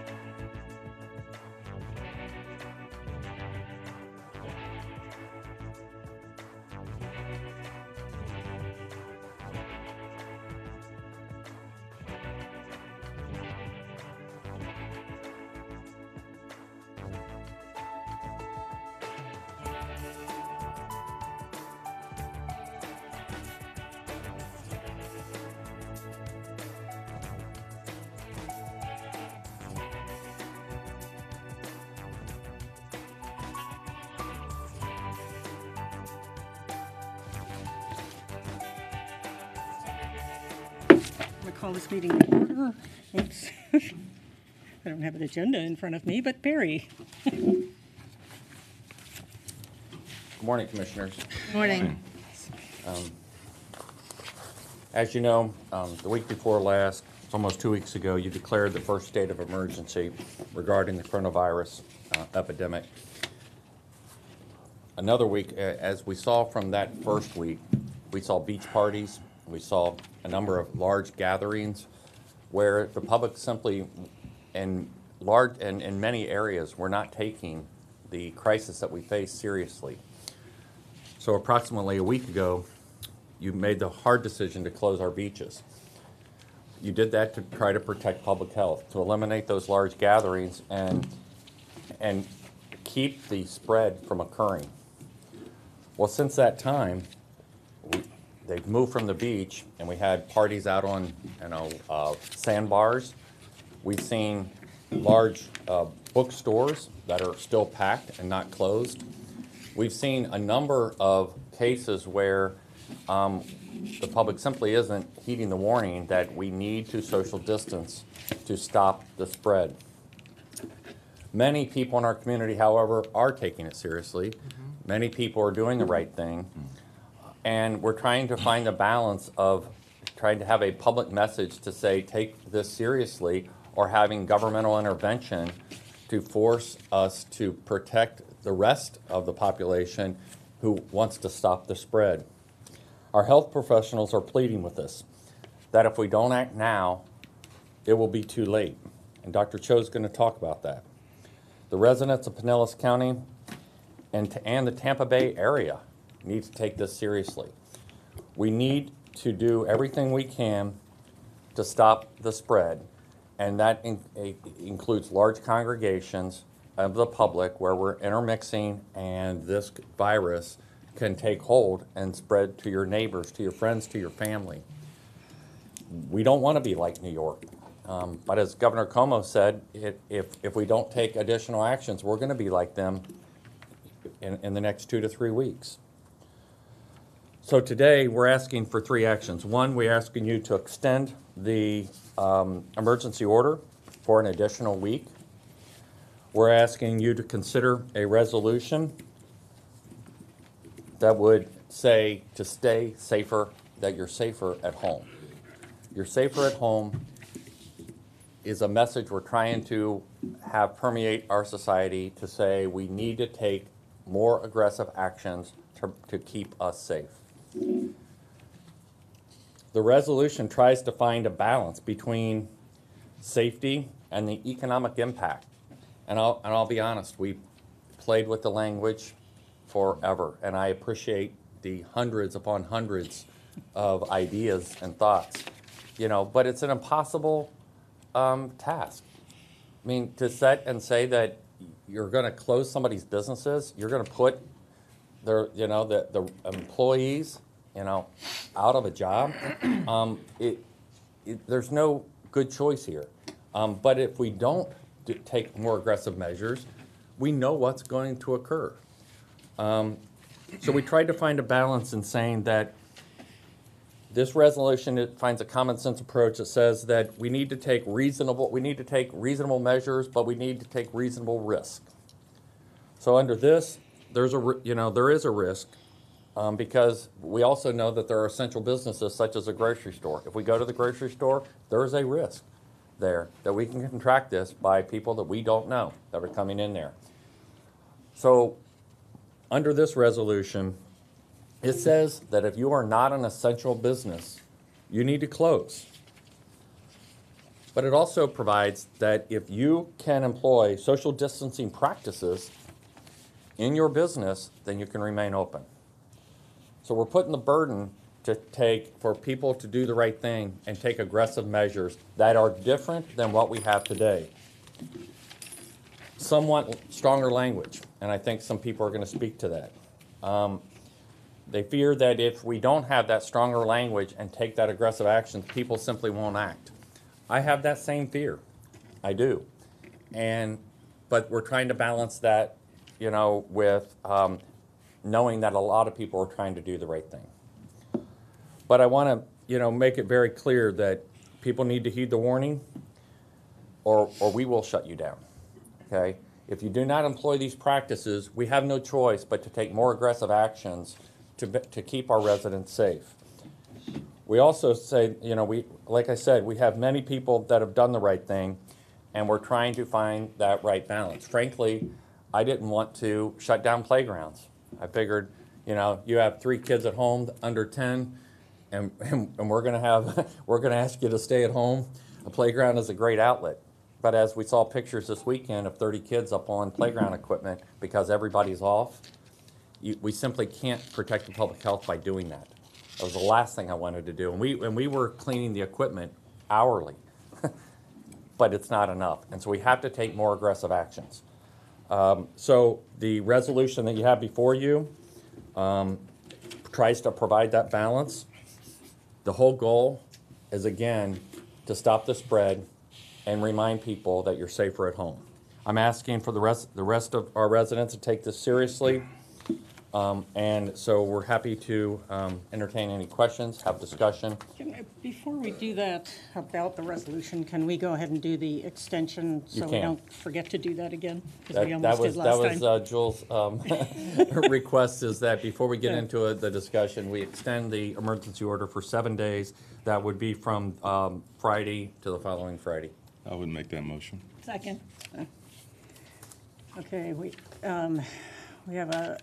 everything. I'm going to call this meeting to order. Oops. I don't have an agenda in front of me, but Barry. Good morning, Commissioners. Good Morning. As you know, um, the week before last, it's almost two weeks ago, you declared the first state of emergency regarding the coronavirus uh, epidemic. Another week, as we saw from that first week, we saw beach parties, we saw a number of large gatherings where the public simply, in large, and in many areas, were not taking the crisis that we face seriously. So approximately a week ago, you made the hard decision to close our beaches. You did that to try to protect public health, to eliminate those large gatherings and, and keep the spread from occurring. Well, since that time, we, they've moved from the beach and we had parties out on, you know, uh, sandbars. We've seen large uh, bookstores that are still packed and not closed. We've seen a number of cases where um, the public simply isn't heeding the warning that we need to social distance to stop the spread. Many people in our community, however, are taking it seriously. Many people are doing the right thing. And we're trying to find a balance of trying to have a public message to say, take this seriously, or having governmental intervention to force us to protect the rest of the population who wants to stop the spread. Our health professionals are pleading with us that if we don't act now, it will be too late. And Dr. Choe is going to talk about that. The residents of Pinellas County and, and the Tampa Bay area need to take this seriously. We need to do everything we can to stop the spread, and that in, includes large congregations of the public where we're intermixing and this virus can take hold and spread to your neighbors, to your friends, to your family. We don't want to be like New York. Um, but as Governor Cuomo said, it, if, if we don't take additional actions, we're going to be like them in, in the next two to three weeks. So today, we're asking for three actions. One, we're asking you to extend the um, emergency order for an additional week. We're asking you to consider a resolution that would say to stay safer, that you're safer at home. You're safer at home is a message we're trying to have permeate our society to say we need to take more aggressive actions to, to keep us safe. The resolution tries to find a balance between safety and the economic impact. And I'll, and I'll be honest, we played with the language forever, and I appreciate the hundreds upon hundreds of ideas and thoughts, you know, but it's an impossible um, task. I mean, to set and say that you're going to close somebody's businesses, you're going to put their, you know, the, the employees, you know, out of a job, um, it, it, there's no good choice here. Um, but if we don't d- take more aggressive measures, we know what's going to occur. Um, so we tried to find a balance in saying that this resolution it finds a common sense approach that says that we need to take reasonable we need to take reasonable measures, but we need to take reasonable risk. So under this, there's a you know there is a risk um, because we also know that there are essential businesses such as a grocery store. If we go to the grocery store, there is a risk there that we can contract this by people that we don't know that are coming in there. So under this resolution, it says that if you are not an essential business, you need to close. But it also provides that if you can employ social distancing practices in your business, then you can remain open. So we're putting the burden to take for people to do the right thing and take aggressive measures that are different than what we have today. Somewhat stronger language, and I think some people are going to speak to that. Um, they fear that if we don't have that stronger language and take that aggressive action, people simply won't act. I have that same fear. I do. And, but we're trying to balance that, you know, with um, knowing that a lot of people are trying to do the right thing. But I want to, you know, make it very clear that people need to heed the warning, or, or we will shut you down. Okay? If you do not employ these practices, we have no choice but to take more aggressive actions to, to keep our residents safe. We also say, you know, we, like I said, we have many people that have done the right thing, and we're trying to find that right balance. Frankly, I didn't want to shut down playgrounds. I figured, you know, you have three kids at home under 10, and, and, and we're gonna have, we're gonna ask you to stay at home. A playground is a great outlet. But as we saw pictures this weekend of 30 kids up on playground equipment because everybody's off, you, we simply can't protect the public health by doing that. That was the last thing I wanted to do. And we, and we were cleaning the equipment hourly, but it's not enough. And so we have to take more aggressive actions. Um, so the resolution that you have before you um, tries to provide that balance. The whole goal is again to stop the spread and remind people that you're safer at home. I'm asking for the rest, the rest of our residents to take this seriously. Um, and so we're happy to, um, entertain any questions, have discussion. Can Before we do that about the resolution, can we go ahead and do the extension so we can. don't forget to do that again? Because That we that almost was, did that last was time. uh, Jules' um, request is that before we get Yeah. into the discussion, we extend the emergency order for seven days. That would be from um, Friday to the following Friday. I would make that motion. Second. Okay, we, um, we have a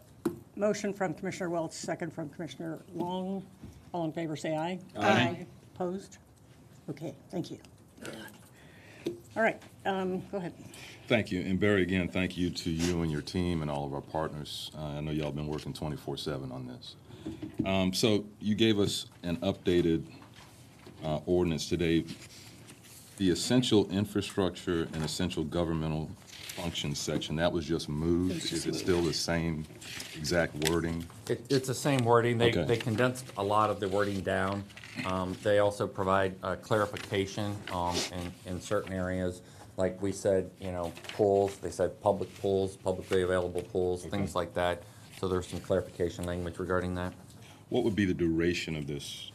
motion from Commissioner Welch, second from Commissioner Long. All in favor, say aye. Aye. Opposed? Okay, thank you. All right, um, go ahead. Thank you. And Barry, again, thank you to you and your team and all of our partners. Uh, I know y'all have been working 24/7 on this. Um, So you gave us an updated uh, ordinance today. The essential infrastructure and essential governmental functions section, that was just moved? Is it still the same exact wording? It, it's the same wording. They, Okay. they condensed a lot of the wording down. Um, they also provide uh, clarification, um, in, in certain areas. Like we said, you know, pools, they said public pools, publicly available pools, things like that. So there's some clarification language regarding that. What would be the duration of this?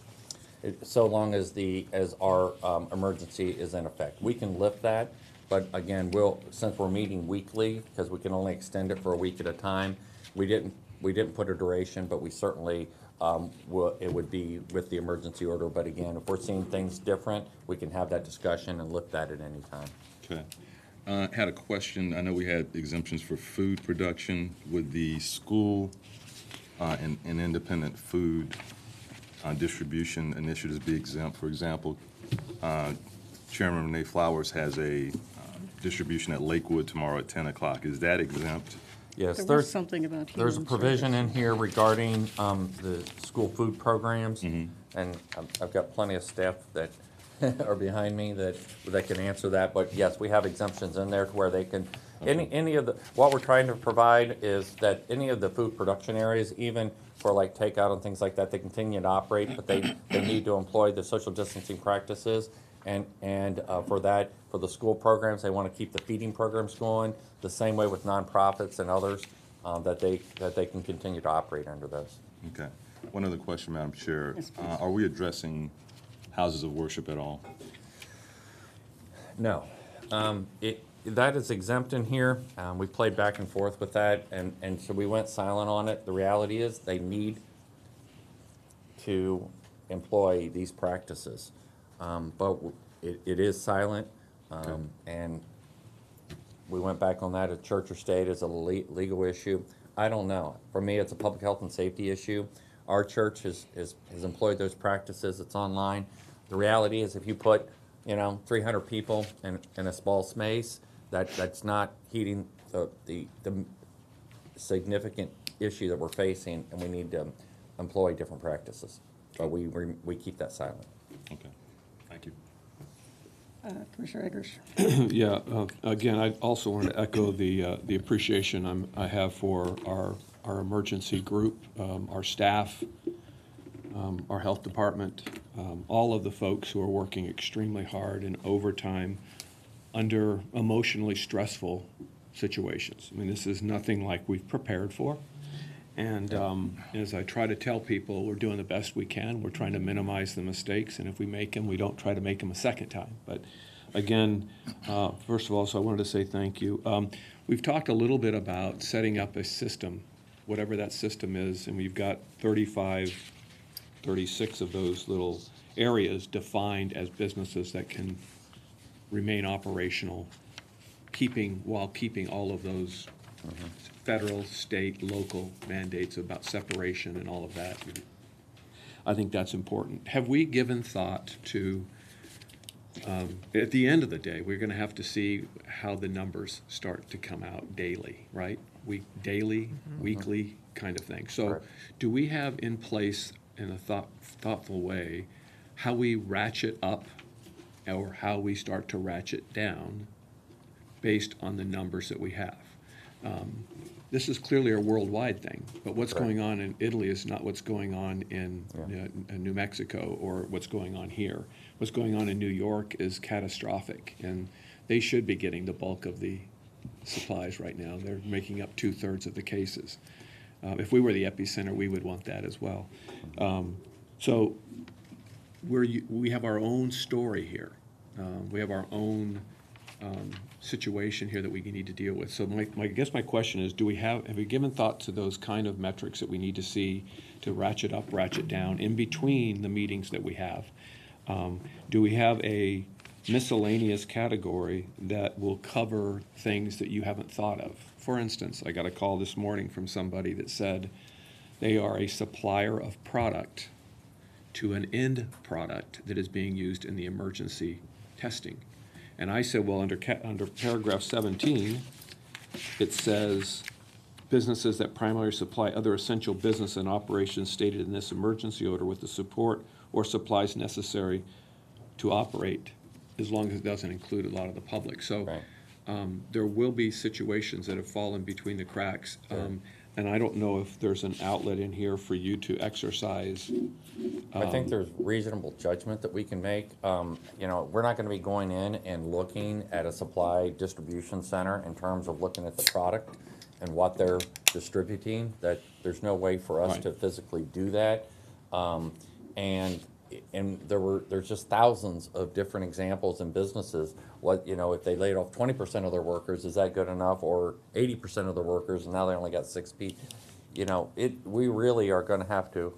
It- So long as the, as our, um, emergency is in effect. We can lift that, but again, we'll, since we're meeting weekly, because we can only extend it for a week at a time, we didn't, we didn't put a duration, but we certainly, um, will, it would be with the emergency order. But again, if we're seeing things different, we can have that discussion and that at any time. Okay. Uh, Had a question, I know we had exemptions for food production. Would the school uh, and and independent food uh, distribution initiatives be exempt? For example, uh, Chairman Renee Flowers has a uh, distribution at Lakewood tomorrow at 10 o'clock. Is that exempt? Yes, There was there's, something about there's a provision services. in here regarding, um, the school food programs. Mm-hmm. And I've, I've got plenty of staff that are behind me that, that can answer that. But yes, we have exemptions in there to where they can, any, any of the, what we're trying to provide is that any of the food production areas, even for like takeout and things like that, they continue to operate, but they, they need to employ the social distancing practices. And, and uh, for that, for the school programs, they want to keep the feeding programs going, the same way with nonprofits and others, um, that they, that they can continue to operate under those. Okay. One other question, Madam Chair. Yes, please. Uh, Are we addressing houses of worship at all? No. Um, it, that is exempt in here. Um, we played back and forth with that, and, and so we went silent on it. The reality is, they need to employ these practices. Um, but w- it, it is silent, um, and we went back on that, a church or state is a le- legal issue. I don't know. For me, it's a public health and safety issue. Our church has, has, has employed those practices, it's online. The reality is if you put, you know, three hundred people in, in a small space, that, that's not heeding the, the, the significant issue that we're facing, and we need to employ different practices. But we, we we keep that silent. Okay. Uh, Commissioner Eggers? Yeah, uh, again, I also want to echo the, uh, the appreciation I'm, I have for our, our emergency group, um, our staff, um, our health department, um, all of the folks who are working extremely hard and overtime under emotionally stressful situations. I mean, this is nothing like we've prepared for. And um, as I try to tell people, we're doing the best we can. We're trying to minimize the mistakes, and if we make them, we don't try to make them a second time. But again, uh, first of all, so I wanted to say thank you. Um, We've talked a little bit about setting up a system, whatever that system is, and we've got 35, 36 of those little areas defined as businesses that can remain operational, keeping, while keeping all of those federal, state, local mandates about separation and all of that. I think that's important. Have we given thought to, um, at the end of the day, we're gonna have to see how the numbers start to come out daily, right? Week, daily, weekly kind of thing. So Correct. do we have in place in a thought, thoughtful way, how we ratchet up or how we start to ratchet down based on the numbers that we have? Um, This is clearly a worldwide thing, but what's Correct. going on in Italy is not what's going on in Yeah. uh, New Mexico or what's going on here. What's going on in New York is catastrophic, and they should be getting the bulk of the supplies right now. They're making up two-thirds of the cases. Uh, If we were the epicenter, we would want that as well. Um, So we're, we have our own story here. Um, We have our own um, situation here that we need to deal with. So my, my, I guess my question is, do we have, have we given thought to those kind of metrics that we need to see to ratchet up, ratchet down in between the meetings that we have? Um, Do we have a miscellaneous category that will cover things that you haven't thought of? For instance, I got a call this morning from somebody that said they are a supplier of product to an end product that is being used in the emergency testing. And I said, well, under, ca- under paragraph seventeen, it says, businesses that primarily supply other essential business and operations stated in this emergency order with the support or supplies necessary to operate, as long as it doesn't include a lot of the public. So, Right. um, there will be situations that have fallen between the cracks. Um, and I don't know if there's an outlet in here for you to exercise I Um, think there's reasonable judgment that we can make. Um, You know, we're not gonna be going in and looking at a supply distribution center in terms of looking at the product and what they're distributing, that there's no way for us Right. to physically do that. Um, And, and there were, there's just thousands of different examples in businesses. What, you know, if they laid off twenty percent of their workers, is that good enough? Or eighty percent of their workers, and now they only got six people? You know, it, we really are gonna have to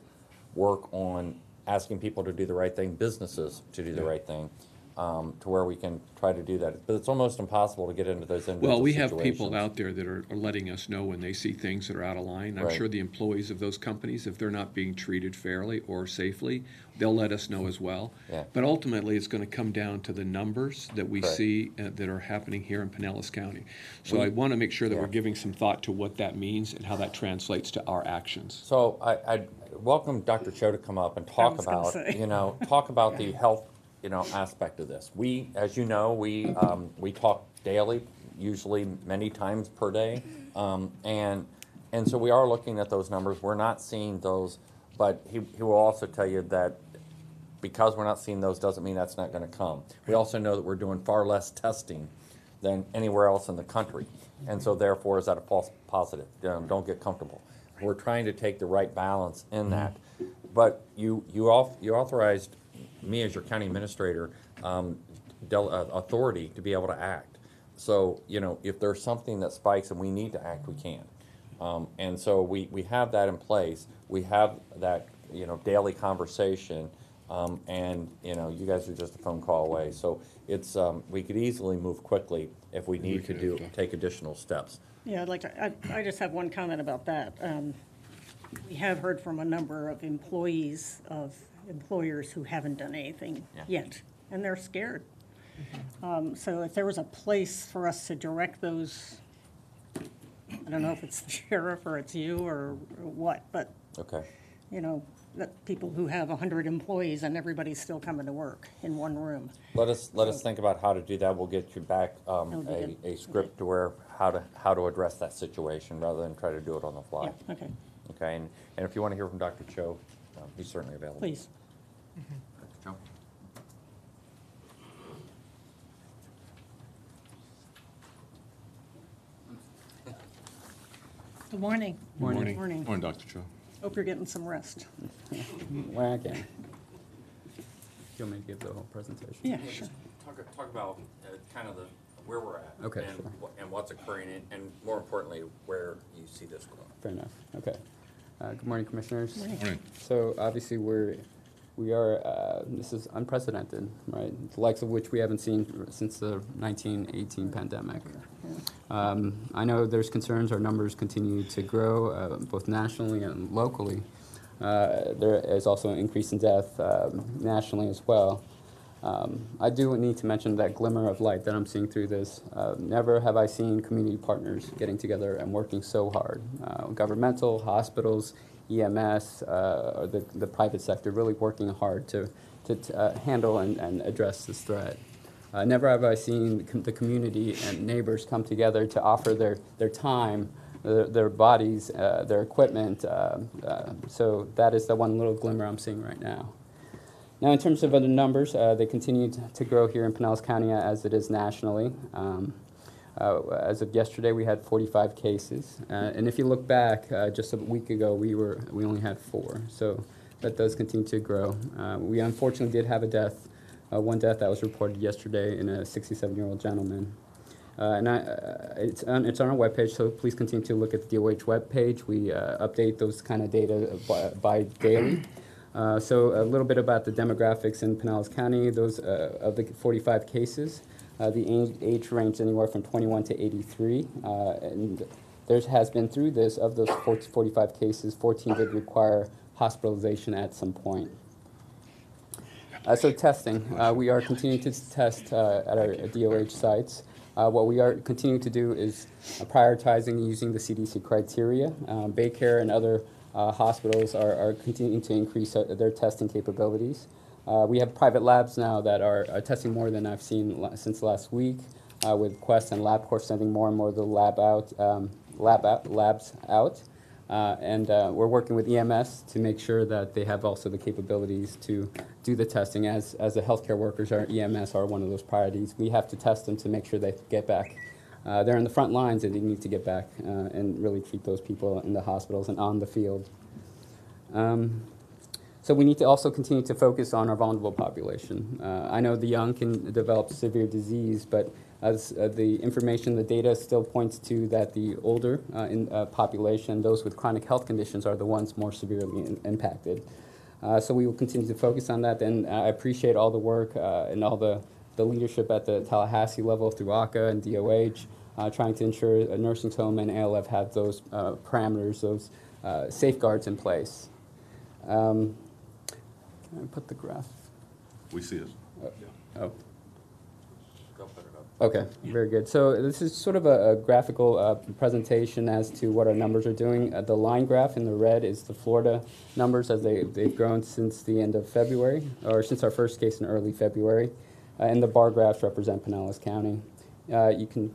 work on asking people to do the right thing, businesses to do the right thing, um, to where we can try to do that. But it's almost impossible to get into those individual Well, we have people situations. out there that are, are letting us know when they see things that are out of line. I'm Right. sure the employees of those companies, if they're not being treated fairly or safely, they'll let us know as well. Yeah. But ultimately, it's gonna come down to the numbers that we Correct. see uh, that are happening here in Pinellas County. So I wanna make sure that we're giving some thought to what that means and how that translates to our actions. So I, I'd welcome Dr. Choe to come up and talk was gonna about, say. you know, talk about the health, you know, aspect of this. We, as you know, we, um, we talk daily, usually many times per day. Um, and, and so we are looking at those numbers. We're not seeing those, but he, he will also tell you that because we're not seeing those doesn't mean that's not gonna come. We also know that we're doing far less testing than anywhere else in the country. And so therefore, is that a false positive? Um, Don't get comfortable. We're trying to take the right balance in that. But you, you auth- you authorized me as your county administrator, um, del- uh, authority to be able to act. So, you know, if there's something that spikes and we need to act, we can. Um, and so we, we have that in place. We have that, you know, daily conversation. Um, and, you know, you guys are just a phone call away. So it's, um, we could easily move quickly if we need to do, take additional steps. Yeah, I'd like to, I, I just have one comment about that. Um, We have heard from a number of employees of employers who haven't done anything Yeah. yet, and they're scared. Um, So if there was a place for us to direct those, I don't know if it's the sheriff or it's you or what, but, Okay. you know, that people who have hundred employees and everybody's still coming to work in one room. Let us, let us think about how to do that. We'll get you back, um, would be a, good. a script to where, how to, how to address that situation rather than try to do it on the fly. Yeah, okay, Okay, and, and if you want to hear from Dr. Choe, he's certainly available. please. Dr. Choe? Good morning. Morning. Morning. Morning, Dr. Choe. Hope you're getting some rest. Where I can. You want me to give the whole presentation? Yeah, sure. Talk, talk about uh, kind of the, where we're at. Okay, and sure. wha- And what's occurring, and- and more importantly, where you see this going. Fair enough, okay. Uh, Good morning, Commissioners. Morning. So obviously, we're, we are, uh, this is unprecedented, right? The likes of which we haven't seen since the 1918 pandemic. Um, I know there's concerns our numbers continue to grow, uh, both nationally and locally. Uh, There is also an increase in death um, nationally as well. Um, I do need to mention that glimmer of light that I'm seeing through this. Uh, Never have I seen community partners getting together and working so hard. Uh, Governmental, hospitals, EMS, uh, or the, the private sector really working hard to, to uh, handle and, and address this threat. Uh, never have I seen the com- the community and neighbors come together to offer their, their time, their, their bodies, uh, their equipment. Uh, uh, so that is the one little glimmer I'm seeing right now. Now, in terms of other numbers, uh, they continue to- grow here in Pinellas County as it is nationally. Um, uh, as of yesterday, we had 45 cases, uh, and if you look back, uh, just a week ago, we were we only had four. So that does continue to grow. Uh, we unfortunately did have a death, uh, one death that was reported yesterday in a 67-year-old gentleman. And I, it's on it's on our webpage, so please continue to look at the DOH webpage. We update those kind of data by, by daily. Uh, so a little bit about the demographics in Pinellas County. Those uh, of the 45 cases, uh, the age, age range anywhere from 21 to 83, uh, and there has been through this of those 40 45 cases, 14 did require hospitalization at some point. Uh, so testing, we are continuing to test at our DOH sites. Uh, what we are continuing to do is uh, prioritizing using the CDC criteria. Um, BayCare and other uh, hospitals are, are continuing to increase uh, their testing capabilities. Uh, we have private labs now that are, are testing more than I've seen since last week, uh, with Quest and LabCorp sending more and more of the lab out, um, lab out, labs out. Uh, and uh, we're working with EMS to make sure that they have also the capabilities to do the testing. As, as the healthcare workers, our EMS are one of those priorities. We have to test them to make sure they get back. Uh, they're in the front lines and they need to get back uh, and really treat those people in the hospitals and on the field. Um, so we need to also continue to focus on our vulnerable population. Uh, I know the young can develop severe disease, but as uh, the information, the data still points to that the older uh, in, uh, population, those with chronic health conditions, are the ones more severely in, impacted. So we will continue to focus on that, and I appreciate all the work and all the, the leadership at the Tallahassee level through ACA and DOH, uh, trying to ensure a nursing home and ALF have those uh, parameters, those uh, safeguards in place. Um, can I put the graph? We see it. Oh. Go put it up. Okay, very good. So this is sort of a, a graphical uh, presentation as to what our numbers are doing. Uh, the line graph in the red is the Florida numbers as they, they've grown since the end of February, or since our first case in early February. Uh, and the bar graphs represent Pinellas County. Uh, you can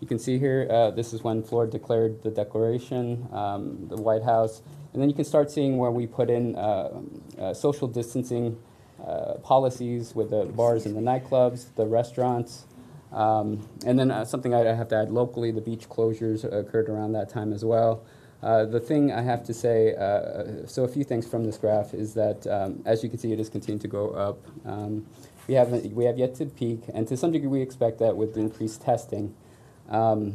you can see here, uh, this is when Florida declared the declaration, um, the White House, and then you can start seeing where we put in uh, uh, social distancing uh, policies with the bars and the nightclubs, the restaurants, um, and then something I have to add locally, the beach closures occurred around that time as well. Uh, the thing I have to say, uh, so a few things from this graph is that, um, as you can see, it is continuing to go up. Um, we haven't, we have yet to peak, and to some degree, we expect that with increased testing. Um,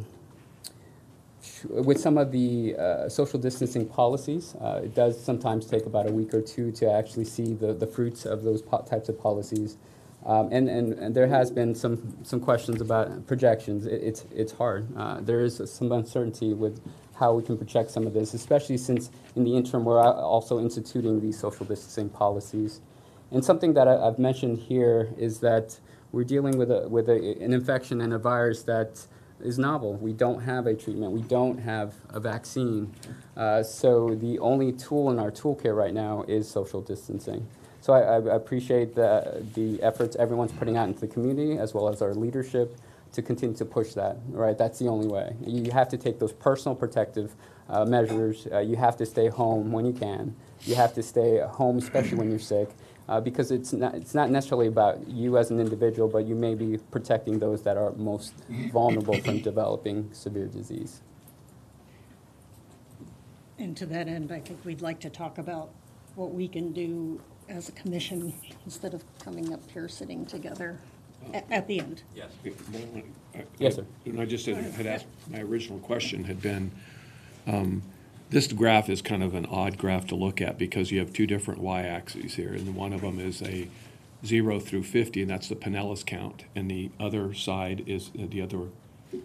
with some of the uh, social distancing policies, uh, it does sometimes take about a week or two to actually see the, the fruits of those types of policies. Um, and, and, and there has been some, some questions about projections. It, it's, it's hard. Uh, there is some uncertainty with how we can project some of this, especially since in the interim we're also instituting these social distancing policies. And something that I, I've mentioned here is that we're dealing with, a, with a, an infection and a virus that is novel. We don't have a treatment. We don't have a vaccine. Uh, so the only tool in our toolkit right now is social distancing. So I, I appreciate the, the efforts everyone's putting out into the community as well as our leadership to continue to push that, right? That's the only way. You have to take those personal protective uh, measures. Uh, you have to stay home when you can. You have to stay home, especially when you're sick. Uh, because it's not, it's not necessarily about you as an individual, but you may be protecting those that are most vulnerable from developing severe disease. And to that end, I think we'd like to talk about what we can do as a commission instead of coming up here sitting together a- at the end. Yes. Yes, sir. And I just had had asked, my original question had been, um, this graph is kind of an odd graph to look at because you have two different y-axes here. And one of them is a zero through 50, and that's the Pinellas count. And the other side is, uh, the other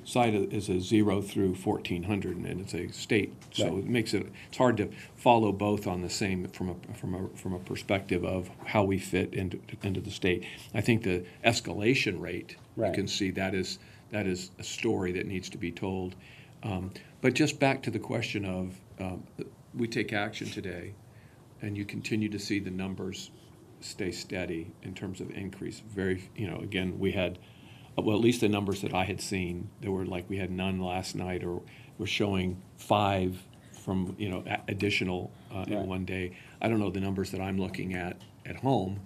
side is a zero through 1,400, and it's a state. So Right. it makes it, it's hard to follow both on the same, from a, from a, from a perspective of how we fit into, into the state. I think the escalation rate, you Right. can see that is, that is a story that needs to be told. Um, But just back to the question of, um, we take action today, and you continue to see the numbers stay steady in terms of increase. Very, you know, again, we had, well, at least the numbers that I had seen, there were like, we had none last night, or we're showing five from, you know, a- additional uh, in Right. one day. I don't know the numbers that I'm looking at at home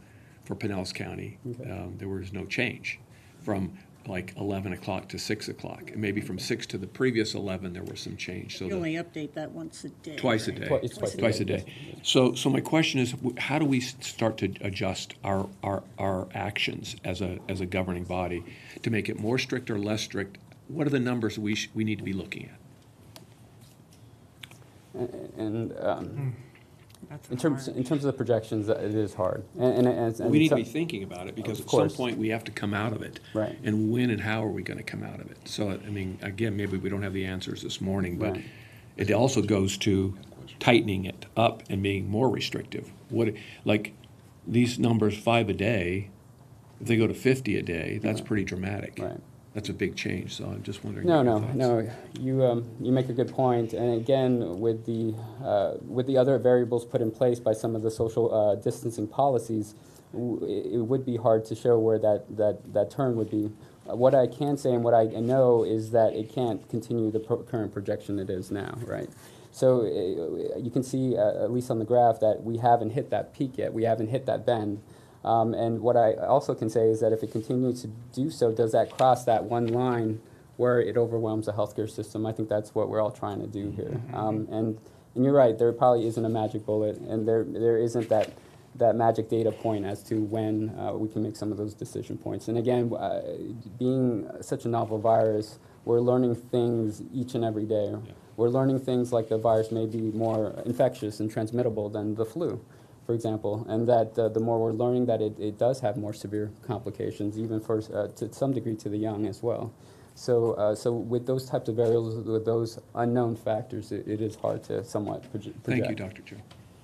for Pinellas County. Um, There was no change from like 11 o'clock to 6 o'clock. And maybe from 6 to the previous 11, there was some change. So You the- only update that once a day. Twice a right? day. Twi- it's twice a Twice a day. day. So, so my question is, w- how do we s- start to adjust our, our, our actions as a, as a governing body to make it more strict or less strict? What are the numbers we, sh- we need to be looking at? And um, That's in terms, hard. in terms of the projections, uh, it is hard. And, and- and. and We need to be thinking about it, because Of at some point, we have to come out of it. Right. And when and how are we gonna come out of it? So, I mean, again, maybe we don't have the answers this morning, but Right. it also goes to tightening it up and being more restrictive. What, like, these numbers, five a day, if they go to fifty a day, that's pretty dramatic. Right. That's a big change, so I'm just wondering. No, no, no. You, um, you make a good point. And again, with the, uh, with the other variables put in place by some of the social uh, distancing policies, w- it would be hard to show where that, that, that turn would be. Uh, What I can say and what I know is that it can't continue the pro- current projection it is now, right? So uh, you can see, uh, at least on the graph, that we haven't hit that peak yet. We haven't hit that bend. Um, and what I also can say is that if it continues to do so, does that cross that one line where it overwhelms the healthcare system? I think that's what we're all trying to do here. Um, and, and you're right, there probably isn't a magic bullet, and there, there isn't that, that magic data point as to when uh, we can make some of those decision points. And again, uh, being such a novel virus, we're learning things each and every day. We're learning things like the virus may be more infectious and transmittable than the flu for example, and that uh, the more we're learning that it, it does have more severe complications, even for uh, to some degree to the young as well. So, uh, so with those types of variables, with those unknown factors, it, it is hard to somewhat proje- project. Thank you, Dr. Choe.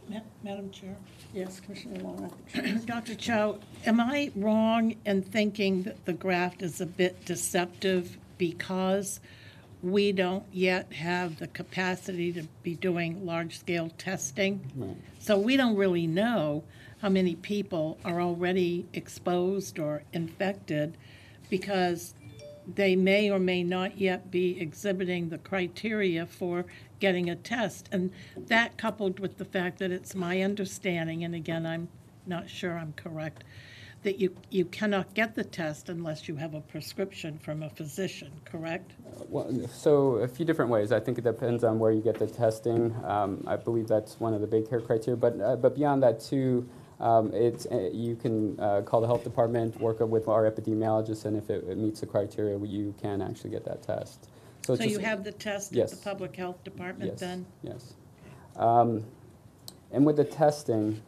Ma- Madam Chair. Yes, Commissioner Long, I think so. Dr. Chow, am I wrong in thinking that the graph is a bit deceptive because we don't yet have the capacity to be doing large-scale testing? Right. So we don't really know how many people are already exposed or infected because they may or may not yet be exhibiting the criteria for getting a test. And that coupled with the fact that it's my understanding, and again, I'm not sure I'm correct, that you, you cannot get the test unless you have a prescription from a physician, correct? Well, so a few different ways. I think it depends on where you get the testing. Um, I believe that's one of the big care criteria. But uh, but beyond that too, um, it's uh, you can uh, call the health department, work with our epidemiologist, and if it, it meets the criteria, you can actually get that test. So it's you have the test at the public health department yes, then? Yes. Um, and with the testing,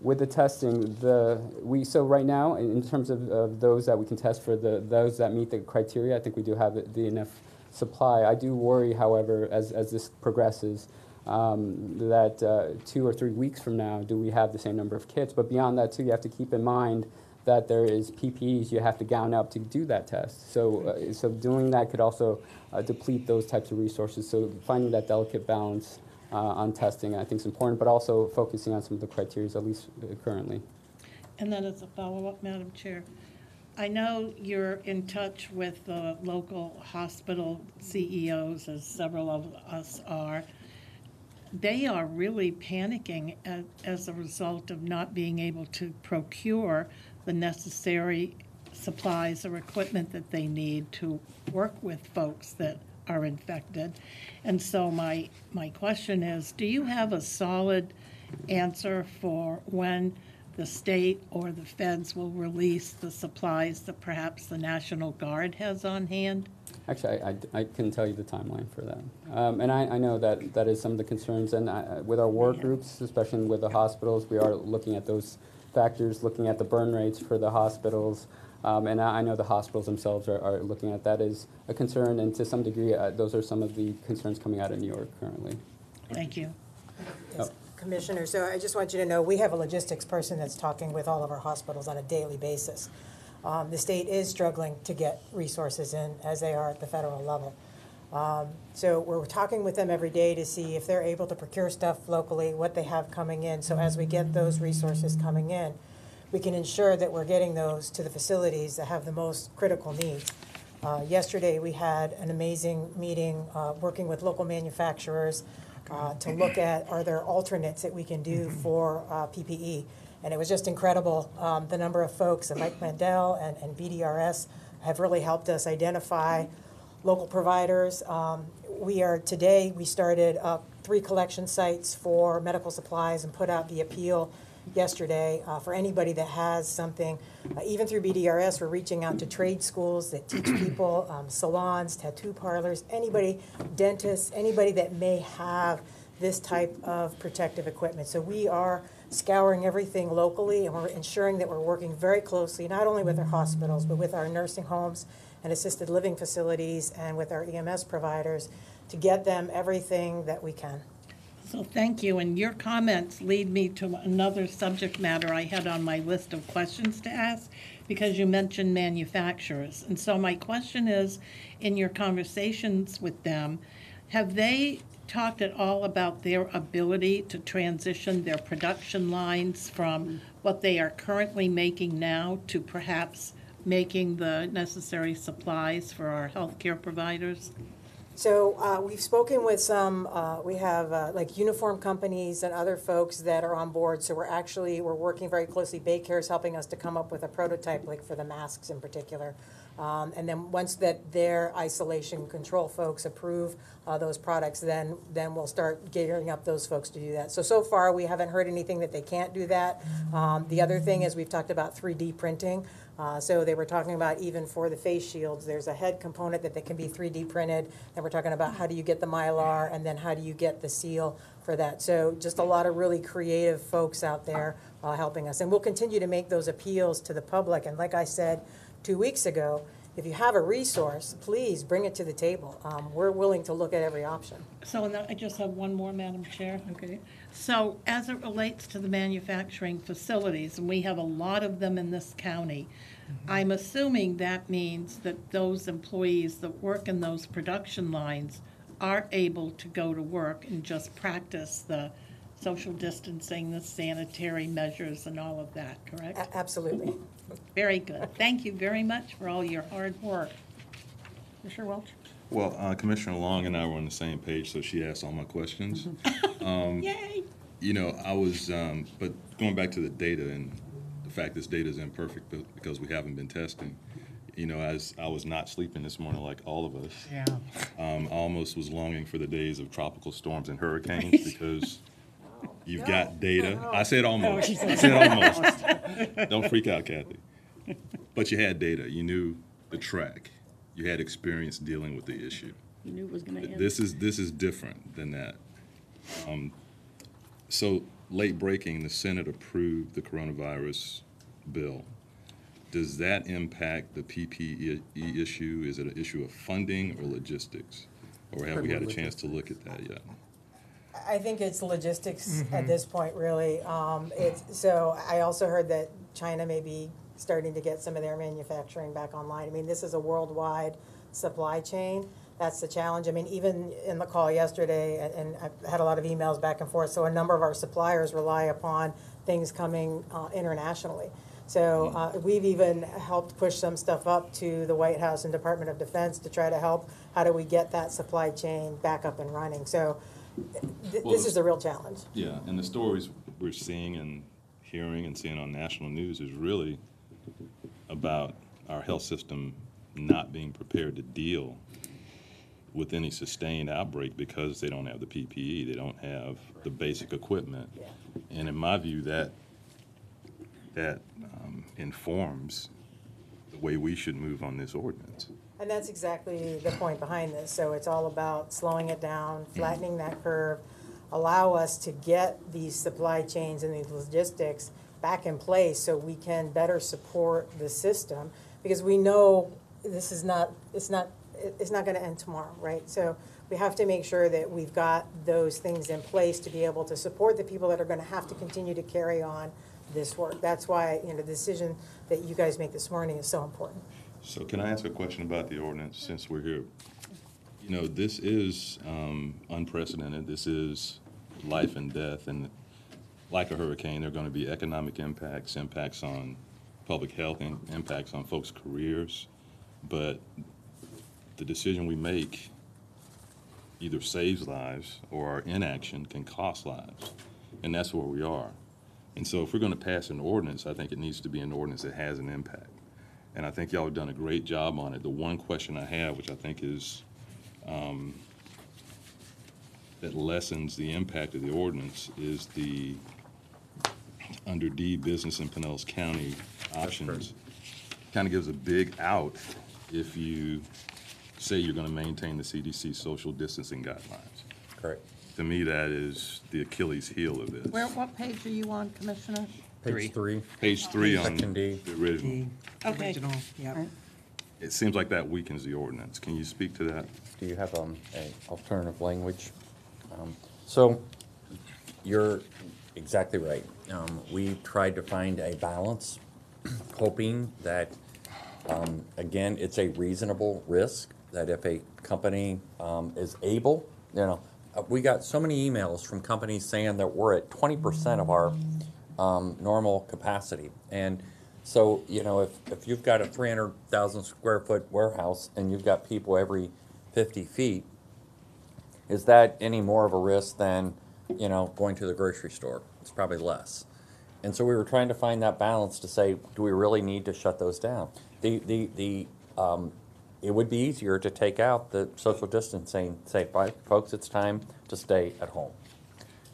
with the testing, the we so right now in, in terms of, of those that we can test for the those that meet the criteria, I think we do have the, the enough supply. I do worry, however, as as this progresses, um, that uh, two or three weeks from now, do we have the same number of kits? But beyond that, too, you have to keep in mind that there is PPEs you have to gown up to do that test. So, uh, so doing that could also uh, deplete those types of resources. So finding that delicate balance uh, on testing, I think, is important, but also focusing on some of the criteria, at least uh, currently. And then as a follow-up, Madam Chair, I know you're in touch with the local hospital CEOs, as several of us are. they are really panicking as, as a result of not being able to procure the necessary supplies or equipment that they need to work with folks that are infected. And so my, my question is, do you have a solid answer for when the state or the feds will release the supplies that perhaps the National Guard has on hand? Actually, I, I, I can tell you the timeline for that. Um, and I, I know that that is some of the concerns, and I, with our work groups, especially with the hospitals, we are looking at those factors, looking at the burn rates for the hospitals. Um, and I, I know the hospitals themselves are, are looking at that as a concern, and to some degree, uh, those are some of the concerns coming out of New York currently. Thank you. Yes, Commissioner, so I just want you to know, we have a logistics person that's talking with all of our hospitals on a daily basis. Um, The state is struggling to get resources in, as they are at the federal level. Um, So we're talking with them every day to see if they're able to procure stuff locally, what they have coming in. So as we get those resources coming in, we can ensure that we're getting those to the facilities that have the most critical needs. Uh, Yesterday, we had an amazing meeting, uh, working with local manufacturers uh, to look at, are there alternates that we can do for uh, PPE? And it was just incredible, um, the number of folks, and Mike Meidel and and BDRS have really helped us identify local providers. Um, We are, today, we started up three collection sites for medical supplies and put out the appeal yesterday uh, for anybody that has something. Uh, Even through BDRS, we're reaching out to trade schools that teach people, um, salons, tattoo parlors, anybody, dentists, anybody that may have this type of protective equipment. So we are scouring everything locally, and we're ensuring that we're working very closely, not only with our hospitals, but with our nursing homes and assisted living facilities and with our EMS providers to get them everything that we can. So thank you, and your comments lead me to another subject matter I had on my list of questions to ask, because you mentioned manufacturers. And so my question is, in your conversations with them, have they talked at all about their ability to transition their production lines from what they are currently making now to perhaps making the necessary supplies for our healthcare providers? So uh, we've spoken with some, uh, we have uh, like uniform companies and other folks that are on board. So we're actually, we're working very closely. BayCare is helping us to come up with a prototype, like for the masks in particular. Um, And then once that their isolation control folks approve uh, those products, then, then we'll start gearing up those folks to do that. So, so far, we haven't heard anything that they can't do that. Um, The other thing is, we've talked about 3D printing. Uh, So they were talking about even for the face shields, there's a head component that, they can be 3D printed. And we're talking about how do you get the Mylar and then how do you get the seal for that. So just a lot of really creative folks out there uh, helping us. And we'll continue to make those appeals to the public. And like I said two weeks ago, if you have a resource, please bring it to the table. Um, We're willing to look at every option. So and I just have one more, Madam Chair. Okay. So as it relates to the manufacturing facilities, and we have a lot of them in this county, I'm assuming that means that those employees that work in those production lines are able to go to work and just practice the social distancing, the sanitary measures and all of that, correct? A- Absolutely. Very good. Thank you very much for all your hard work. Commissioner Welch? Well, uh, Commissioner Long and I were on the same page, so she asked all my questions. Yay! You know, I was, um, but going back to the data and the fact this data is imperfect be- because we haven't been testing. You know, as I was not sleeping this morning like all of us. Yeah. Um, I almost was longing for the days of tropical storms and hurricanes because you've got data. I said almost. I said almost. Don't freak out, Kathy. But you had data. You knew the track. You had experience dealing with the issue. You knew it was going to end. This is, this is different than that. Um, So, late breaking, the Senate approved the coronavirus bill. Does that impact the PPE issue? Is it an issue of funding or logistics? Or have we had a chance to look at that yet? I think it's logistics at this point, really. Um, It's, so I also heard that China may be starting to get some of their manufacturing back online. I mean, this is a worldwide supply chain. That's the challenge. I mean, even in the call yesterday, and- and I've had a lot of emails back and forth, so a number of our suppliers rely upon things coming uh, internationally. So uh, we've even helped push some stuff up to the White House and Department of Defense to try to help, how do we get that supply chain back up and running? So th- Well, this is a real challenge. Yeah, and the stories we're seeing and hearing and seeing on national news is really about our health system not being prepared to deal with any sustained outbreak because they don't have the PPE, they don't have the basic equipment. And in my view, that, that um, informs the way we should move on this ordinance. And that's exactly the point behind this. So it's all about slowing it down, flattening that curve, allow us to get these supply chains and these logistics back in place so we can better support the system. Because we know this is not, it's not, it's not gonna end tomorrow, right? So we have to make sure that we've got those things in place to be able to support the people that are gonna have to continue to carry on this work. That's why, you know, the decision that you guys make this morning is so important. So can I ask a question about the ordinance, since we're here? You know, this is um, unprecedented, this is life and death, and like a hurricane, there are gonna be economic impacts, impacts on public health, and impacts on folks' careers, but the decision we make either saves lives or our inaction can cost lives, and that's where we are. And so if we're gonna pass an ordinance, I think it needs to be an ordinance that has an impact. And I think y'all have done a great job on it. The one question I have, which I think is, um, that lessens the impact of the ordinance, is the, under D, business in Pinellas County options. Kind of gives a big out if you say you're gonna maintain the CDC social distancing guidelines. Correct. To me, that is the Achilles heel of this. Where, what page are you on, Commissioner? Page three. Page three on Section D. the original. Okay. Original, yep. It seems like that weakens the ordinance. Can you speak to that? Do you have um, a alternative language? Um, So, you're exactly right. Um, We tried to find a balance, hoping that, um, again, it's a reasonable risk, that if a company um, is able, you know, uh, we got so many emails from companies saying that we're at twenty percent of our um, normal capacity. And so, you know, if, if you've got a three hundred thousand square foot warehouse and you've got people every fifty feet, is that any more of a risk than, you know, going to the grocery store? It's probably less. And so we were trying to find that balance to say, do we really need to shut those down? The, the, the, um, it would be easier to take out the social distancing, say, "Bye, folks, it's time to stay at home.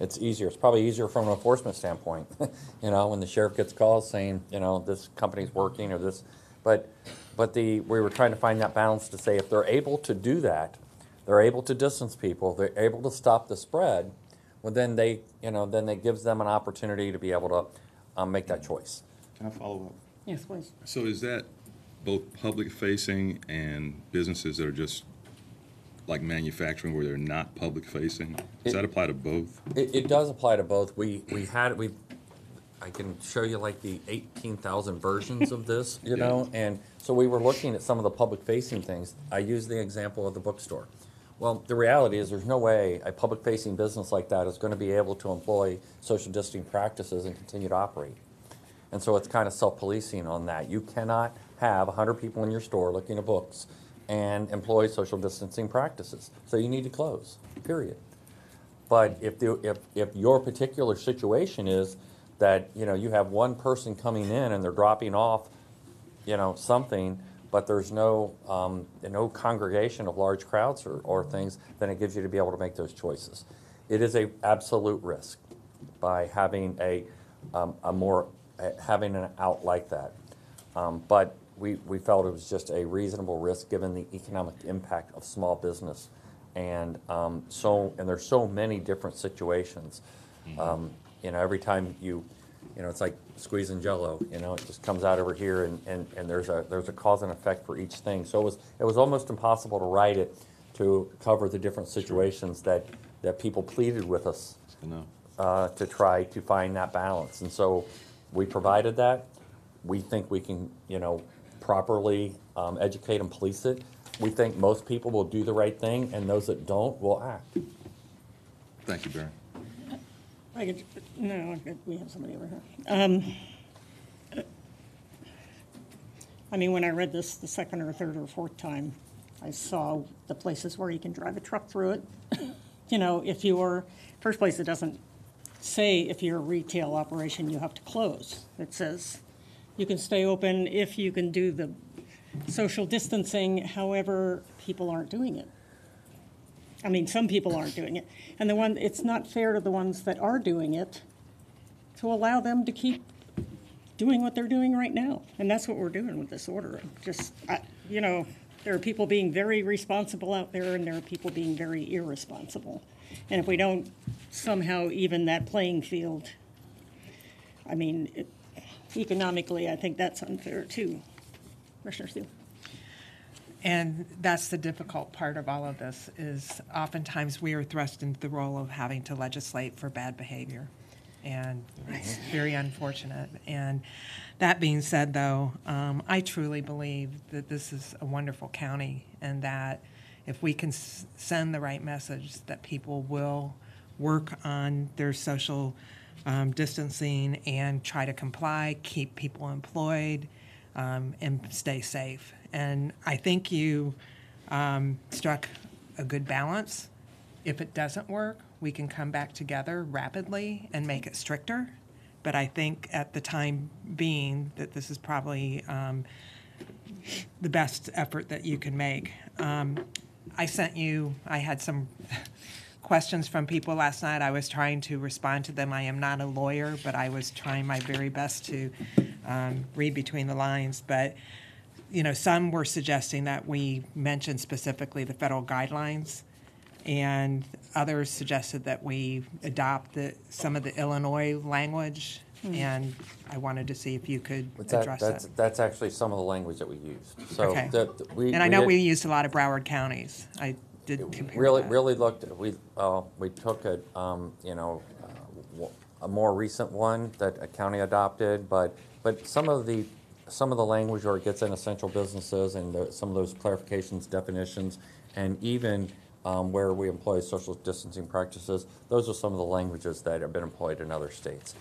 It's easier, it's probably easier from an enforcement standpoint, you know, when the sheriff gets calls saying, you know, this company's working or this, but, but the, we were trying to find that balance to say, if they're able to do that, they're able to distance people, they're able to stop the spread, well, then they, you know, then it gives them an opportunity to be able to, um, make that choice. Can I follow up? Yes, please. So is that both public-facing and businesses that are just like manufacturing where they're not public-facing? Does It- that apply to both? It, it does apply to both. We, we had, we, I can show you like the eighteen thousand versions of this, you Yeah. know? And so we were looking at some of the public-facing things. I used the example of the bookstore. Well, the reality is, there's no way a public-facing business like that is gonna be able to employ social distancing practices and continue to operate. And so it's kind of self-policing on that. You cannot have hundred people in your store looking at books and employ social distancing practices. So you need to close, period. But if the, if, if your particular situation is that, you know, you have one person coming in and they're dropping off, you know, something, but there's no, um, no congregation of large crowds or, or things, then it gives you to be able to make those choices. It is a absolute risk by having a, um, a more, having an out like that. Um, but we, we felt it was just a reasonable risk, given the economic impact of small business. And, um, so, and there's so many different situations. Um, you know, every time you, you know, it's like squeezing jello, you know, it just comes out over here and, and, and there's a, there's a cause and effect for each thing. So it was, it was almost impossible to write it to cover the different situations that, that people pleaded with us uh, to try to find that balance. And so we provided that. We think we can, you know, properly um, educate and police it. We think most people will do the right thing, and those that don't will act. Thank you, Barry. I could, no, I could- we have somebody over here. Um, I mean, when I read this the second or third or fourth time, I saw the places where you can drive a truck through it. you know, if you're, first place, it doesn't say if you're a retail operation, you have to close. It says you can stay open if you can do the social distancing, however, people aren't doing it. I mean, some people aren't doing it. And the one, it's not fair to the ones that are doing it to allow them to keep doing what they're doing right now. And that's what we're doing with this order. Just, I- you know, there are people being very responsible out there and there are people being very irresponsible. And if we don't somehow even that playing field, I mean, it- economically, I think that's unfair too. Commissioner Steele? And that's the difficult part of all of this, is oftentimes we are thrust into the role of having to legislate for bad behavior. And it's very unfortunate. And that being said, though, um, I truly believe that this is a wonderful county and that if we can s- send the right message, that people will work on their social um, distancing and try to comply, keep people employed, um, and stay safe. And I think you um, struck a good balance. If it doesn't work, we can come back together rapidly and make it stricter. But I think at the time being that this is probably um, the best effort that you can make. Um, I sent you, I had some questions from people last night. I was trying to respond to them. I am not a lawyer, but I was trying my very best to um, read between the lines. But, you know, some were suggesting that we mention specifically the federal guidelines, and others suggested that we adopt the, some of the Illinois language. And I wanted to see if you could But that- address That's, that. that's actually some of the language that we used. So Okay. the- the- we. And I know did- we used a lot of Broward counties. I did compare Really, that. really looked, we, uh, we took a, um, you know, uh, w- a more recent one that a county adopted, but, but some of the, some of the language where it gets in essential businesses and the, some of those clarifications, definitions, and even, um, where we employ social distancing practices, those are some of the languages that have been employed in other states.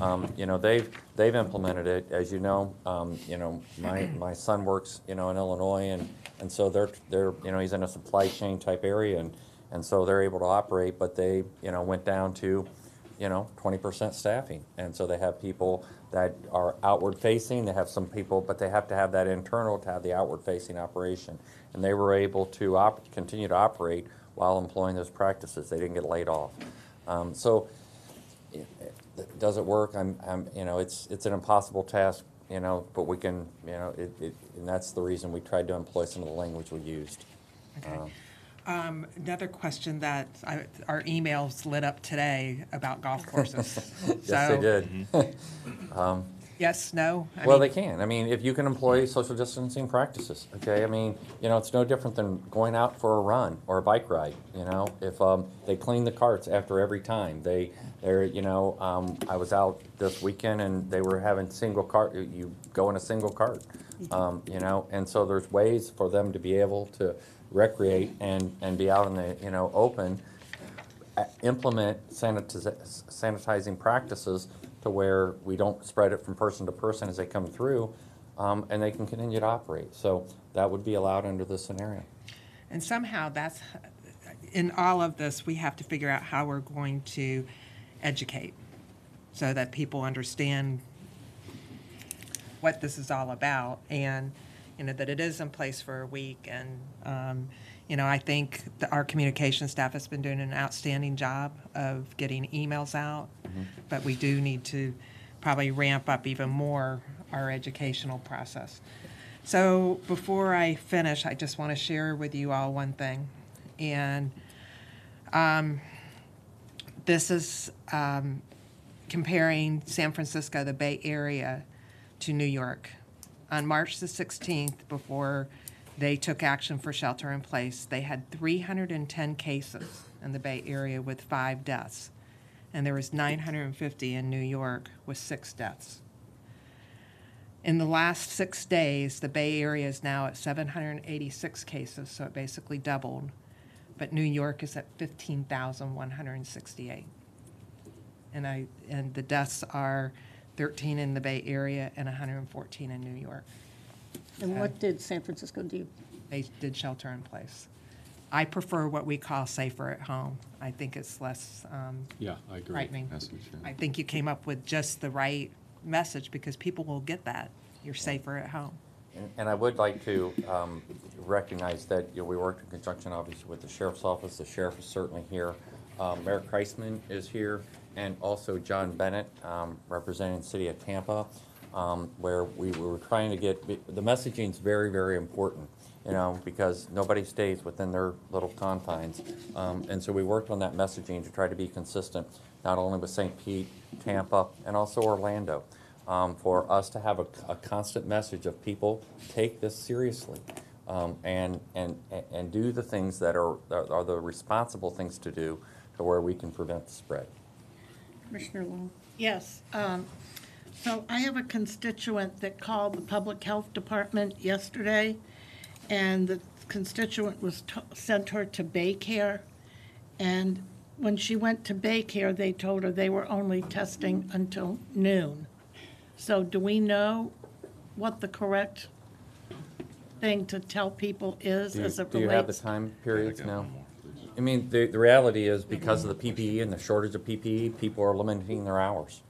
Um, you know, they've, they've implemented it, as you know, um, you know, my, my son works, you know, in Illinois and, and so they're, they're, you know, he's in a supply chain type area and, and so they're able to operate, but they, you know, went down to, you know, twenty percent staffing. And so they have people that are outward facing, they have some people, but they have to have that internal to have the outward facing operation. And they were able to op, continue to operate while employing those practices. They didn't get laid off. Um, so, does it work? I'm, I'm, you know, it's, it's an impossible task, you know, but we can, you know, it, it, and that's the reason we tried to employ some of the language we used. Um, Um, Another question that I- our emails lit up today about golf courses. Yes, they So, did. Yes, no? I Well, mean, they can. I mean, if you can employ social distancing practices, okay? I mean, you know, it's no different than going out for a run or a bike ride, you know? If um, they clean the carts after every time, they, they're, you know, um, I was out this weekend and they were having single cart, you go in a single cart, um, you know? And so there's ways for them to be able to recreate and, and be out in the, you know, open uh, implement sanitiz- sanitizing practices to where we don't spread it from person to person as they come through, um, and they can continue to operate. So that would be allowed under this scenario. And somehow that's, in all of this, we have to figure out how we're going to educate so that people understand what this is all about and, you know, that it is in place for a week. And, um, you know, I think that our communication staff has been doing an outstanding job of getting emails out. But we do need to probably ramp up even more our educational process. So before I finish, I just want to share with you all one thing. And um, this is um, comparing San Francisco, the Bay Area, to New York. On March the 16th, before they took action for shelter in place, they had 310 cases in the Bay Area with five deaths. And there was 950 in New York with six deaths. In the last six days, the Bay Area is now at 786 cases, so it basically doubled. But New York is at 15,168. And I, and the deaths are 13 in the Bay Area and 114 in New York. And what did San Francisco do? They did shelter in place. I prefer what we call safer at home. I think it's less um, Yeah, I agree. frightening. Message, yeah. I think you came up with just the right message because people will get that. You're safer at home. And- And I would like to um, recognize that, you know, we worked in conjunction, obviously, with the sheriff's office. The sheriff is certainly here. Um, Mayor Kriseman is here, and also John Bennett, um, representing the city of Tampa, um, where we were trying to get, the messaging is very, very important, you know, because nobody stays within their little confines. Um, And so we worked on that messaging to try to be consistent, not only with St. Pete, Tampa, and also Orlando um, for us to have a, a constant message of people take this seriously um, and, and, and do the things that are, are the responsible things to do to where we can prevent the spread. Commissioner Long? Yes, um, so I have a constituent that called the Public Health Department yesterday, and the constituent was, to- sent her to BayCare, and when she went to BayCare, they told her they were only testing until noon. So do we know what the correct thing to tell people is Do you, as it do you have the time periods got now? One more, please. I mean, the, the reality is because of the PPE and the shortage of PPE, people are limiting their hours.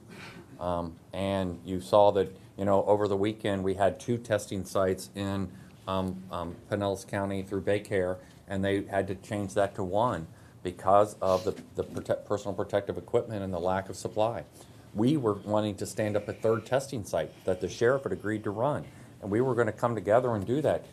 Um, and you saw that, you know, over the weekend, we had two testing sites in, um, um, Pinellas County through BayCare, and they had to change that to one because of the, the protect, personal protective equipment and the lack of supply. We were wanting to stand up a third testing site that the sheriff had agreed to run, and we were gonna come together and do that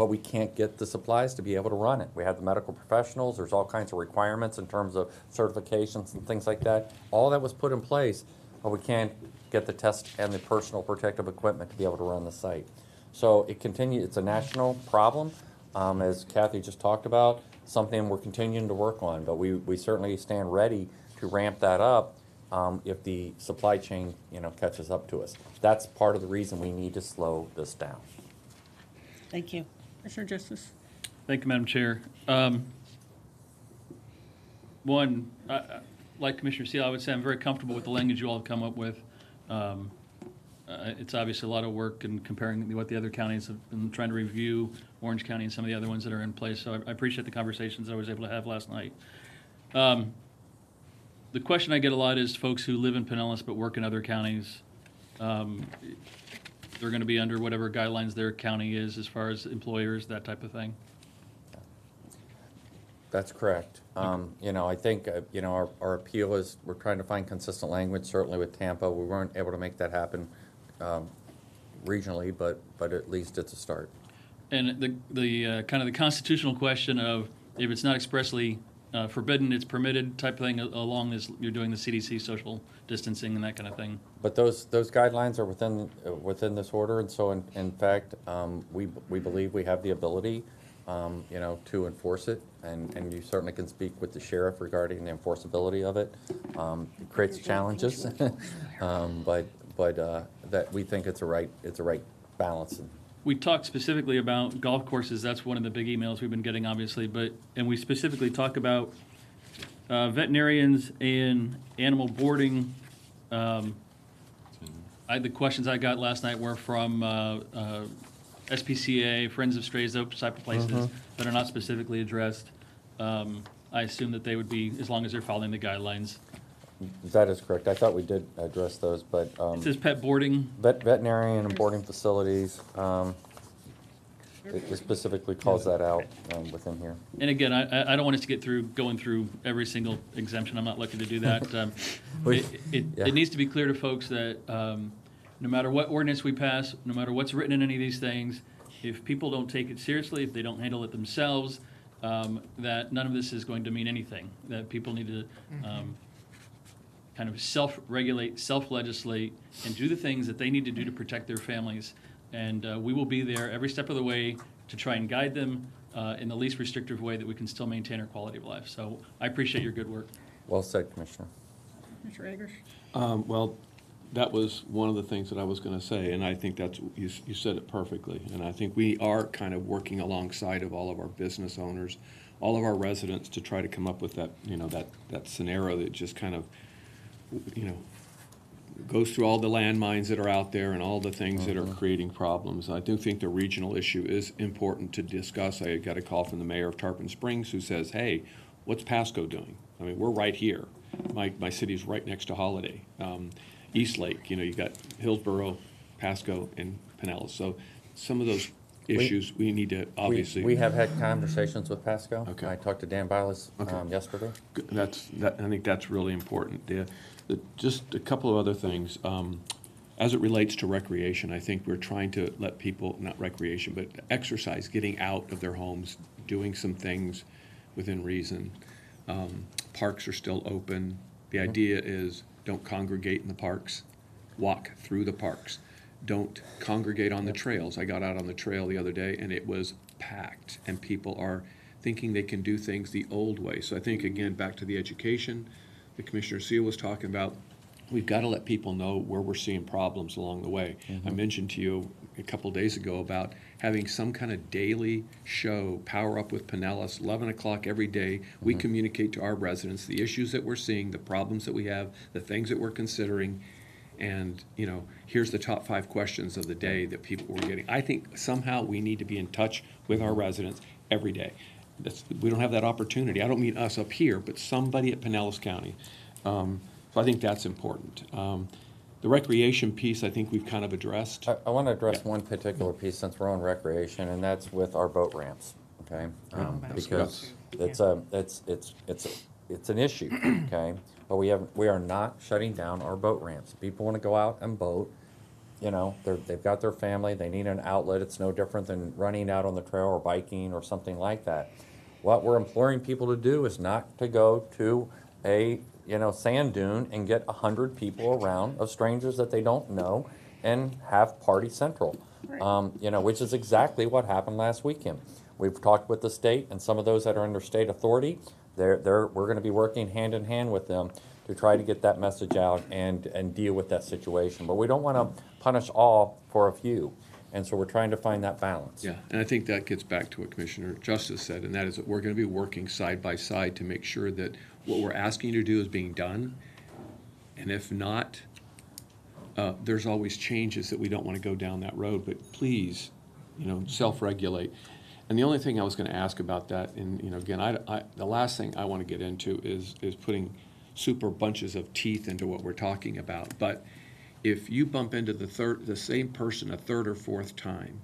but we can't get the supplies to be able to run it. We have the medical professionals, there's all kinds of requirements in terms of certifications and things like that. All that was put in place, but we can't get the test and the personal protective equipment to be able to run the site. So it continues, it's a national problem, um, as Kathy just talked about, something we're continuing to work on, but we, we certainly stand ready to ramp that up, um, if the supply chain, you know, catches up to us. That's part of the reason we need to slow this down. Thank you. Commissioner Justice? Thank you, Madam Chair. Um, One, I- like Commissioner Seel, I would say I'm very comfortable with the language you all have come up with. Um, uh, It's obviously a lot of work in comparing what the other counties have been trying to review, Orange County and some of the other ones that are in place. So I- I appreciate the conversations I was able to have last night. Um, The question I get a lot is folks who live in Pinellas but work in other counties. um, They're going to be under whatever guidelines their county is as far as employers, that type of thing. That's correct. Um, You know, I think, uh, you know, our, our appeal is, we're trying to find consistent language, certainly with Tampa. We weren't able to make that happen um, regionally, but, but at least it's a start. And the, the, uh, kind of the constitutional question of if it's not expressly uh, forbidden, it's permitted type thing along this, you're doing the CDC social distancing and that kind of thing. But those, those guidelines are within, uh, within this order, and so in, in fact, um, we, we believe we have the ability, um, you know, to enforce it, and, and you certainly can speak with the sheriff regarding the enforceability of it. Um, It creates challenges, um, but, but uh, that, we think it's a right, it's a right balance. We talked specifically about golf courses, that's one of the big emails we've been getting, obviously, but, and we specifically talk about uh, veterinarians and animal boarding. Um, I, the questions I got last night were from uh, uh, SPCA, Friends of Strays, those type of places that are not specifically addressed. Um, I assume that they would be, as long as they're following the guidelines. That is correct. I thought we did address those, but um, It says pet boarding, vet- veterinarian and boarding facilities, um, it it specifically calls that out um, within here. And again, I, I- I don't want us to get through, going through every single exemption, I'm not looking to do that. Um, We- It, it- yeah. it needs to be clear to folks that, um, no matter what ordinance we pass, no matter what's written in any of these things, if people don't take it seriously, if they don't handle it themselves, um, that none of this is going to mean anything. That people need to, um, kind of self-regulate, self-legislate, and do the things that they need to do to protect their families. And uh, we will be there every step of the way to try and guide them uh, in the least restrictive way that we can still maintain our quality of life. So I appreciate your good work. Well said, Commissioner. Commissioner Eggers? Um, Well, that was one of the things that I was going to say, and I think that's, you, you said it perfectly. And I think we are kind of working alongside of all of our business owners, all of our residents to try to come up with that, you know, that, that scenario that just kind of, you know, goes through all the landmines that are out there and all the things that are creating problems. I do think the regional issue is important to discuss. I got a call from the mayor of Tarpon Springs who says, hey, what's Pasco doing? I mean, we're right here. My, my city's right next to Holiday. Um, East Lake, you know, you got Hillsborough, Pasco, and Pinellas. So some of those issues, we need to We- obviously. We have had conversations with Pasco. Okay. I talked to Dan Okay. um, yesterday. That's, that, I think that's really important. The, the, just a couple of other things. Um, as it relates to recreation, I think we're trying to let people, not recreation, but exercise, getting out of their homes, doing some things within reason. Um, parks are still open. The idea is don't congregate in the parks, walk through the parks. Don't congregate on the trails. I got out on the trail the other day and it was packed and people are thinking they can do things the old way. So I think, again, back to the education that Commissioner Seel was talking about, we've got to let people know where we're seeing problems along the way. I mm-hmm. mentioned to you a couple days ago about having some kind of daily show, Power Up with Pinellas, 11 o'clock every day. We mm-hmm. communicate to our residents the issues that we're seeing, the problems that we have, the things that we're considering. And, you know, here's the top five questions of the day that people were getting. I think somehow we need to be in touch with our residents every day. That's, we don't have that opportunity. I don't mean us up here, but somebody at Pinellas County. Um, so I think that's important. Um, the recreation piece, I think we've kind of addressed. I, I want to address Yeah. one particular piece since we're on recreation, and that's with our boat ramps, okay? Um, that's Because it's a, it's, it's, it's, a- it's an issue, okay? But we have, we are not shutting down our boat ramps. People want to go out and boat, you know, they're, they've got their family, they need an outlet. It's no different than running out on the trail or biking or something like that. What we're imploring people to do is not to go to a, you know, sand dune and get a hundred people around of strangers that they don't know and have party central. Um, you know, which is exactly what happened last weekend. We've talked with the state and some of those that are under state authority. They're, they're, we're gonna be working hand in hand with them to try to get that message out and, and deal with that situation. But we don't wanna punish all for a few. And so we're trying to find that balance. Yeah, and I think that gets back to what Commissioner Justice said, and that is that we're gonna be working side by side to make sure that what we're asking you to do is being done. And if not, uh, there's always changes that we don't wanna go down that road, but please, you know, self-regulate. And the only thing I was gonna ask about that, and, you know, again, I, I, the last thing I wanna get into is, is putting super bunches of teeth into what we're talking about. But if you bump into the third, the same person a third or fourth time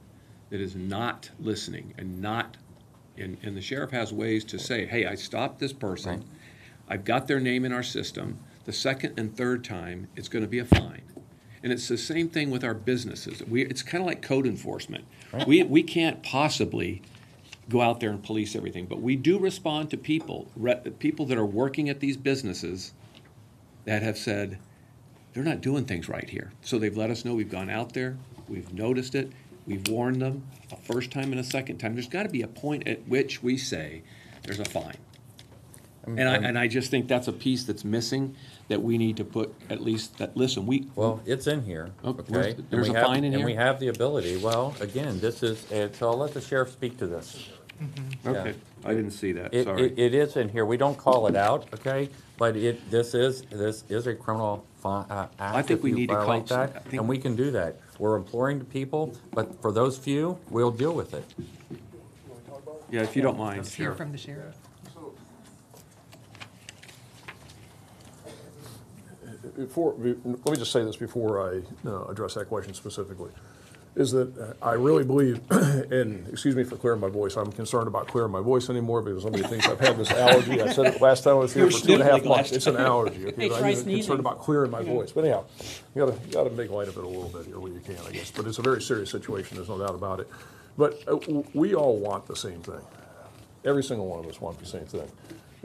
that is not listening and not, and, and the sheriff has ways to say, hey, I stopped this person. I've got their name in our system. The second and third time, it's gonna be a fine. And it's the same thing with our businesses. We, it's kind of like code enforcement. We, we can't possibly go out there and police everything, but we do respond to people, re, people that are working at these businesses that have said, they're not doing things right here. So they've let us know, we've gone out there, we've noticed it, we've warned them a first time and a second time. There's gotta be a point at which we say, there's a fine. Mm, and I, and I just think that's a piece that's missing, that we need to put, at least, that, listen, we, Well, it's in here, Oh, okay? And there's we a have- fine in And we have the ability, well, again, this is, and so I'll let the sheriff speak to this. Okay, I didn't see that, It, sorry. it, it is in here, we don't call it out, okay? But it, this is, this is a criminal fi- uh, I act think if we you need to call violate some- I that, think- and we can do that. We're imploring to people, but for those few, we'll deal with it. Yeah, if you don't mind, Let's hear Sheriff. from the sheriff. Before, let me just say this before I uh, address that question specifically, is that uh, I really believe, and excuse me for clearing my voice, I'm concerned about clearing my voice anymore because somebody thinks I've had this allergy. I said it last time I was here You were for two and a half months. last It's an allergy. okay? I'm concerned about clearing my voice. But anyhow, you gotta, you gotta make light of it a little bit here where you can, I guess. But it's a very serious situation, there's no doubt about it. But uh, w- we all want the same thing. Every single one of us want the same thing.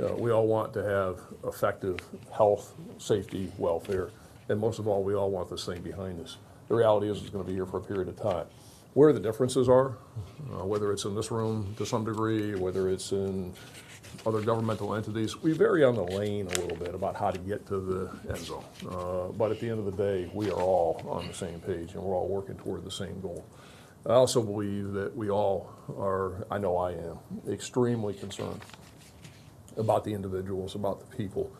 Uh, we all want to have effective health, safety, welfare, and most of all, we all want this thing behind us. The reality is, it's going to be here for a period of time. Where the differences are, uh, whether it's in this room to some degree, whether it's in other governmental entities, we vary on the lane a little bit about how to get to the end zone. Uh, but at the end of the day, we are all on the same page and we're all working toward the same goal. I also believe that we all are, I know I am, extremely concerned about the individuals, about the people,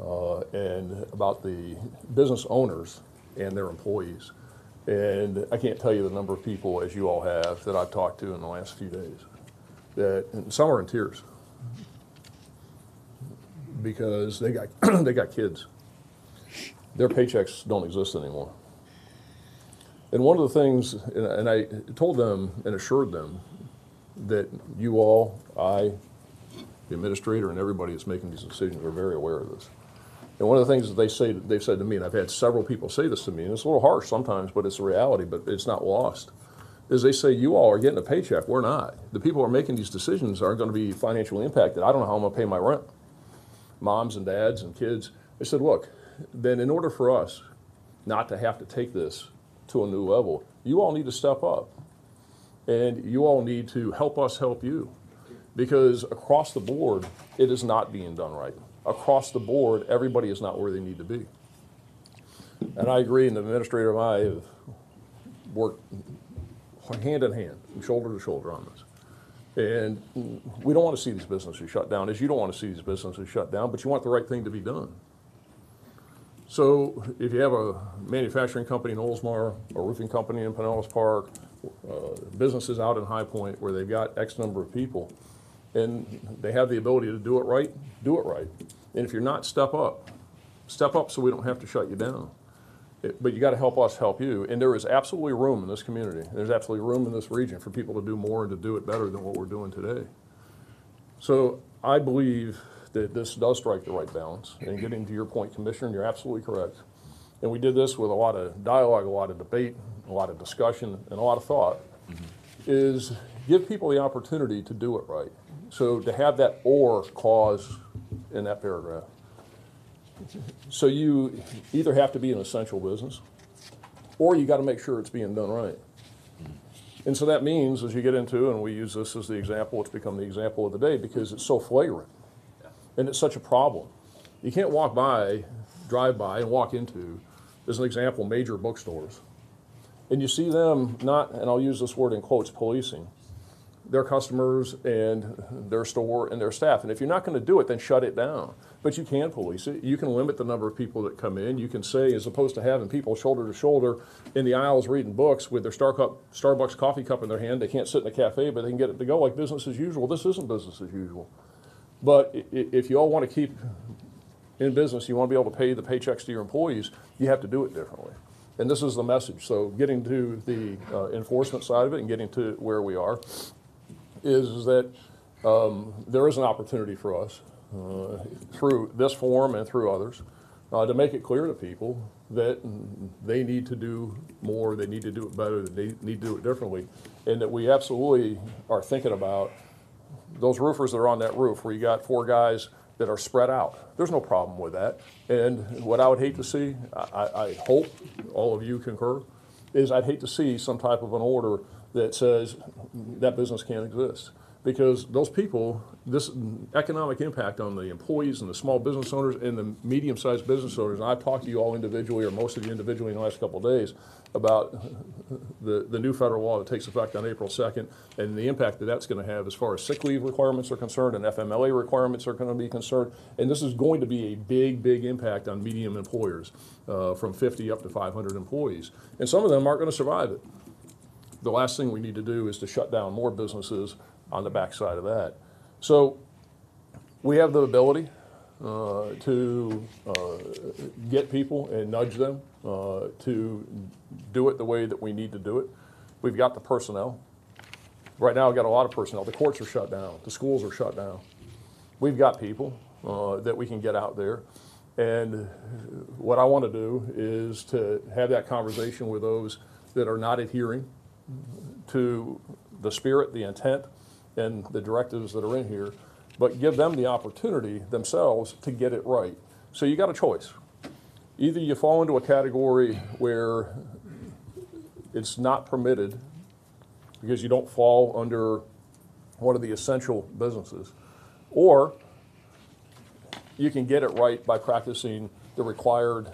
uh, and about the business owners and their employees. And I can't tell you the number of people, as you all have, that I've talked to in the last few days, that, and some are in tears. Because they got, they got kids. Their paychecks don't exist anymore. And one of the things, and and I told them and assured them that you all, I, the administrator, and everybody that's making these decisions are very aware of this. And one of the things that they say, they've said to me, and I've had several people say this to me, and it's a little harsh sometimes, but it's a reality, but it's not lost, is they say, you all are getting a paycheck, we're not. The people who are making these decisions aren't gonna be financially impacted. I don't know how I'm gonna pay my rent. Moms and dads and kids. They said, look, then in order for us not to have to take this to a new level, you all need to step up. And you all need to help us help you. Because across the board, it is not being done right. Across the board, everybody is not where they need to be. And I agree, and the administrator and I have worked hand in hand, shoulder to shoulder on this. And we don't want to see these businesses shut down, as you don't want to see these businesses shut down, but you want the right thing to be done. So if you have a manufacturing company in Oldsmar, a roofing company in Pinellas Park, uh, businesses out in High Point where they've got X number of people, and they have the ability to do it right, do it right. And if you're not, step up. Step up so we don't have to shut you down. It- But you gotta help us help you, and there is absolutely room in this community, there's absolutely room in this region for people to do more and to do it better than what we're doing today. So I believe that this does strike the right balance, and getting to your point, Commissioner, you're absolutely correct. And we did this with a lot of dialogue, a lot of debate, a lot of discussion, and a lot of thought, mm-hmm. is give people the opportunity to do it right. So to have that or clause in that paragraph. So you either have to be an essential business, or you gotta make sure it's being done right. And so that means, as you get into, and we use this as the example, it's become the example of the day because it's so flagrant. And it's such a problem. You can't walk by, drive by, and walk into, as an example, major bookstores. And you see them not, and I'll use this word in quotes, policing their customers and their store and their staff. And if you're not going to do it, then shut it down. But you can police it. You can limit the number of people that come in. You can say, as opposed to having people shoulder to shoulder in the aisles reading books with their Star cup, Starbucks coffee cup in their hand, they can't sit in a cafe, but they can get it to go like business as usual. This isn't business as usual. But if you all want to keep in business, you want to be able to pay the paychecks to your employees, you have to do it differently. And this is the message. So getting to the uh, enforcement side of it and getting to where we are is, that um, there is an opportunity for us uh, through this forum and through others uh, to make it clear to people that they need to do more, they need to do it better, they need to do it differently, and that we absolutely are thinking about those roofers that are on that roof where you got four guys that are spread out. There's no problem with that. And what I would hate to see, I I hope all of you concur, is I'd hate to see some type of an order that says that business can't exist. Because those people, this economic impact on the employees and the small business owners and the medium-sized business owners, and I've talked to you all individually, or most of you individually in the last couple of days, about the, the new federal law that takes effect on April 2nd and the impact that that's going to have as far as sick leave requirements are concerned and FMLA requirements are going to be concerned. And this is going to be a big, big impact on medium employers uh, from 50 up to 500 employees. And some of them aren't going to survive it. The last thing we need to do is to shut down more businesses on the backside of that. So we have the ability uh, to uh, get people and nudge them uh, to do it the way that we need to do it. We've got the personnel. Right now, we've got a lot of personnel. The courts are shut down. The schools are shut down. We've got people uh, that we can get out there. And what I want to do is to have that conversation with those that are not adhering to the spirit, the intent, and the directives that are in here, but give them the opportunity themselves to get it right. So you got a choice. Either you fall into a category where it's not permitted because you don't fall under one of the essential businesses, or you can get it right by practicing the required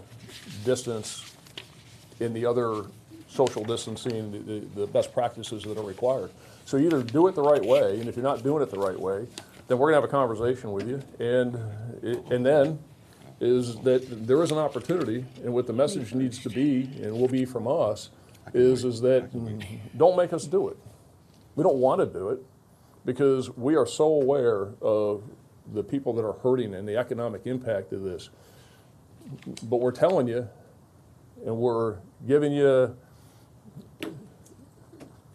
distance in the other social distancing, the, the, best practices that are required. So either do it the right way, and if you're not doing it the right way, then we're gonna have a conversation with you, and, and then, is that there is an opportunity, and what the message needs to be, and will be from us, is, is that don't make us do it. We don't want to do it because we are so aware of the people that are hurting and the economic impact of this. But we're telling you, and we're giving you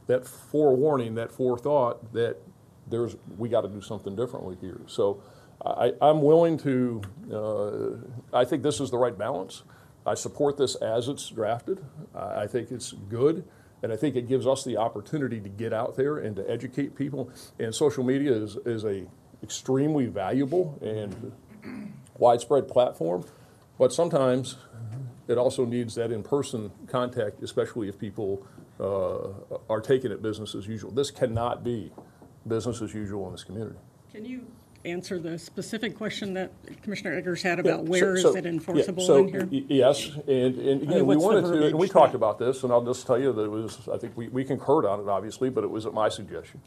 that forewarning, that forethought that there's, we got to do something differently here. So I, I'm willing to, uh, I think this is the right balance. I support this as it's drafted. I, think it's good. And I think it gives us the opportunity to get out there and to educate people. And social media is, is a extremely valuable and widespread platform. But sometimes it also needs that in-person contact, especially if people Uh, are taking it business as usual. This cannot be business as usual in this community. Can you answer the specific question that Commissioner Eggers had about Yeah, where is so- it yeah, enforceable so, in here? Yes, and, and again, we what's the wanted to, and we talked about this, and I'll just tell you that it was, I think we, we concurred on it, obviously, but it was at my suggestion.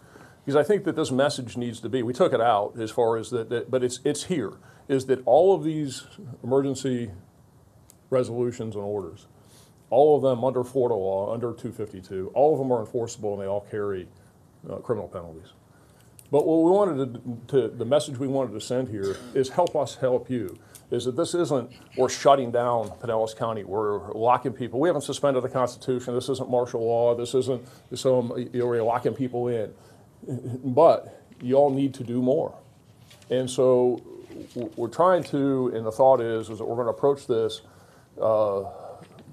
Because I think that this message needs to be, we took it out as far as that, that- but it's, it's here, is that all of these emergency resolutions and orders, all of them under Florida law, under 252, all of them are enforceable and they all carry uh, criminal penalties. But what we wanted to, to, the message we wanted to send here is help us help you. Is that this isn't, we're shutting down Pinellas County, we're locking people, we haven't suspended the Constitution, this isn't martial law, this isn't some, you know, we're locking people in. But you all need to do more. And so we're trying to, and the thought is, is that we're gonna approach this uh,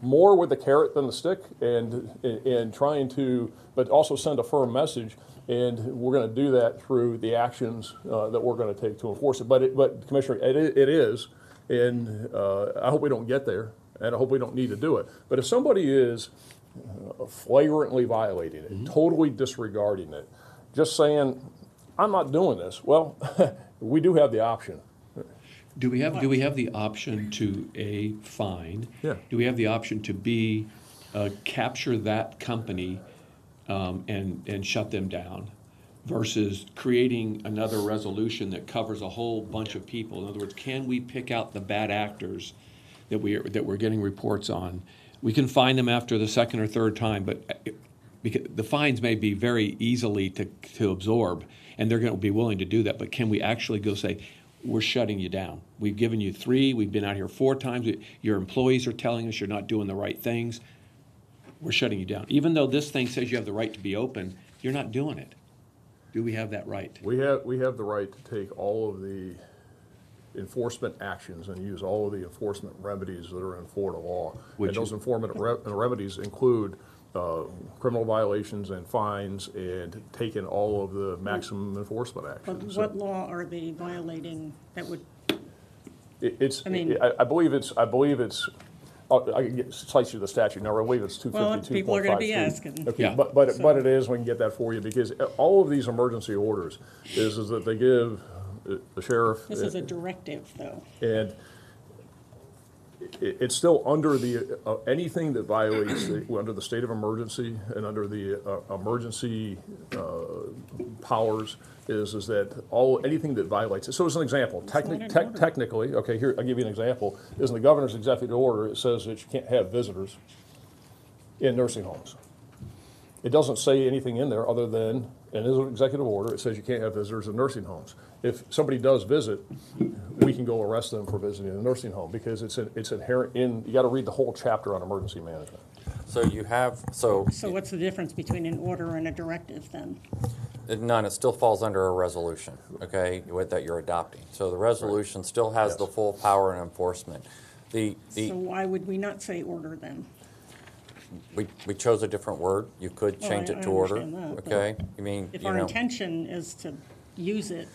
more with the carrot than the stick and, and trying to, but also send a firm message. And we're going to do that through the actions uh, that we're going to take to enforce it. But, it, but Commissioner, it, it is, and uh, I hope we don't get there, and I hope we don't need to do it. But if somebody is uh, flagrantly violating it, totally disregarding it, just saying, I'm not doing this, well, we do have the option. Do we have, do we have the option to, A, fine? Yeah. Do we have the option to, B, uh, capture that company um, and, and shut them down? Versus creating another resolution that covers a whole bunch of people? In other words, can we pick out the bad actors that we, are that we're getting reports on? We can find them after the second or third time, but uh, because the fines may be very easily to, to absorb, and they're going to be willing to do that. But can we actually go say, we're shutting you down? We've given you three. We've been out here four times. Your employees are telling us you're not doing the right things. We're shutting you down. Even though this thing says you have the right to be open, you're not doing it. Do we have that right? We have, we have the right to take all of the enforcement actions and use all of the enforcement remedies that are in Florida law. Which And those enforcement re- remedies include uh, criminal violations and fines and taking all of the maximum enforcement But actions. So what law are they violating that would, it- It's, I mean- I, I believe it's, I believe it's, oh, I can get, cite you the statute now, I believe it's two Well, fifty-two people are gonna be asking. Okay, Yeah. but, but, So- but it is, we can get that for you, because all of these emergency orders is, is that they give uh, the sheriff. this is a directive, though. And it, it's still under the, uh, anything that violates, the- under the state of emergency and under the uh, emergency uh, powers is, is that all, anything that violates it. So as an example, techni- order. technically, okay, here, I'll give you an example, is in the governor's executive order, it says that you can't have visitors in nursing homes. It doesn't say anything in there other than, and is an executive order, it says you can't have visitors in nursing homes. If somebody does visit, we can go arrest them for visiting a nursing home, because it's, in- it's inherent in, you gotta read the whole chapter on emergency management. So you have, so, So what's the difference between an order and a directive, then? none, it still falls under a resolution, okay, with that you're adopting. So the resolution still has the full power and enforcement. The, the. So why would we not say order, then? We, we chose a different word. You could Well, change I- it I to order, understand that, but okay? You mean, If you our know, intention is to use it,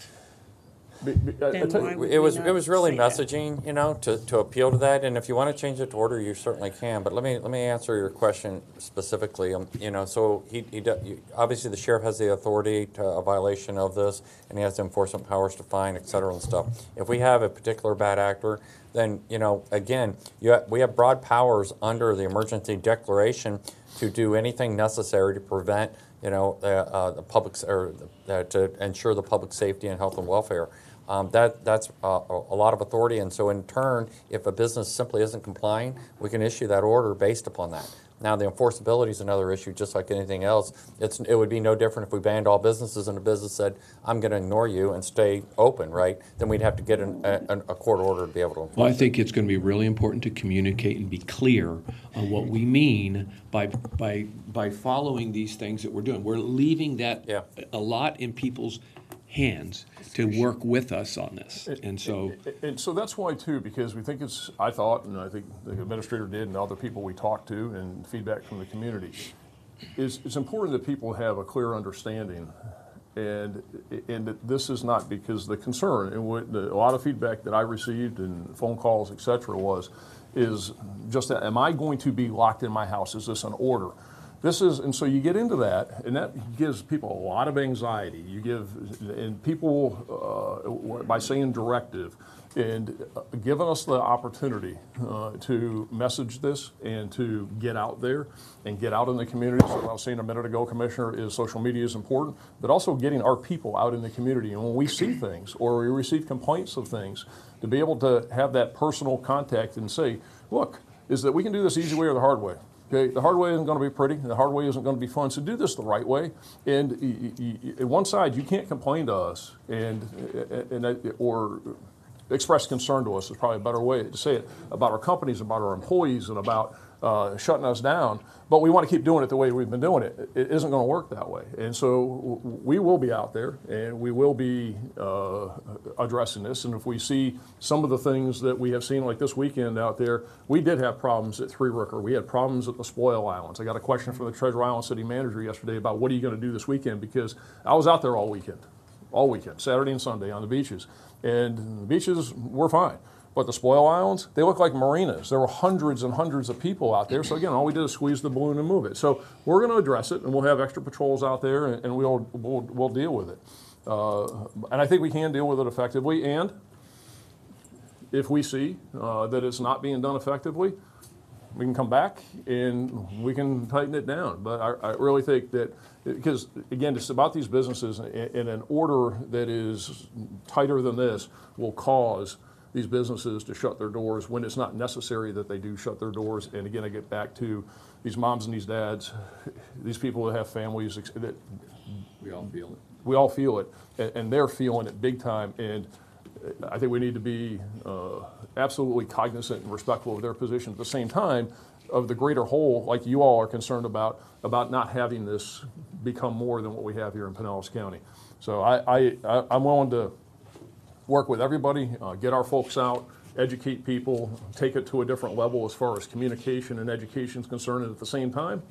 Be- be- I- I Then tell you- why would it was, it was really say that? messaging, you know, to, to appeal to that. And if you want to change it to order, you certainly can. But let me, let me answer your question specifically. Um, you know, so he, he, do- you- obviously the sheriff has the authority to a violation of this and he has the enforcement powers to fine, et cetera and stuff. If we have a particular bad actor, then, you know, again, you, ha- we have broad powers under the emergency declaration to do anything necessary to prevent you know, uh, uh, the public's, or uh, to ensure the public safety and health and welfare. Um, That, that's uh, a a lot of authority, and so in turn, if a business simply isn't complying, we can issue that order based upon that. Now, the enforceability is another issue, just like anything else. It's, it would be no different if we banned all businesses and a business said, I'm going to ignore you and stay open, right? Then we'd have to get an, a, a court order to be able to enforce Well, I think it's going to be really important to communicate and be clear on what we mean by, by, by following these things that we're doing. We're leaving that Yeah. a lot in people's hands to work with us on this. And so, And so that's why too, because we think it's, I thought, and I think the administrator did, and other people we talked to, and feedback from the community, is it's important that people have a clear understanding. And, and that this is not because the concern, and what, the- a lot of feedback that I received and phone calls, et cetera, was, is just that, am I going to be locked in my house? Is this an order? This is, and so you get into that, and that gives people a lot of anxiety. You give, and people, uh, by saying directive, and uh, giving us the opportunity uh, to message this and to get out there and get out in the community. So what I was saying a minute ago, Commissioner, is social media is important, but also getting our people out in the community. And when we see things or we receive complaints of things, to be able to have that personal contact and say, look, is that we can do this easy way or the hard way. Okay, the hard way isn't going to be pretty. The hard way isn't going to be fun. So do this the right way. And y- one side, you can't complain to us and and that- or express concern to us is probably a better way to say it about our companies, about our employees, and about uh, shutting us down. But we want to keep doing it the way we've been doing it. It isn't going to work that way. And so we will be out there and we will be uh, addressing this. And if we see some of the things that we have seen, like this weekend out there, we did have problems at Three Rooker. We had problems at the Spoil Islands. I got a question from the Treasure Island City Manager yesterday about what are you going to do this weekend because I was out there all weekend all weekend, Saturday and Sunday on the beaches. And the beaches were fine. But the spoil islands, they look like marinas. There were hundreds and hundreds of people out there. So again, all we did is squeeze the balloon and move it. So we're going to address it, and we'll have extra patrols out there, and, and we'll, we'll we'll deal with it. Uh, and I think we can deal with it effectively. And if we see uh, that it's not being done effectively, we can come back and we can tighten it down. But I, I really think that, because again, it's about these businesses, and an order that is tighter than this will cause these businesses to shut their doors when it's not necessary that they do shut their doors. And again, I get back to these moms and these dads, these people that have families, that we all feel it. we all feel it, and, and they're feeling it big time. And I think we need to be uh, absolutely cognizant and respectful of their position. At the same time, of the greater whole, like you all are concerned about, about not having this become more than what we have here in Pinellas County. So I, I, I- I'm willing to work with everybody, uh, get our folks out, educate people, take it to a different level as far as communication and education is concerned, and at the same time,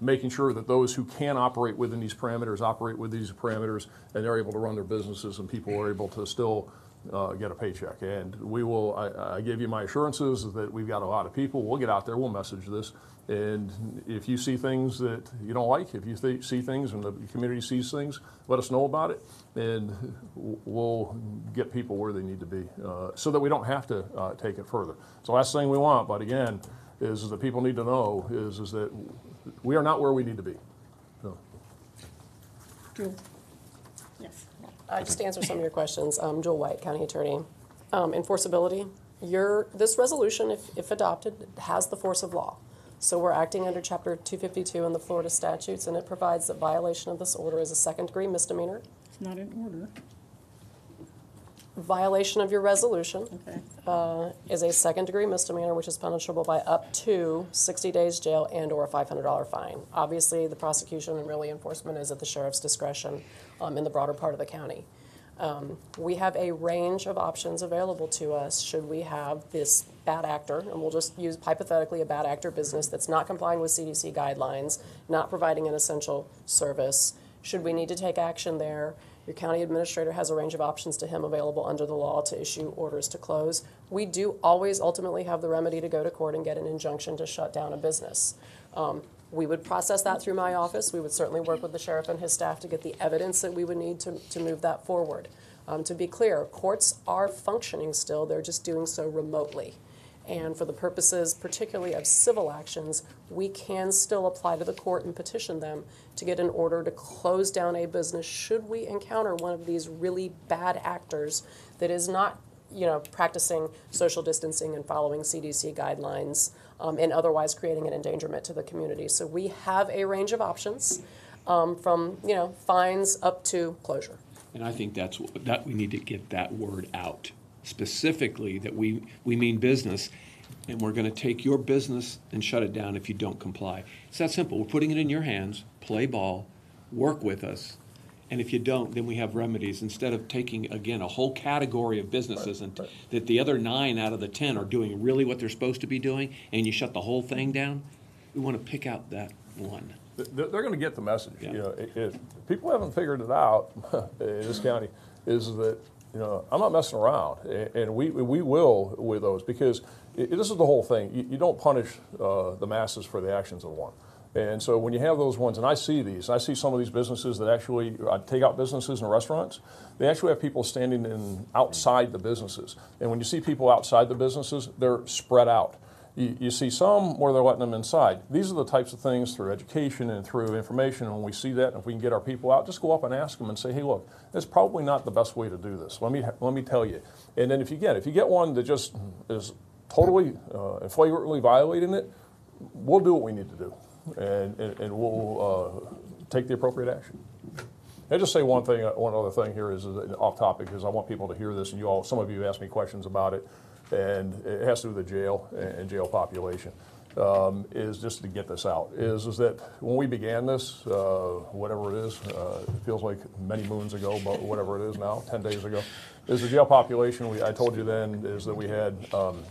making sure that those who can operate within these parameters operate with these parameters and they're able to run their businesses and people are able to still uh, get a paycheck. And we will, I, I give you my assurances that we've got a lot of people. We'll get out there, we'll message this. And if you see things that you don't like, if you th- see things and the community sees things, let us know about it and we'll get people where they need to be uh, so that we don't have to uh, take it further. It's the last thing we want, but again, is, that people need to know is, is that we are not where we need to be. So, Jewel? Uh, Just to answer some of your questions, um, Jewel White, County Attorney. Um, Enforceability, your, this resolution, if, if adopted, has the force of law. So we're acting under Chapter 252 in the Florida statutes, and it provides that violation of this order is a second-degree misdemeanor. It's not in order. Violation of your resolution Okay. uh, is a second-degree misdemeanor, which is punishable by up to 60 days jail and/or a $500 fine. Obviously, the prosecution and really enforcement is at the sheriff's discretion um, in the broader part of the county. Um, We have a range of options available to us should we have this bad actor, and we'll just use hypothetically a bad actor business that's not complying with CDC guidelines, not providing an essential service. Should we need to take action there, your county administrator has a range of options to him available under the law to issue orders to close. We do always ultimately have the remedy to go to court and get an injunction to shut down a business. Um, We would process that through my office. We would certainly work with the sheriff and his staff to get the evidence that we would need to, to move that forward. Um, to be clear, courts are functioning still, they're just doing so remotely. And for the purposes particularly of civil actions, we can still apply to the court and petition them to get an order to close down a business should we encounter one of these really bad actors that is not, you know, practicing social distancing and following CDC guidelines um, and otherwise creating an endangerment to the community. So we have a range of options um, from, you know, fines up to closure. And I think that's, that, we need to get that word out specifically, that we, we mean business, and we're gonna take your business and shut it down if you don't comply. It's that simple. We're putting it in your hands, play ball, work with us, and if you don't, then we have remedies, instead of taking, again, a whole category of businesses and that the other nine out of the ten are doing really what they're supposed to be doing, and you shut the whole thing down, we wanna pick out that one. They're, they're gonna get the message, Yeah. you know, if, people haven't figured it out in this county, is that, you know, I'm not messing around, a- and we, we will with those, because i- this is the whole thing, you, you don't punish, uh, the masses for the actions of one. And so when you have those ones, and I see these, I see some of these businesses that actually, uh, take out businesses and restaurants, they actually have people standing in, outside the businesses. And when you see people outside the businesses, they're spread out. You, you see some where they're letting them inside. These are the types of things through education and through information. And when we see that, and if we can get our people out, just go up and ask them and say, "Hey, look, it's probably not the best way to do this. Let me let me tell you." And then if you get if you get one that just is totally uh, flagrantly violating it, we'll do what we need to do, and and, and we'll uh, take the appropriate action. I just say one thing, uh, one other thing here is, off topic, because I want people to hear this, and you all, some of you asked me questions about it, and it has to do with the jail and jail population. Um, is just to get this out, is, is that when we began this, uh, whatever it is, uh, it feels like many moons ago, but whatever it is now, 10 days ago, is the jail population, we, I told you then, is that we had um,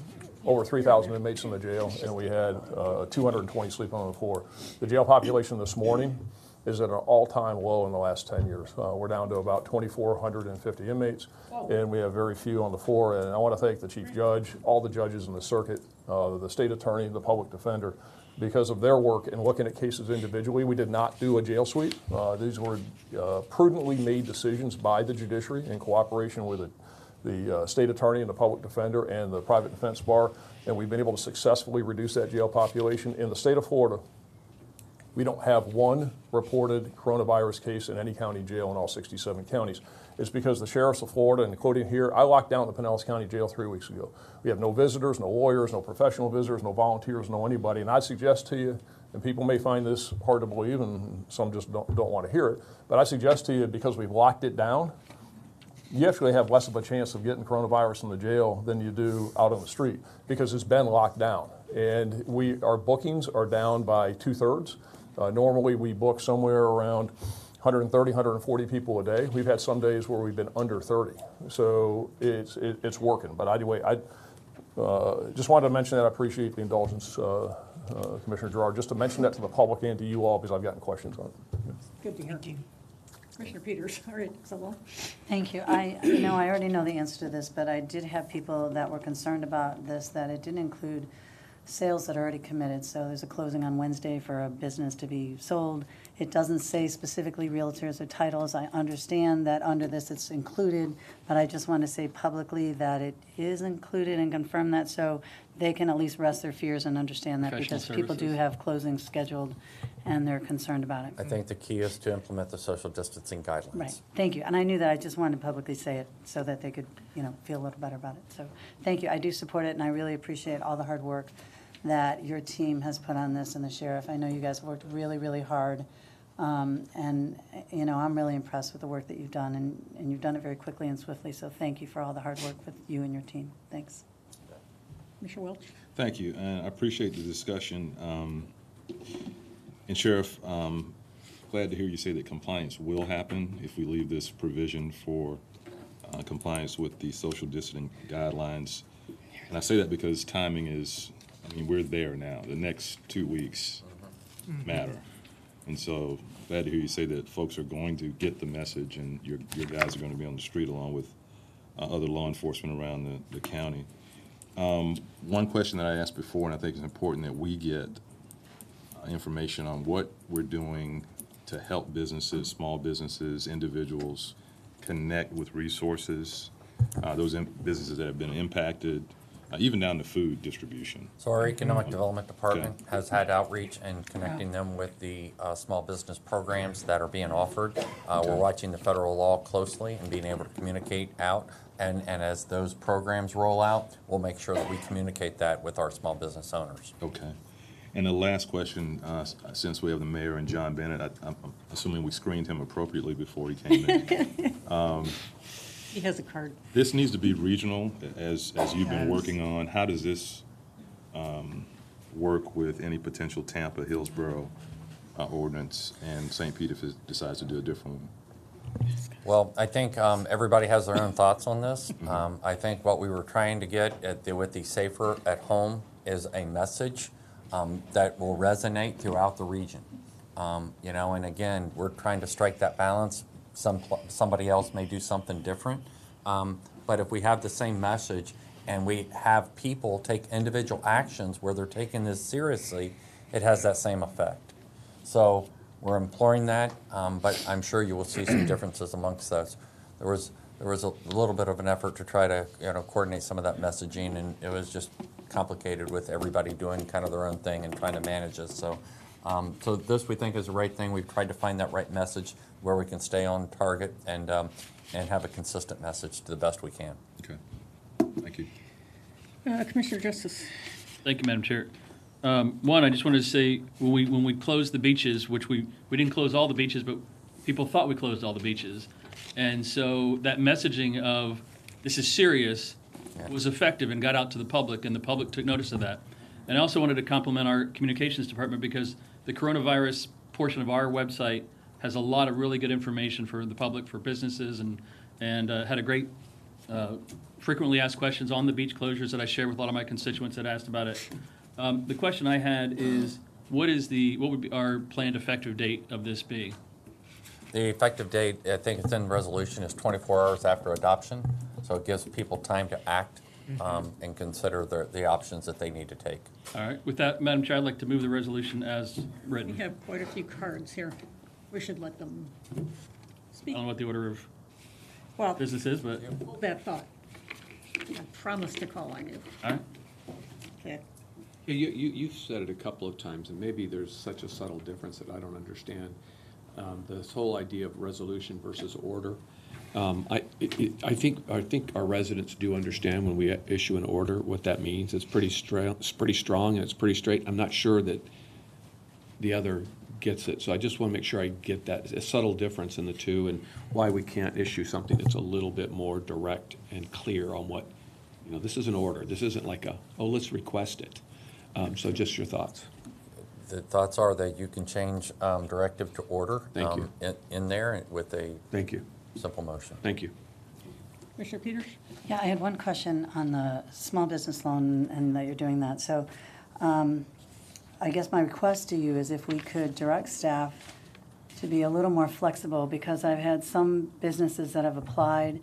over 3,000 inmates in the jail, and we had uh, 220 sleeping on the floor. The jail population this morning is at an all-time low in the last 10 years. Uh, We're down to about 2,450 inmates, and we have very few on the floor. And I want to thank the chief judge, all the judges in the circuit, uh, the state attorney, the public defender, because of their work in looking at cases individually. We did not do a jail sweep. Uh, These were uh, prudently made decisions by the judiciary in cooperation with the the uh, state attorney and the public defender and the private defense bar, and we've been able to successfully reduce that jail population. In the state of Florida, we don't have one reported coronavirus case in any county jail in all 67 counties. It's because the sheriffs of Florida, including here, I locked down the Pinellas County Jail three weeks ago. We have no visitors, no lawyers, no professional visitors, no volunteers, no anybody. And I suggest to you, and people may find this hard to believe, and some just don't, don't want to hear it, but I suggest to you, because we've locked it down, you actually have less of a chance of getting coronavirus in the jail than you do out on the street because it's been locked down. And we, our bookings are down by two thirds. Uh, normally, we book somewhere around 130, 140 people a day. We've had some days where we've been under 30. So it's, it, it's working. But anyway, I uh, just wanted to mention that. I appreciate the indulgence, uh, uh, Commissioner Gerard, just to mention that to the public and to you all because I've gotten questions on it. Good to hear. Commissioner Peters, all right, so Thank you. I, know, I already know the answer to this, but I did have people that were concerned about this, that it didn't include sales that are already committed. So there's a closing on Wednesday for a business to be sold. It doesn't say specifically realtors or titles. I understand that under this it's included, but I just want to say publicly that it is included and confirm that so they can at least rest their fears and understand that Professional because people do services. have closings scheduled and they're concerned about it. I think the key is to implement the social distancing guidelines. Right, thank you. And I knew that, I just wanted to publicly say it so that they could, you know, feel a little better about it. So, thank you, I do support it, and I really appreciate all the hard work that your team has put on this and the sheriff. I know you guys worked really, really hard. Um, And, you know, I'm really impressed with the work that you've done, and, and you've done it very quickly and swiftly. So thank you for all the hard work with you and your team. Thanks. Commissioner Welch? Thank you, and I appreciate the discussion. Um, And Sheriff, um, glad to hear you say that compliance will happen if we leave this provision for uh, compliance with the social distancing guidelines. And I say that because timing is, I mean, we're there now. The next two weeks matter. And so glad to hear you say that folks are going to get the message and your, your guys are going to be on the street along with uh, other law enforcement around the, the county. Um, One question that I asked before, and I think it's important that we get uh, information on what we're doing to help businesses, small businesses, individuals connect with resources, uh, those in- businesses that have been impacted, uh, even down to food distribution. So our Economic Development Department has had outreach and connecting them with the uh, small business programs that are being offered. Uh, We're watching the federal law closely and being able to communicate out. And, and as those programs roll out, we'll make sure that we communicate that with our small business owners. Okay. And the last question, uh, s- since we have the mayor and John Bennett, I- I'm I'm assuming we screened him appropriately before he came in. He has a card. This needs to be regional, as, as you've been working on. How does this um, work with any potential Tampa, Hillsborough uh, ordinance, and St. Pete if it decides to do a different one? Well, I think um, everybody has their own thoughts on this. Um, I think what we were trying to get at the, with the Safer at Home is a message um, that will resonate throughout the region. Um, you know, and again, we're trying to strike that balance. Some somebody else may do something different, um, but if we have the same message and we have people take individual actions where they're taking this seriously, it has that same effect. So we're imploring that, um, but I'm sure you will see some differences amongst those. There was, there was a little bit of an effort to try to, you know, coordinate some of that messaging, and it was just complicated with everybody doing kind of their own thing and trying to manage it. So, um, so this we think is the right thing. We've tried to find that right message where we can stay on target and, um, and have a consistent message to the best we can. Okay. Thank you. Uh, Commissioner Justice. Thank you, Madam Chair. Um, One, I just wanted to say, when we, when we closed the beaches, which we, we didn't close all the beaches, but people thought we closed all the beaches. And so that messaging of, this is serious, was effective and got out to the public, and the public took notice of that. And I also wanted to compliment our communications department, because the coronavirus portion of our website has a lot of really good information for the public, for businesses, and, and uh, had a great uh, frequently asked questions on the beach closures that I shared with a lot of my constituents that asked about it. Um, The question I had is, what is the, what would be our planned effective date of this be? The effective date, I think it's in resolution, is 24 hours after adoption, so it gives people time to act um, and consider the, the options that they need to take. All right, with that, Madam Chair, I'd like to move the resolution as We written. I have quite a few cards here. We should let them speak. don't know what the order of Well, business is, but, hold that thought. I promised to call on you. all right. Okay. Yeah, you, you, you've said it a couple of times, and maybe there's such a subtle difference that I don't understand. Um, this whole idea of resolution versus order. Um, I, it, it, I think, I think our residents do understand when we issue an order, what that means. It's pretty stra, it's pretty strong and it's pretty straight. I'm not sure that the other gets it, so I just wanna make sure I get that, a subtle difference in the two and why we can't issue something that's a little bit more direct and clear on what, you know, this is an order. This isn't like a, oh, let's request it. Um, so just your thoughts. The thoughts are that you can change um, directive to order. Thank you. um, In, in there with a Thank you. Simple motion. Thank you. Commissioner Peters? Yeah, I had one question on the small business loan and that you're doing that. So um, I guess my request to you is if we could direct staff to be a little more flexible because I've had some businesses that have applied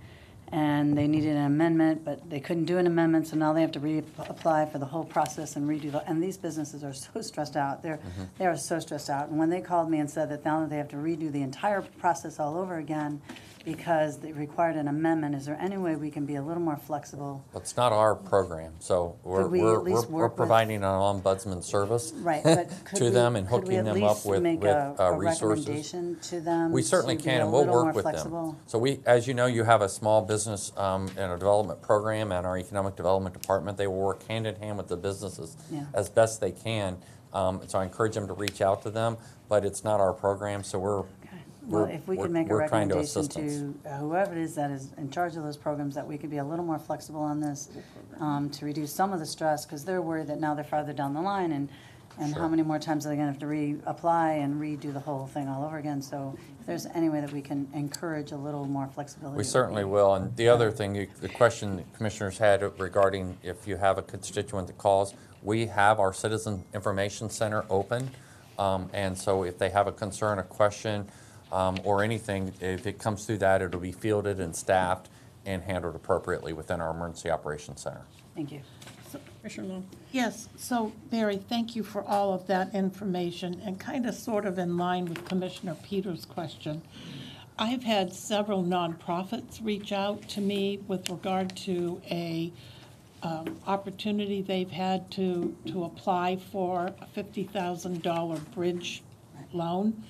and they needed an amendment, but they couldn't do an amendment, so now they have to reapply for the whole process and redo the, and these businesses are so stressed out. They're, they are so stressed out. And when they called me and said that now that they have to redo the entire process all over again because it required an amendment, is there any way we can be a little more flexible? It's not our program, so we're, Could we we're, at we're- we're work with- providing an ombudsman service Right, but could to we, them and hooking them up with, with a, uh, a resources. recommendation to them? We certainly to be can, a and we'll little more work with them. flexible? So we, as you know, you have a small business um, and a development program and our economic development department. They will work hand in hand with the businesses Yeah. as best they can. Um, So I encourage them to reach out to them, but it's not our program, so we're. Well, we're- if we we're- could make a we're trying to recommendation to whoever it is that is in charge of those programs, that we could be a little more flexible on this, um, to reduce some of the stress, because they're worried that now they're farther down the line, and, and how Sure. many more times are they gonna have to reapply and redo the whole thing all over again? So if there's any way that we can encourage a little more flexibility. We certainly will. And the other thing, you- the question the commissioners had regarding if you have a constituent that calls, we have our Citizen Information Center open. Um, And so if they have a concern, a question, um, or anything, if it comes through that, it'll be fielded and staffed and handled appropriately within our Emergency Operations Center. Thank you. Commissioner Long? Yes, so Barry, thank you for all of that information, and kind of sort of in line with Commissioner Peters' question. I've had several nonprofits reach out to me with regard to a um, opportunity they've had to, to apply for a $50,000 bridge loan.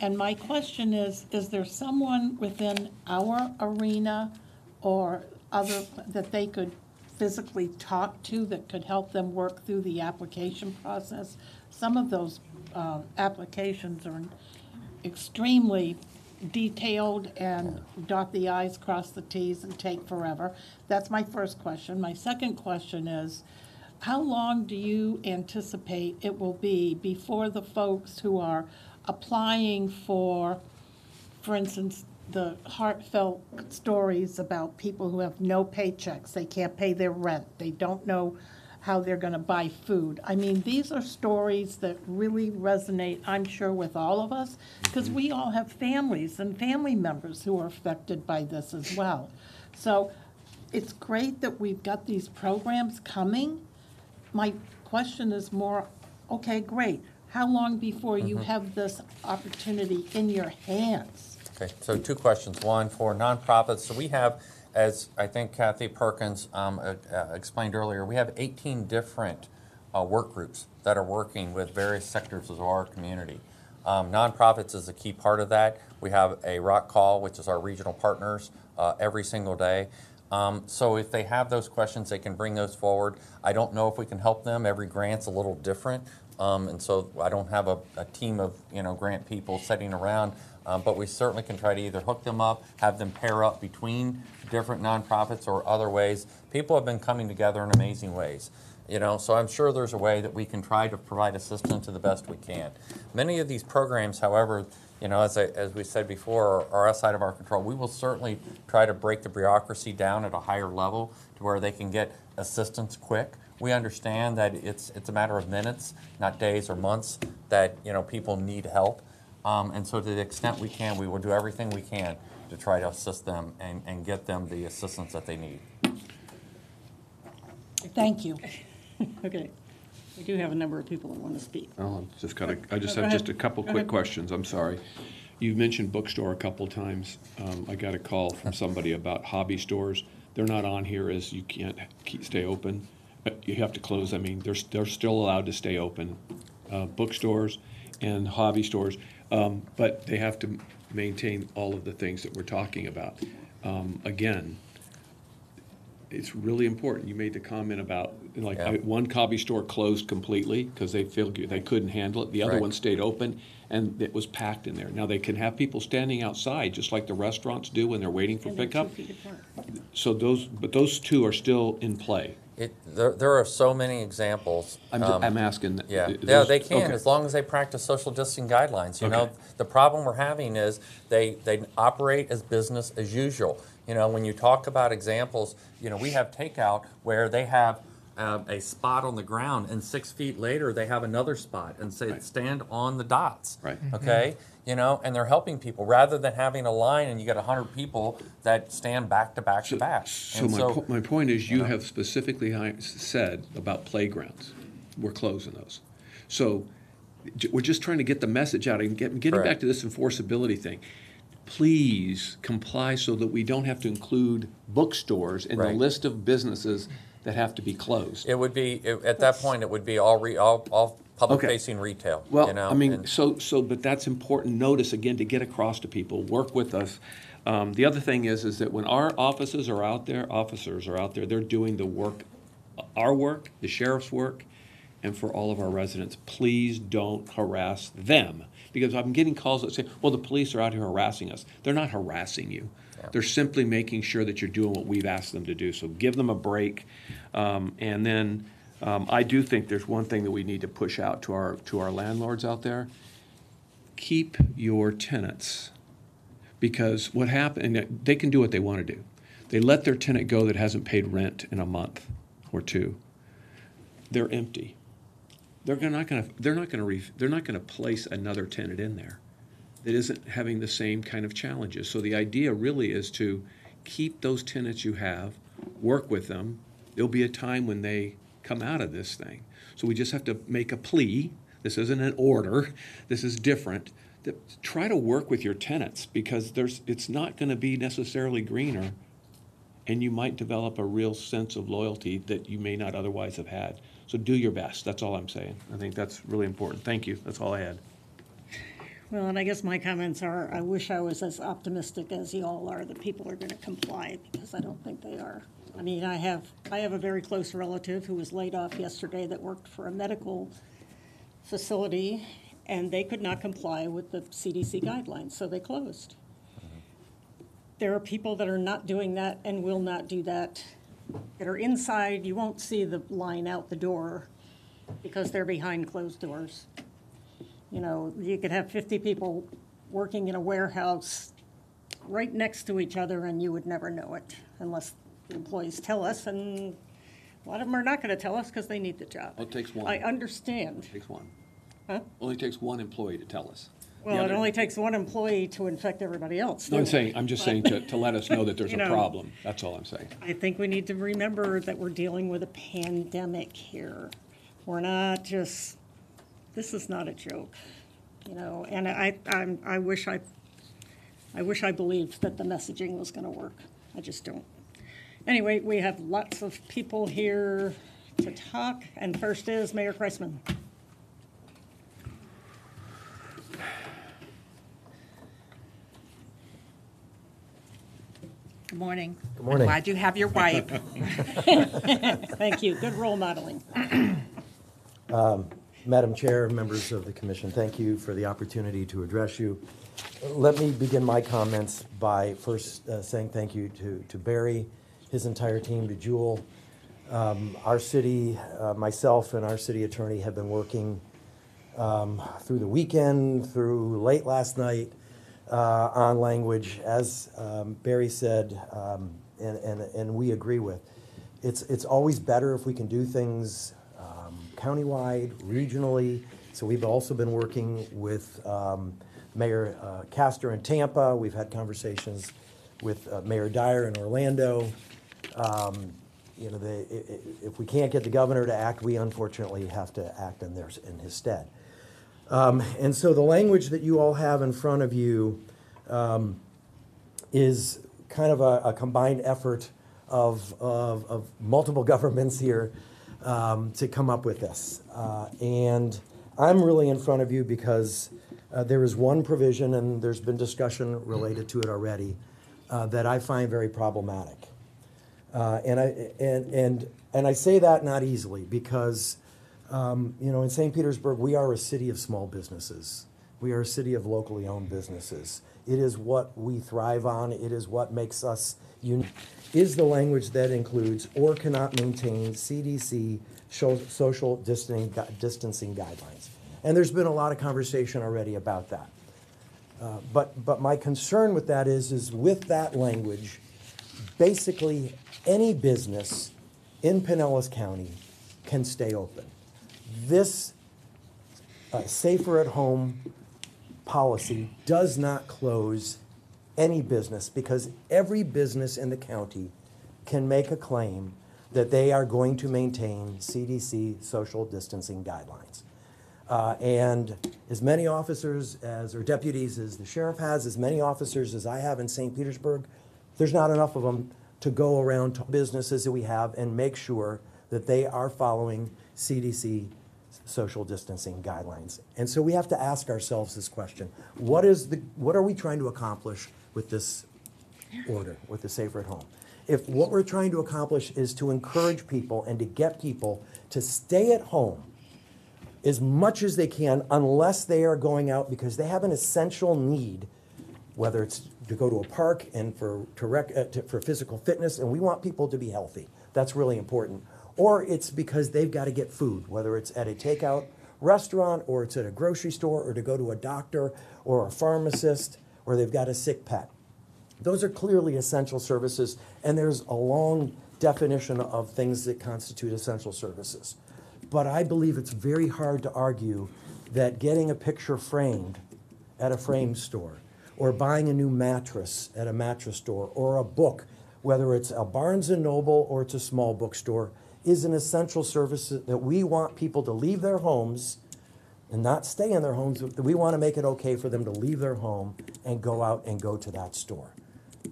And my question is, is there someone within our arena or other, that they could physically talk to that could help them work through the application process? Some of those um, applications are extremely detailed and dot the i's, cross the t's, and take forever. That's my first question. My second question is, how long do you anticipate it will be before the folks who are applying for, for instance, the heartfelt stories about people who have no paychecks, they can't pay their rent, they don't know how they're gonna buy food. I mean, these are stories that really resonate, I'm sure, with all of us, because we all have families and family members who are affected by this as well. So it's great that we've got these programs coming. My question is more, okay, great. How long before you have this opportunity in your hands? Okay, so two questions. One, for nonprofits, so we have, as I think Cathie Perkins um, uh, uh, explained earlier, we have 18 different uh, work groups that are working with various sectors of our community. Um, Nonprofits is a key part of that. We have a Rock Call, which is our regional partners, uh, every single day. Um, So if they have those questions, they can bring those forward. I don't know if we can help them. Every grant's a little different. Um, And so I don't have a, a team of, you know, grant people sitting around. Um, But we certainly can try to either hook them up, have them pair up between different nonprofits or other ways. People have been coming together in amazing ways. You know, so I'm sure there's a way that we can try to provide assistance to the best we can. Many of these programs, however, you know, as I, as we said before, are, are outside of our control. We will certainly try to break the bureaucracy down at a higher level to where they can get assistance quick. We understand that it's, it's a matter of minutes, not days or months, that, you know, people need help. Um, and so to the extent we can, we will do everything we can to try to assist them and, and get them the assistance that they need. Thank you. Okay. We do have a number of people that want to speak. Oh, I've just got a, I just Go have just a couple Go quick ahead. questions, I'm sorry. You've mentioned bookstore a couple times. Um, I got a call from somebody about hobby stores. They're not on here as you can't keep, stay open. Uh, You have to close, I mean, they're, s- they're still allowed to stay open. Uh, bookstores and hobby stores, um, but they have to maintain all of the things that we're talking about. Um, again, it's really important. You made the comment about, like, Yeah. I- one hobby store closed completely because they figured they couldn't handle it. The other Right. one stayed open and it was packed in there. Now, they can have people standing outside, just like the restaurants do when they're waiting for And they're two pickup. feet apart. So those, but those two are still in play. It, there, there are so many examples. I'm, um, I'm asking. th- Yeah, th- yeah, those- they can, okay. as long as they practice social distancing guidelines, you know? Okay. The problem we're having is they, they operate as business as usual. You know, when you talk about examples, you know, we have takeout where they have um, a spot on the ground and six feet later, they have another spot and say, Right. stand on the dots. Right. Okay, you know, and they're helping people, rather than having a line and you got a hundred people that stand back to back to back. So And my, po- my point is, you know. have specifically said about playgrounds. We're closing those. So we're just trying to get the message out and get, getting back to this enforceability thing. Please comply so that we don't have to include bookstores in the list of businesses that have to be closed. It would be, it- at that point, it would be all re, all, all public-facing retail, you Well, know? I mean, and- so, so, but that's important notice, again, to get across to people, work with us. Um, the other thing is, is that when our offices are out there, officers are out there, they're doing the work, our work, the sheriff's work, and for all of our residents, please don't harass them. Because I'm getting calls that say, well, the police are out here harassing us. They're not harassing you. They're simply making sure that you're doing what we've asked them to do. So give them a break. Um, and then, um, I do think there's one thing that we need to push out to our, to our landlords out there. Keep your tenants. Because what happened, they can do what they want to do. They let their tenant go that hasn't paid rent in a month or two. They're empty. They're not gonna, they're not gonna, re- they're not gonna place another tenant in there that isn't having the same kind of challenges. So the idea really is to keep those tenants you have, work with them. There'll be a time when they come out of this thing. So we just have to make a plea. This isn't an order. This is different. That try to work with your tenants because there's, it's not gonna be necessarily greener and you might develop a real sense of loyalty that you may not otherwise have had. So do your best, that's all I'm saying. I think that's really important. Thank you, that's all I had. Well, and I guess my comments are, I wish I was as optimistic as you all are that people are going to comply, because I don't think they are. I mean, I have, I have a very close relative who was laid off yesterday that worked for a medical facility, and they could not comply with the CDC guidelines, so they closed. There are people that are not doing that and will not do that, that are inside, you won't see the line out the door because they're behind closed doors. You know, you could have 50 people working in a warehouse right next to each other, and you would never know it unless the employees tell us, and a lot of them are not going to tell us because they need the job. Well, it takes one. I understand. Takes one. Huh? Only takes one employee to tell us. The Well, it other- only takes one employee to infect everybody else. No, I'm saying, I'm just saying to, to let us know that there's You a know. problem, that's all I'm saying. I think we need to remember that we're dealing with a pandemic here. We're not just, this is not a joke, you know, and I, I'm, I wish I, I wish I believed that the messaging was gonna work. I just don't. Anyway, we have lots of people here to talk, and first is Mayor Kriseman. Good morning. Good morning. Glad you have your wipe. Thank you, good role modeling. Um, Madam Chair, members of the commission, thank you for the opportunity to address you. Let me begin my comments by first uh, saying thank you to, to Barry, his entire team, to Jewel. Um, Our city, uh, myself and our city attorney have been working um, through the weekend, through late last night, uh, on language, as um, Barry said, um, and, and, and we agree with. It's, it's always better if we can do things countywide, regionally. So we've also been working with um, Mayor uh, Castor in Tampa. We've had conversations with uh, Mayor Dyer in Orlando. Um, You know, they, if we can't get the governor to act, we unfortunately have to act in theirs, in his stead. Um, And so the language that you all have in front of you um, is kind of a, a combined effort of, of, of multiple governments here um, to come up with this. Uh, and I'm really in front of you because uh, there is one provision, and there's been discussion related to it already, uh, that I find very problematic. Uh, and I and and and I say that not easily because um, you know in St. Petersburg we are a city of small businesses. We are a city of locally owned businesses. It is what we thrive on. It is what makes us unique. Is the language that includes or cannot maintain CDC social distancing, guidelines. And there's been a lot of conversation already about that. Uh, but but my concern with that is is with that language, basically any business in Pinellas County can stay open. This uh, safer at home policy does not close any business because every business in the county can make a claim that they are going to maintain CDC social distancing guidelines. Uh, and as many officers as, or deputies as the sheriff has, as many officers as I have in St. Petersburg, there's not enough of them to go around to businesses that we have and make sure that they are following CDC social distancing guidelines. And so we have to ask ourselves this question. What is the, what are we trying to accomplish with this order, with the safer at home? If what we're trying to accomplish is to encourage people and to get people to stay at home as much as they can unless they are going out because they have an essential need, whether it's to go to a park and for, to rec, uh, to, for physical fitness, and we want people to be healthy. That's really important. Or it's because they've got to get food, whether it's at a takeout restaurant or it's at a grocery store or to go to a doctor or a pharmacist or they've got a sick pet. Those are clearly essential services, and there's a long definition of things that constitute essential services. But I believe it's very hard to argue that getting a picture framed at a frame store, or buying a new mattress at a mattress store, or a book, whether it's a Barnes and Noble or it's a small bookstore, is an essential service that we want people to leave their homes and not stay in their homes. We want to make it okay for them to leave their home and go out and go to that store.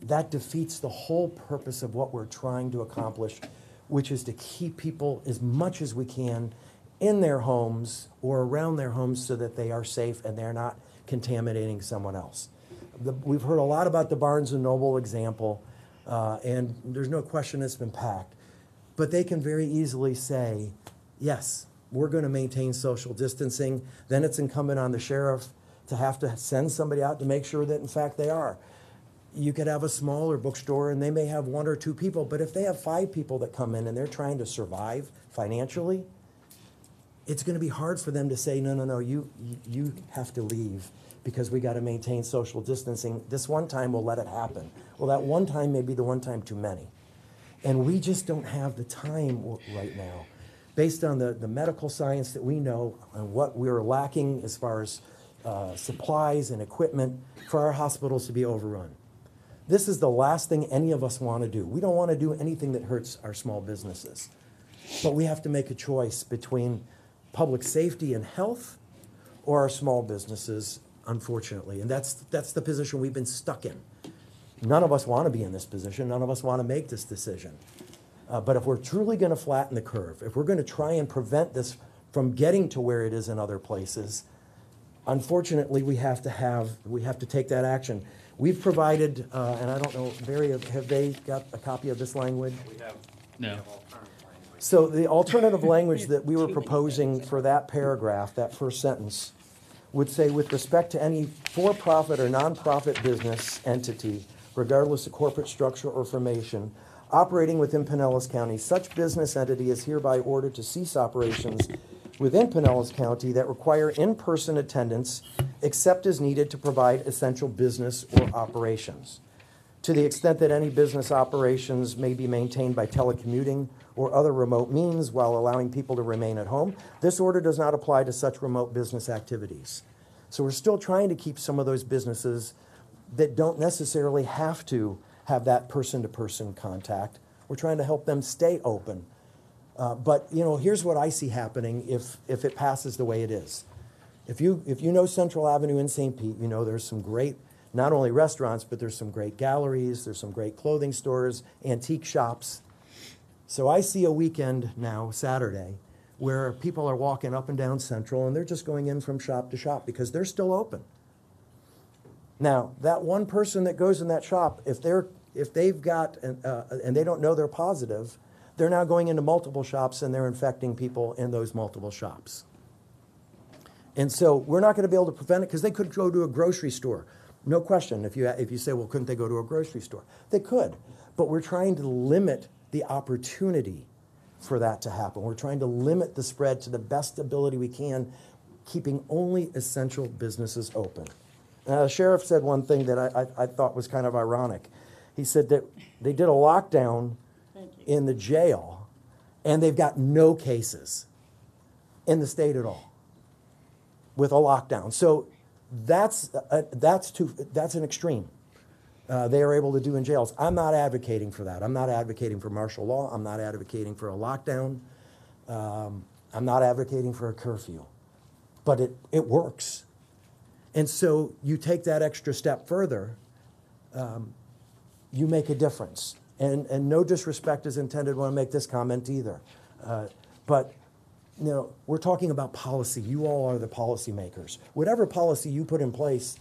that defeats the whole purpose of what we're trying to accomplish, which is to keep people as much as we can in their homes or around their homes so that they are safe and they're not contaminating someone else. The, we've heard a lot about the Barnes and Noble example, uh, and there's no question it's been packed. But they can very easily say, yes, we're going to maintain social distancing. Then it's incumbent on the sheriff to have to send somebody out to make sure that, in fact, they are. You could have a smaller bookstore and they may have one or two people, but if they have five people that come in and they're trying to survive financially, it's going to be hard for them to say, no, no, no, you, you- have to leave because we got to maintain social distancing. This one time we'll let it happen. Well, that one time may be the one time too many. And we just don't have the time right now, based on the, the medical science that we know and what we're lacking as far as uh, supplies and equipment for our hospitals to be overrun. This is the last thing any of us want to do. We don't want to do anything that hurts our small businesses. But we have to make a choice between public safety and health or our small businesses, unfortunately. And that's, that's the position we've been stuck in. None of us want to be in this position. None of us want to make this decision. Uh, but if we're truly going to flatten the curve, if we're going to try and prevent this from getting to where it is in other places, unfortunately, we have to have, we have to take that action. We've provided, uh, and I don't know, Barry, have- have they got a copy of this language? We have. No. So the alternative language that we were proposing for that paragraph, that first sentence, would say, with respect to any for-profit or nonprofit business entity, regardless of corporate structure or formation, operating within Pinellas County, such business entity is hereby ordered to cease operations within Pinellas County that require in-person attendance except as needed to provide essential business or operations. To the extent that any business operations may be maintained by telecommuting or other remote means while allowing people to remain at home, this order does not apply to such remote business activities. So we're still trying to keep some of those businesses that don't necessarily have to have that person-to-person contact. We're trying to help them stay open. Uh, but you know, here's what I see happening if if it passes the way it is. If you if you know Central Avenue in St. Pete, you know there's some great not only restaurants, but there's some great galleries, there's some great clothing stores, antique shops. So I see a weekend now, Saturday, where people are walking up and down Central and they're just going in from shop to shop because they're still open. Now, that one person that goes in that shop, if they're if they've got an, uh, and they don't know they're positive, they're now going into multiple shops and they're infecting people in those multiple shops. And so we're not going to be able to prevent it because they could go to a grocery store. No question. If you, if you say, well, couldn't they go to a grocery store? They could. But we're trying to limit the opportunity for that to happen. We're trying to limit the spread to the best ability we can, keeping only essential businesses open. Now, the sheriff said one thing that I, I, I thought was kind of ironic. He said that they did a lockdown in the jail and they've got no cases in the state at all with a lockdown. So that's, uh, that's, too, that's an extreme. Uh, they are able to do in jails. I'm not advocating for that. I'm not advocating for martial law. I'm not advocating for a lockdown. Um, I'm not advocating for a curfew. But it, it works. And so you take that extra step further, um, you make a difference. And, and no disrespect is intended when I make this comment either. Uh, but you know, we're talking about policy. You all are the policymakers. Whatever policy you put in place,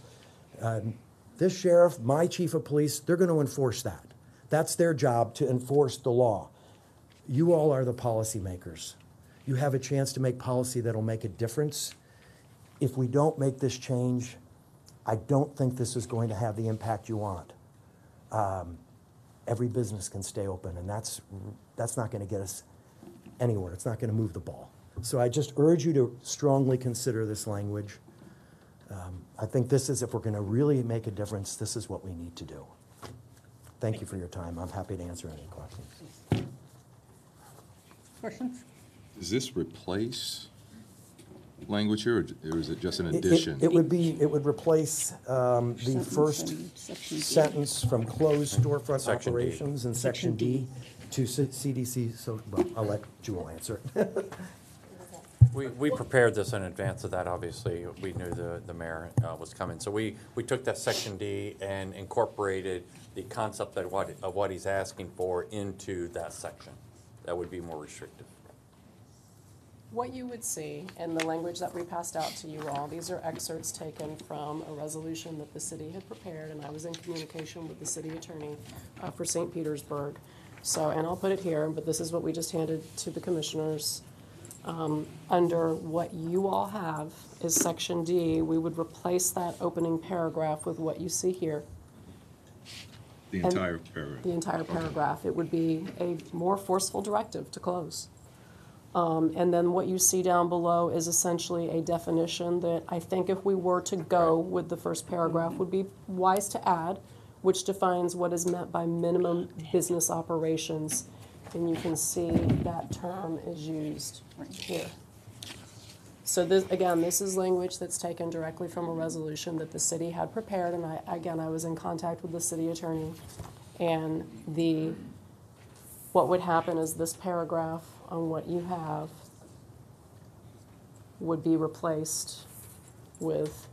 um, this sheriff, my chief of police, they're going to enforce that. That's their job to enforce the law. You all are the policymakers. You have a chance to make policy that'll make a difference. If we don't make this change, I don't think this is going to have the impact you want. Um, every business can stay open, and that's, that's not going to get us anywhere. It's not going to move the ball. So I just urge you to strongly consider this language. Um, I think this is, if we're going to really make a difference, this is what we need to do. Thank you for your time. I'm happy to answer any questions. Questions? Does this replace language here, or or is it just an It- it- addition? It would be, it would replace um, the Sentence first in section D. sentence from closed storefront Section D. operations in section D to C- CDC, so, well, I'll let Jewel answer it. We, we prepared this in advance of that, obviously. We knew the, the mayor uh, was coming. So we, we took that section D and incorporated the concept of what, of what he's asking for into that section. That would be more restrictive. What you would see in the language that we passed out to you all, these are excerpts taken from a resolution that the city had prepared, and I was in communication with the city attorney uh, for St. Petersburg. So, and I'll put it here, but this is what we just handed to the commissioners. Um, Under what you all have is section D, we would replace that opening paragraph with what you see here. The entire paragraph. the entire paragraph. It would be a more forceful directive to close. Um, And then what you see down below is essentially a definition that I think if we were to go with the first paragraph would be wise to add, which defines what is meant by minimum business operations. And you can see that term is used here. So this, again, this is language that's taken directly from a resolution that the city had prepared, and I, again, I was in contact with the city attorney. And the, what would happen is this paragraph on what you have would be replaced with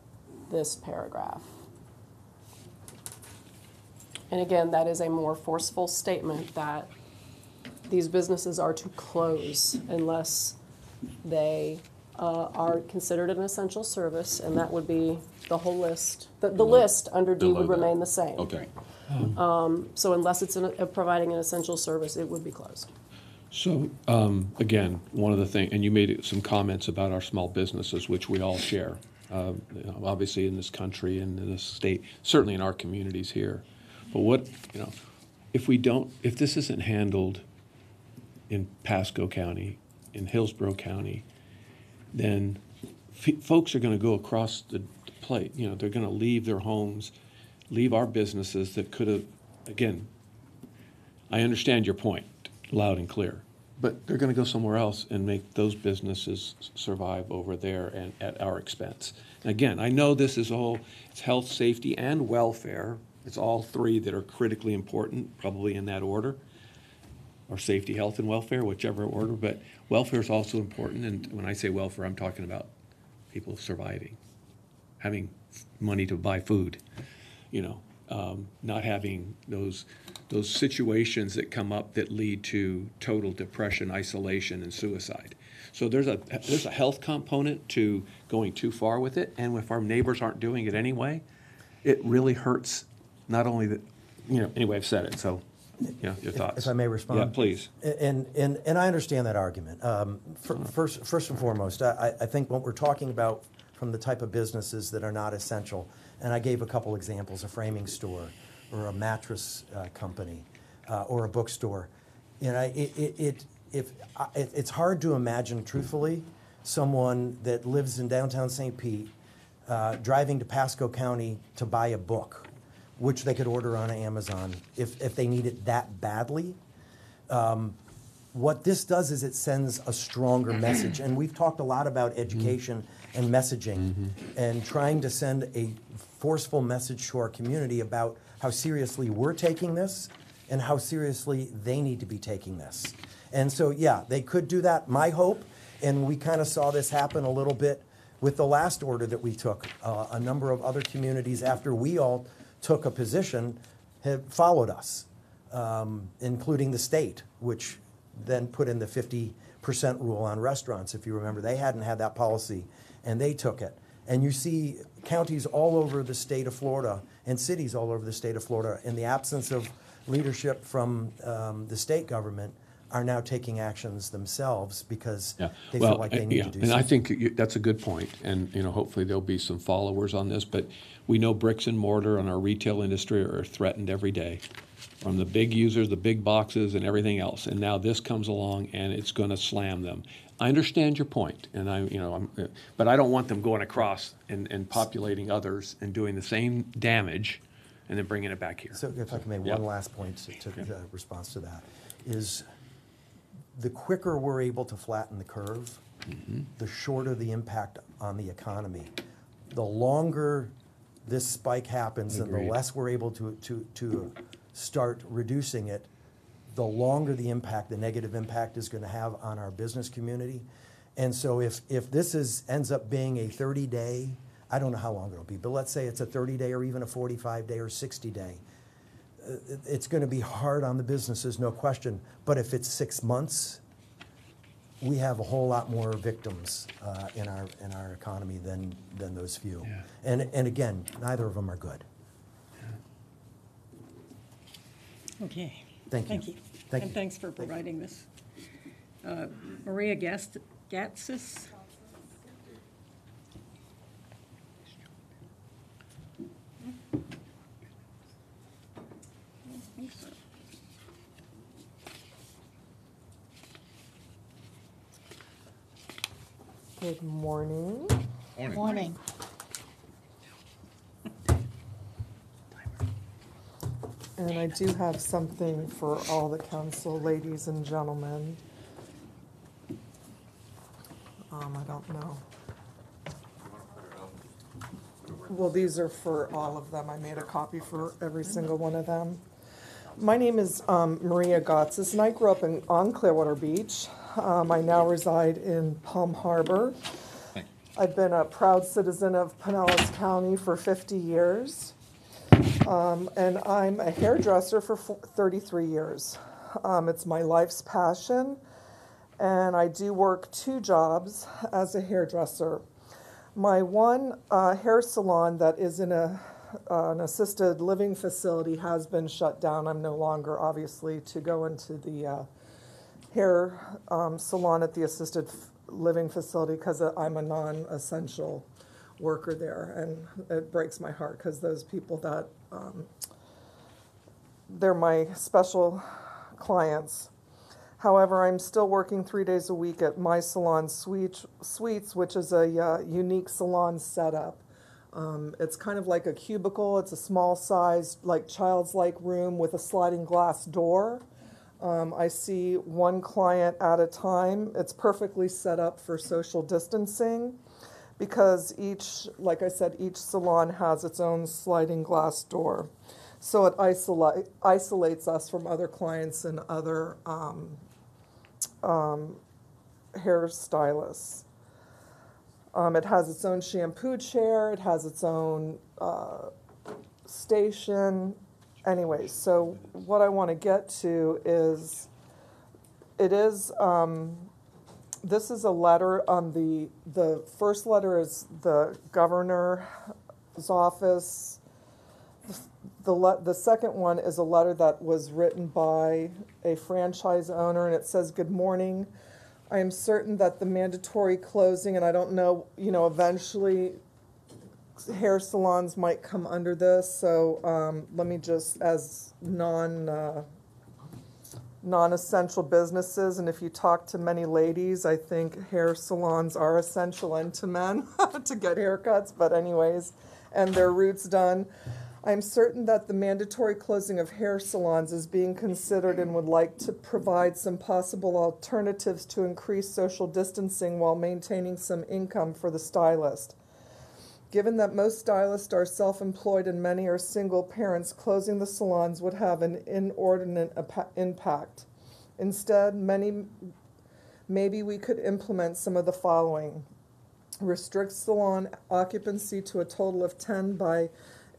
this paragraph. And again, that is a more forceful statement that these businesses are to close unless they uh, are considered an essential service, and that would be the whole list. The, the list under D would Below that. remain the same. Okay. So unless it's an- uh, providing an essential service, it would be closed. So, um, again, one of the things, and you made some comments about our small businesses, which we all share. Uh, you know, Obviously in this country and in this state, certainly in our communities here. But what, you know, if we don't, if this isn't handled in Pasco County, in Hillsborough County, then folks are gonna go across the plate, you know, they're gonna leave their homes, leave our businesses that could have, again, I understand your point, loud and clear, but they're gonna go somewhere else and make those businesses survive over there and at our expense. And Again, I know this is all, it's health, safety, and welfare, it's all three that are critically important, probably in that order. Or safety, health, and welfare, whichever order, but welfare is also important, and when I say welfare, I'm talking about people surviving, having money to buy food, you know, um, not having those, those situations that come up that lead to total depression, isolation, and suicide. So there's a, there's a health component to going too far with it, and if our neighbors aren't doing it anyway, it really hurts, not only the, you know, anyway, I've said it, so, you know, your thoughts. If I may respond? Yeah, please. And, and, and I understand that argument. Um, fir- First, first and foremost, I, I think what we're talking about from the type of businesses that are not essential, and I gave a couple examples, a framing store, or a mattress uh, company, uh, or a bookstore. You know, it, it, it, if, it, it's hard to imagine truthfully, someone that lives in downtown St. Pete, uh, driving to Pasco County to buy a book, which they could order on Amazon if, if they need it that badly. Um, what this does is it sends a stronger message. And we've talked a lot about education and messaging and trying to send a forceful message to our community about how seriously we're taking this and how seriously they need to be taking this. And so, yeah, they could do that. My hope, and we kind of saw this happen a little bit with the last order that we took, uh, a number of other communities, after we all took a position, have followed us, um, including the state, which then put in the 50% rule on restaurants. If you remember, they hadn't had that policy, and they took it. And you see counties all over the state of Florida and cities all over the state of Florida, in the absence of leadership from um, the state government, are now taking actions themselves because Yeah, they well, feel like they need yeah, to do and I think you- that's a good point. and, you know, hopefully there'll be some followers on this, but we know bricks and mortar and our retail industry are threatened every day, from the big users, the big boxes, and everything else, and now this comes along and it's gonna slam them. I understand your point, and I, you know, I'm, uh, but I don't want them going across and, and populating others and doing the same damage and then bringing it back here. So if I can make Yeah. one last point to, to the response to that, is the quicker we're able to flatten the curve, the shorter the impact on the economy. The longer this spike happens and the less we're able to, to, to start reducing it, the longer the impact, the negative impact is gonna have on our business community. And so if, if this is, ends up being a 30-day, I don't know how long it'll be, but let's say it's a 30-day or even a 45-day or 60-day, uh, it's going to be hard on the businesses, no question. But if it's six months, we have a whole lot more victims uh, in our, in our economy than, than those few. And, and again, neither of them are good. Okay. Thank you. Thank you. Thank And you. thanks for providing this. Uh, Maria Gast- Gatsis? I don't think so. Good morning. Morning. And I do have something for all the council, ladies and gentlemen. Um, I don't know. Well, these are for all of them. I made a copy for every single one of them. My name is um, Maria Gotsis, and I grew up in, on Clearwater Beach. Um, I now reside in Palm Harbor. I've been a proud citizen of Pinellas County for 50 years. Um, and I'm a hairdresser for 33 years. Um, it's my life's passion, and I do work two jobs as a hairdresser. My one uh, hair salon that is in a, uh, an assisted living facility has been shut down. I'm no longer, obviously, to go into the uh, hair um, salon at the assisted living facility because I'm a non essential worker there. And it breaks my heart because those people that, um, they're my special clients. However, I'm still working three days a week at My Salon Suites, Suites which is a uh, unique salon setup. Um, it's kind of like a cubicle. It's a small sized, like child's like room with a sliding glass door. Um, I see one client at a time. It's perfectly set up for social distancing because each, like I said, each salon has its own sliding glass door. So it isolate, isolates us from other clients and other um, um, hairstylists. Um, it has its own shampoo chair, it has its own uh, station. Anyways, so what I want to get to is it is um, this is a letter on the the first letter is the governor's office. The le- the second one is a letter that was written by a franchise owner and it says good morning. I am certain that the mandatory closing and i don't know you know eventually hair salons might come under this so um, let me just as non uh, non-essential businesses and if you talk to many ladies i think hair salons are essential and to men to get haircuts but anyways and their roots done. I'm certain that the mandatory closing of hair salons is being considered and would like to provide some possible alternatives to increase social distancing while maintaining some income for the stylist Given that most stylists are self employed and many are single parents, closing the salons would have an inordinate impact. Instead, many, maybe we could implement some of the following restrict salon occupancy to a total of 10 by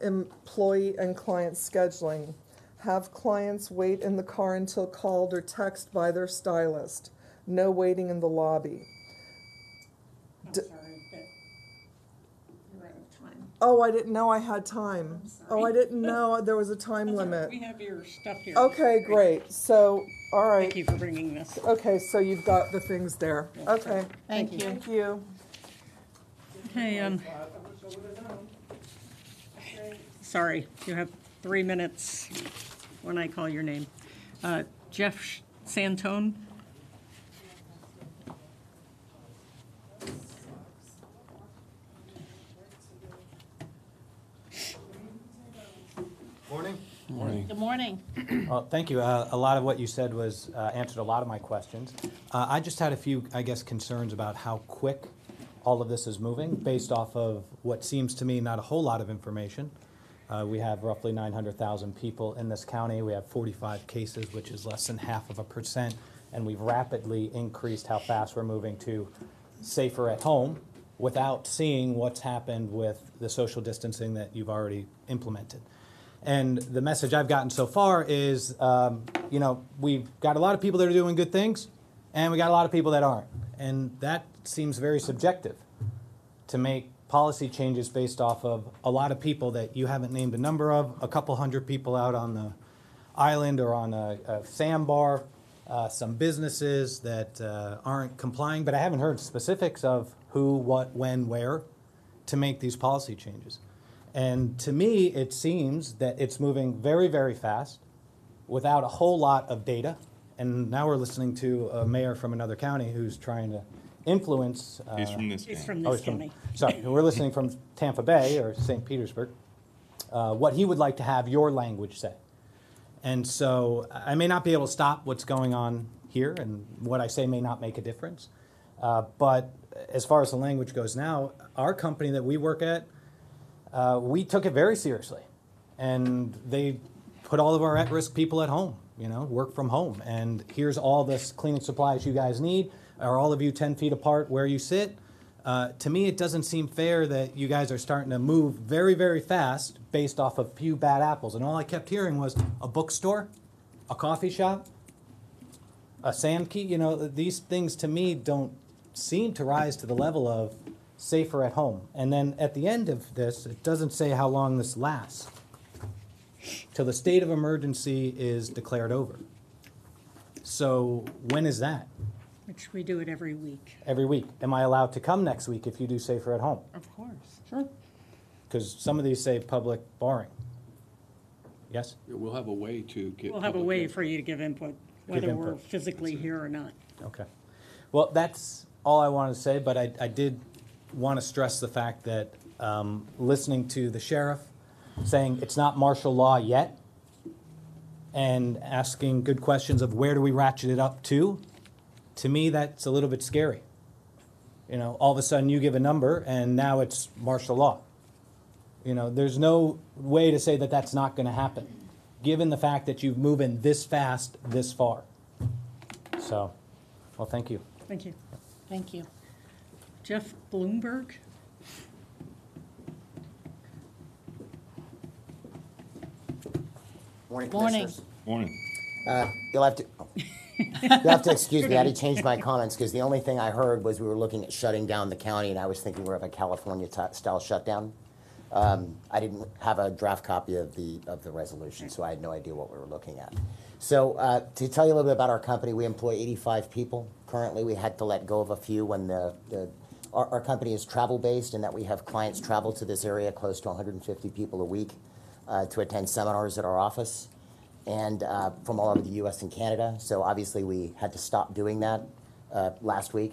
employee and client scheduling. Have clients wait in the car until called or text by their stylist. No waiting in the lobby. I'm D- sorry, but you're out of time. Oh, I didn't know I had time. Oh, I didn't know there was a time That's all right. limit. We have your stuff here. Okay, great. So, all right. Thank you for bringing this. Okay, so you've got the things there. Okay. Thank you. Thank you. Okay, um, sorry, you have three minutes when I call your name. Uh, Jeff Santone? Morning. Morning. Good morning. Well, thank you. Uh, A lot of what you said was, uh, answered a lot of my questions. Uh, I just had a few, I guess, concerns about how quick all of this is moving, based off of what seems to me not a whole lot of information. Uh, We have roughly 900,000 people in this county. We have 45 cases, which is less than half of a percent. And we've rapidly increased how fast we're moving to safer at home without seeing what's happened with the social distancing that you've already implemented. And the message I've gotten so far is, um, you know, we've got a lot of people that are doing good things, and we got a lot of people that aren't. And that seems very subjective to make policy changes based off of a lot of people that you haven't named a number of, a couple hundred people out on the island or on a, a sandbar, uh, some businesses that uh, aren't complying, but I haven't heard specifics of who, what, when, where to make these policy changes. And to me, it seems that it's moving very, very fast without a whole lot of data. And now we're listening to a mayor from another county who's trying to influence. Uh, He's from this He's county. from oh, he's from- county. Sorry, we're listening from Tampa Bay or St. Petersburg. Uh, what he would like to have your language say. And so I may not be able to stop what's going on here, and what I say may not make a difference. Uh, but as far as the language goes now, our company that we work at, uh, we took it very seriously. And they put all of our at risk people at home, you know, work from home. And here's all this cleaning supplies you guys need. Are all of you 10 feet apart where you sit? Uh, to me, it doesn't seem fair that you guys are starting to move very, very fast based off of few bad apples. And all I kept hearing was a bookstore, a coffee shop, a sand key. You know, these things to me don't seem to rise to the level of safer at home. And then at the end of this, it doesn't say how long this lasts till the state of emergency is declared over. So when is that? Which we do it every week. Every week. Am I allowed to come next week if you do safer at home? Of course. Sure. Because some of these say public barring. Yes? We'll have a way to get. We'll have a public way input. for you to give input, whether we're input. physically here or not. Okay. Well, that's all I wanted to say, but I, I did want to stress the fact that um, listening to the sheriff saying it's not martial law yet and asking good questions of where do we ratchet it up to, to me, that's a little bit scary. You know, all of a sudden you give a number and now it's martial law. You know, there's no way to say that that's not going to happen, given the fact that you've moved in this fast, this far. So, well, thank you. Thank you. Thank you. Jeff Bloomberg? Morning, Morning. Commissioners. Morning. Uh, You'll have to, you'll have to excuse me, I had to change my comments, because the only thing I heard was we were looking at shutting down the county, and I was thinking we're of a California-style shutdown. Um, I didn't have a draft copy of the, of the resolution, so I had no idea what we were looking at. So uh, to tell you a little bit about our company, we employ 85 people. Currently, we had to let go of a few when the, the, our, our company is travel-based, in that we have clients travel to this area, close to 150 people a week, uh, to attend seminars at our office and uh, from all over the U.S. and Canada. So obviously, we had to stop doing that uh, last week,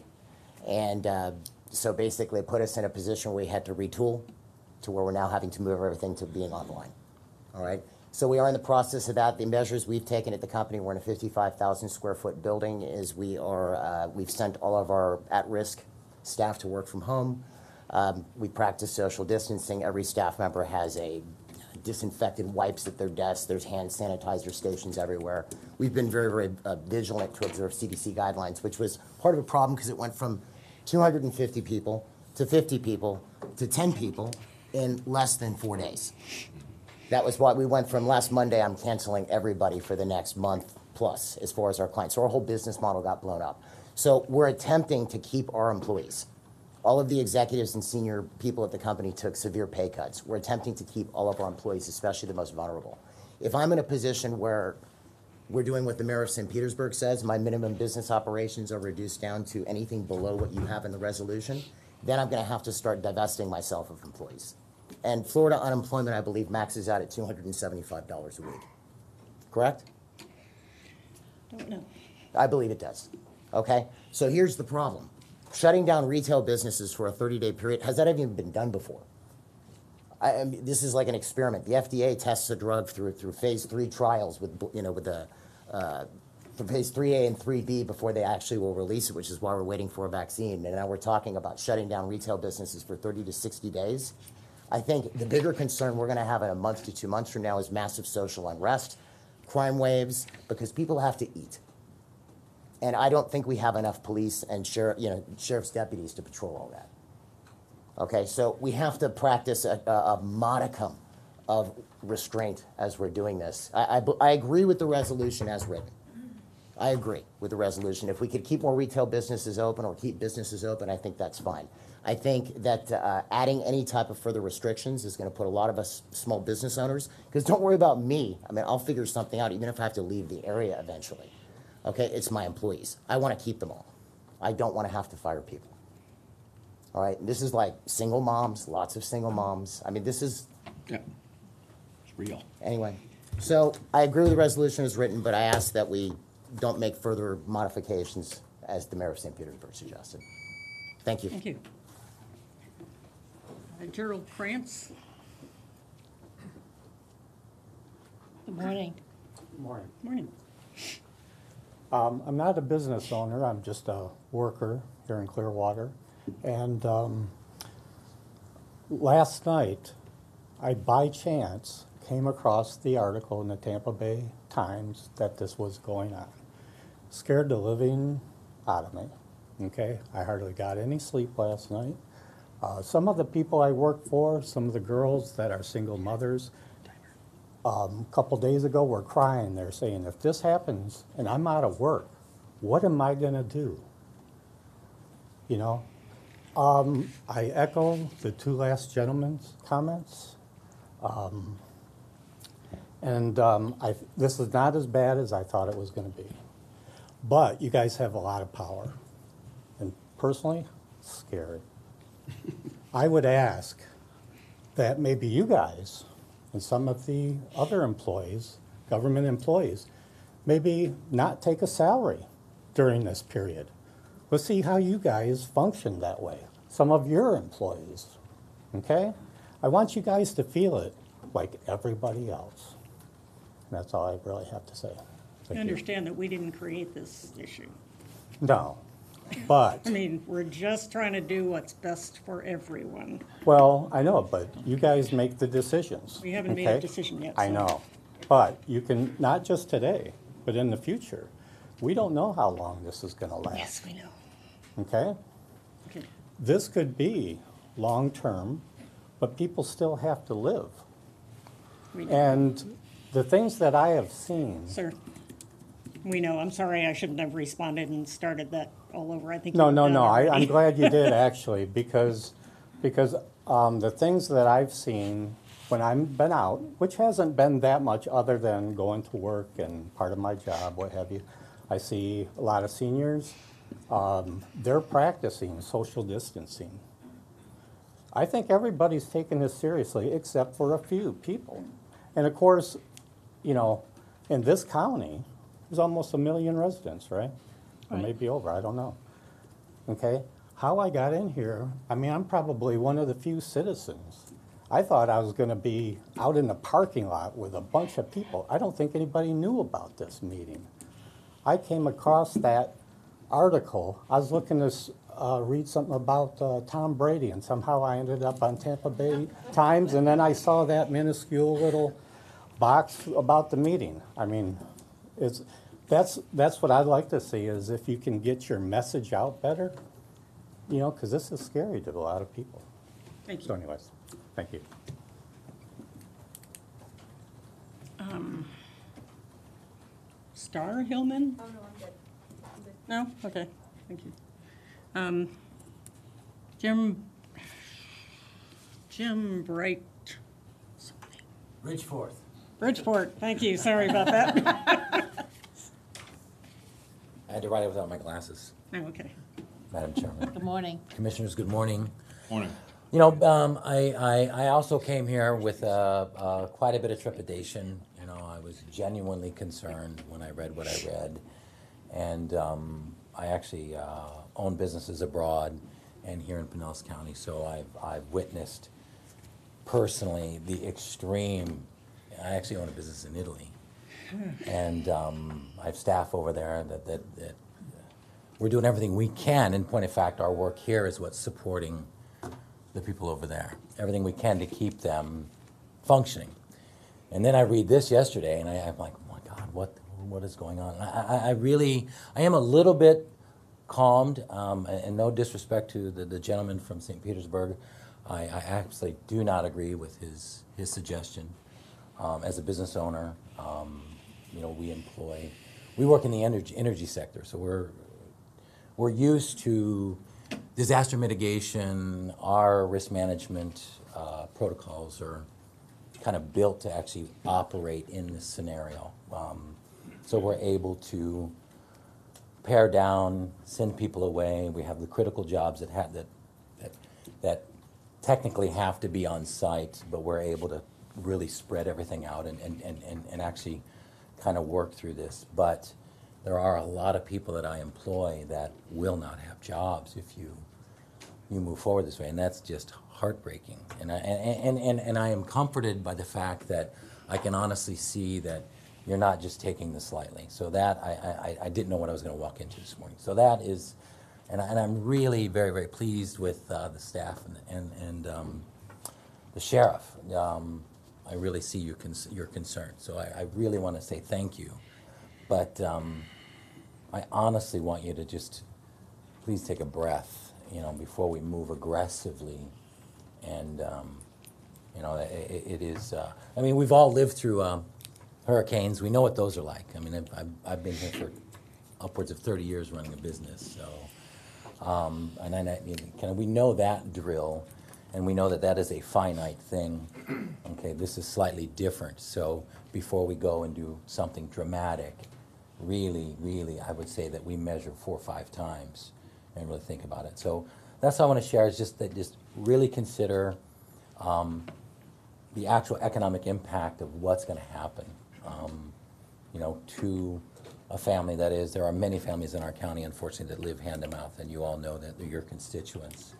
and uh, so basically, it put us in a position where we had to retool to where we're now having to move everything to being online. All right. So we are in the process of that. The measures we've taken at the company, we're in a 55,000 square foot building. Is we are uh, we've sent all of our at-risk staff to work from home. Um, we practice social distancing. Every staff member has a disinfectant wipes at their desks. There's hand sanitizer stations everywhere. We've been very, very uh, vigilant to observe CDC guidelines, which was part of a problem because it went from 250 people to 50 people to 10 people in less than four days. That was why we went from last Monday, I'm canceling everybody for the next month plus as far as our clients. So our whole business model got blown up. So we're attempting to keep our employees. All of the executives and senior people at the company took severe pay cuts. We're attempting to keep all of our employees, especially the most vulnerable. If I'm in a position where we're doing what the mayor of St. Petersburg says, my minimum business operations are reduced down to anything below what you have in the resolution, then I'm going to have to start divesting myself of employees. And Florida unemployment, I believe, maxes out at $275 a week. Correct? Don't know. I believe it does. Okay? So here's the problem shutting down retail businesses for a 30 day period, has that even been done before? I, I mean, this is like an experiment. The FDA tests a drug through, through phase three trials with, you know, with the, uh, for phase 3A and 3B before they actually will release it, which is why we're waiting for a vaccine. And now we're talking about shutting down retail businesses for 30 to 60 days. I think the bigger concern we're going to have in a month to two months from now is massive social unrest, crime waves, because people have to eat. And I don't think we have enough police and sheriff, you know, sheriff's deputies to patrol all that. Okay, so we have to practice a, a, modicum of restraint as we're doing this. I agree with the resolution as written. I agree with the resolution. If we could keep more retail businesses open or keep businesses open, I think that's fine. I think that uh, adding any type of further restrictions is going to put a lot of us small business owners, because don't worry about me. I mean, I'll figure something out, even if I have to leave the area eventually. Okay, it's my employees. I want to keep them all. I don't want to have to fire people. All right, this is like single moms, lots of single moms. I mean, this is Yeah, it's real. Anyway, so I agree with the resolution as written, but I ask that we don't make further modifications as the mayor of St. Petersburg suggested. Thank you. Thank you. Uh, Gerald Krantz? Good morning. Good Morning. Morning. Um, I'm not a business owner, I'm just a worker here in Clearwater. And um, last night, I by chance came across the article in the Tampa Bay Times that this was going on. Scared the living out of me, okay? I hardly got any sleep last night. Uh, some of the people I work for, some of the girls that are single mothers, um, a couple days ago were crying. They're saying, if this happens and I'm out of work, what am I going to do? You know? Um, I echo the two last gentlemen's comments. Um, and um, I, this is not as bad as I thought it was going to be. But you guys have a lot of power. And personally, scary. I would ask that maybe you guys and some of the other employees, government employees, maybe not take a salary during this period. Let's see how you guys function that way. Some of your employees, okay? I want you guys to feel it like everybody else. And that's all I really have to say. I Thank you. understand that we didn't create this issue. No, but, I mean, we're just trying to do what's best for everyone. well, I know, but you guys make the decisions. We haven't made a okay? decision yet, I so- know. But you can, not just today, but in the future. We don't know how long this is gonna last. Yes, we know. Okay? Okay. This could be long-term, but people still have to live. We know. And the things that I have seen, Sir, we know. I'm sorry I shouldn't have responded and started that all over. I think. no, no, no, I, I'm glad you did actually, because, because um, the things that I've seen when I've been out, which hasn't been that much other than going to work and part of my job, what have you, I see a lot of seniors, um, they're practicing social distancing. I think everybody's taking this seriously except for a few people. And of course, you know, in this county, there's almost a million residents, right? Or Right. maybe over, I don't know. Okay? How I got in here, I mean, I'm probably one of the few citizens. I thought I was gonna be out in the parking lot with a bunch of people. I don't think anybody knew about this meeting. I came across that article. I was looking to uh, read something about uh, Tom Brady, and somehow I ended up on Tampa Bay Times, and then I saw that minuscule little box about the meeting. I mean, it's, that's, that's what I'd like to see, is if you can get your message out better, you know, because this is scary to a lot of people. Thank So you. anyways, thank you. Um, Star Hillman? Oh, no, I'm good. No? Okay, thank you. Um, Jim, Jim Bright, Ridgeforth. Bridgeport, thank you, sorry about that. I had to write it without my glasses, Oh, okay. Madam Chairman. Good morning. Commissioners, good morning. Morning. You know, um, I, I, I also came here with uh, uh, quite a bit of trepidation. You know, I was genuinely concerned when I read what I read. And um, I actually uh, own businesses abroad and here in Pinellas County, so I've, I've witnessed personally the extreme. I actually own a business in Italy. And um, I have staff over there that, that, that we're doing everything we can. In point of fact, our work here is what's supporting the people over there. Everything we can to keep them functioning. And then I read this yesterday, and I, I'm like, oh my God, what, what is going on. I, I, really, I am a little bit calmed, um, and, and no disrespect to the, the gentleman from St. Petersburg. I, I absolutely do not agree with his, his suggestion. Um, as a business owner, um, you know, we employ, we work in the energy, energy sector, so we're, we're used to disaster mitigation, our risk management uh, protocols are kind of built to actually operate in this scenario. Um, so we're able to pare down, send people away. We have the critical jobs that have that, that that technically have to be on site, but we're able to really spread everything out and, and, and, and, and actually kind of work through this. But there are a lot of people that I employ that will not have jobs if you you move forward this way, and that's just heartbreaking. And I, and, and, and, I am comforted by the fact that I can honestly see that you're not just taking this lightly. So that I, I, I didn't know what I was going to walk into this morning. So that is, and, I, and I'm really very, very pleased with uh, the staff and, and, and um, the sheriff. Um, I really see your, your concern. So I, I really want to say thank you. But um, I honestly want you to just please take a breath, you know, before we move aggressively. And, um, you know, it, it is, uh, I mean, we've all lived through um, hurricanes. We know what those are like. I mean, I've, I've, been here for upwards of 30 years running a business. So, um, and I, of, we know that drill, and we know that that is a finite thing. Okay, this is slightly different. So before we go and do something dramatic, really, really, I would say that we measure four or five times and really think about it. So that's all I want to share is just that just really consider um, the actual economic impact of what's going to happen. Um, you know, to a family that is, there are many families in our county, unfortunately, that live hand to mouth, and you all know that they're your constituents.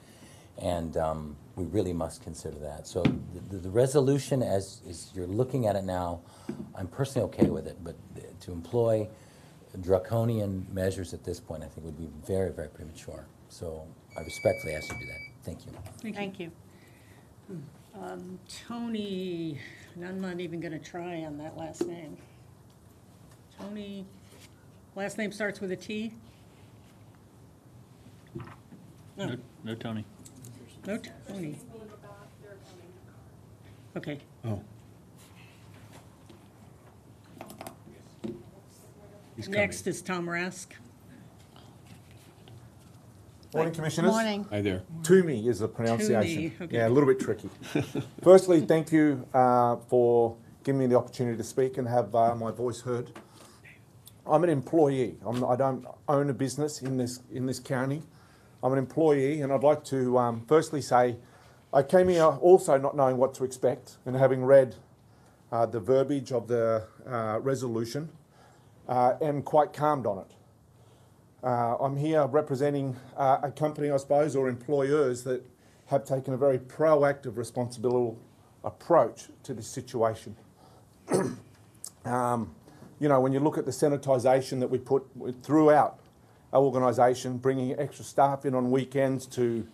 And um, we really must consider that. So the, the resolution, as, as you're looking at it now, I'm personally okay with it, but to employ draconian measures at this point, I think would be very, very premature. So I respectfully ask you to do that. Thank you. Thank you. Um, Tony, and I'm not even going to try on that last name. Tony, last name starts with a T? No, No, no Tony. No Tony. Okay. Oh. He's coming. Next is Tom Rask. Morning, Commissioners. Morning. Hi there. Toomey is the pronunciation. Toomey, okay. Yeah, a little bit tricky. Firstly, thank you uh, for giving me the opportunity to speak and have uh, my voice heard. I'm an employee. I'm, I don't own a business in this in this county. I'm an employee, and I'd like to um, firstly say I came here also not knowing what to expect, and having read uh, the verbiage of the uh, resolution, uh, am quite calmed on it. Uh, I'm here representing uh, a company, I suppose, or employers that have taken a very proactive, responsible approach to this situation. um, you know, when you look at the sanitisation that we put throughout organisation, bringing extra staff in on weekends to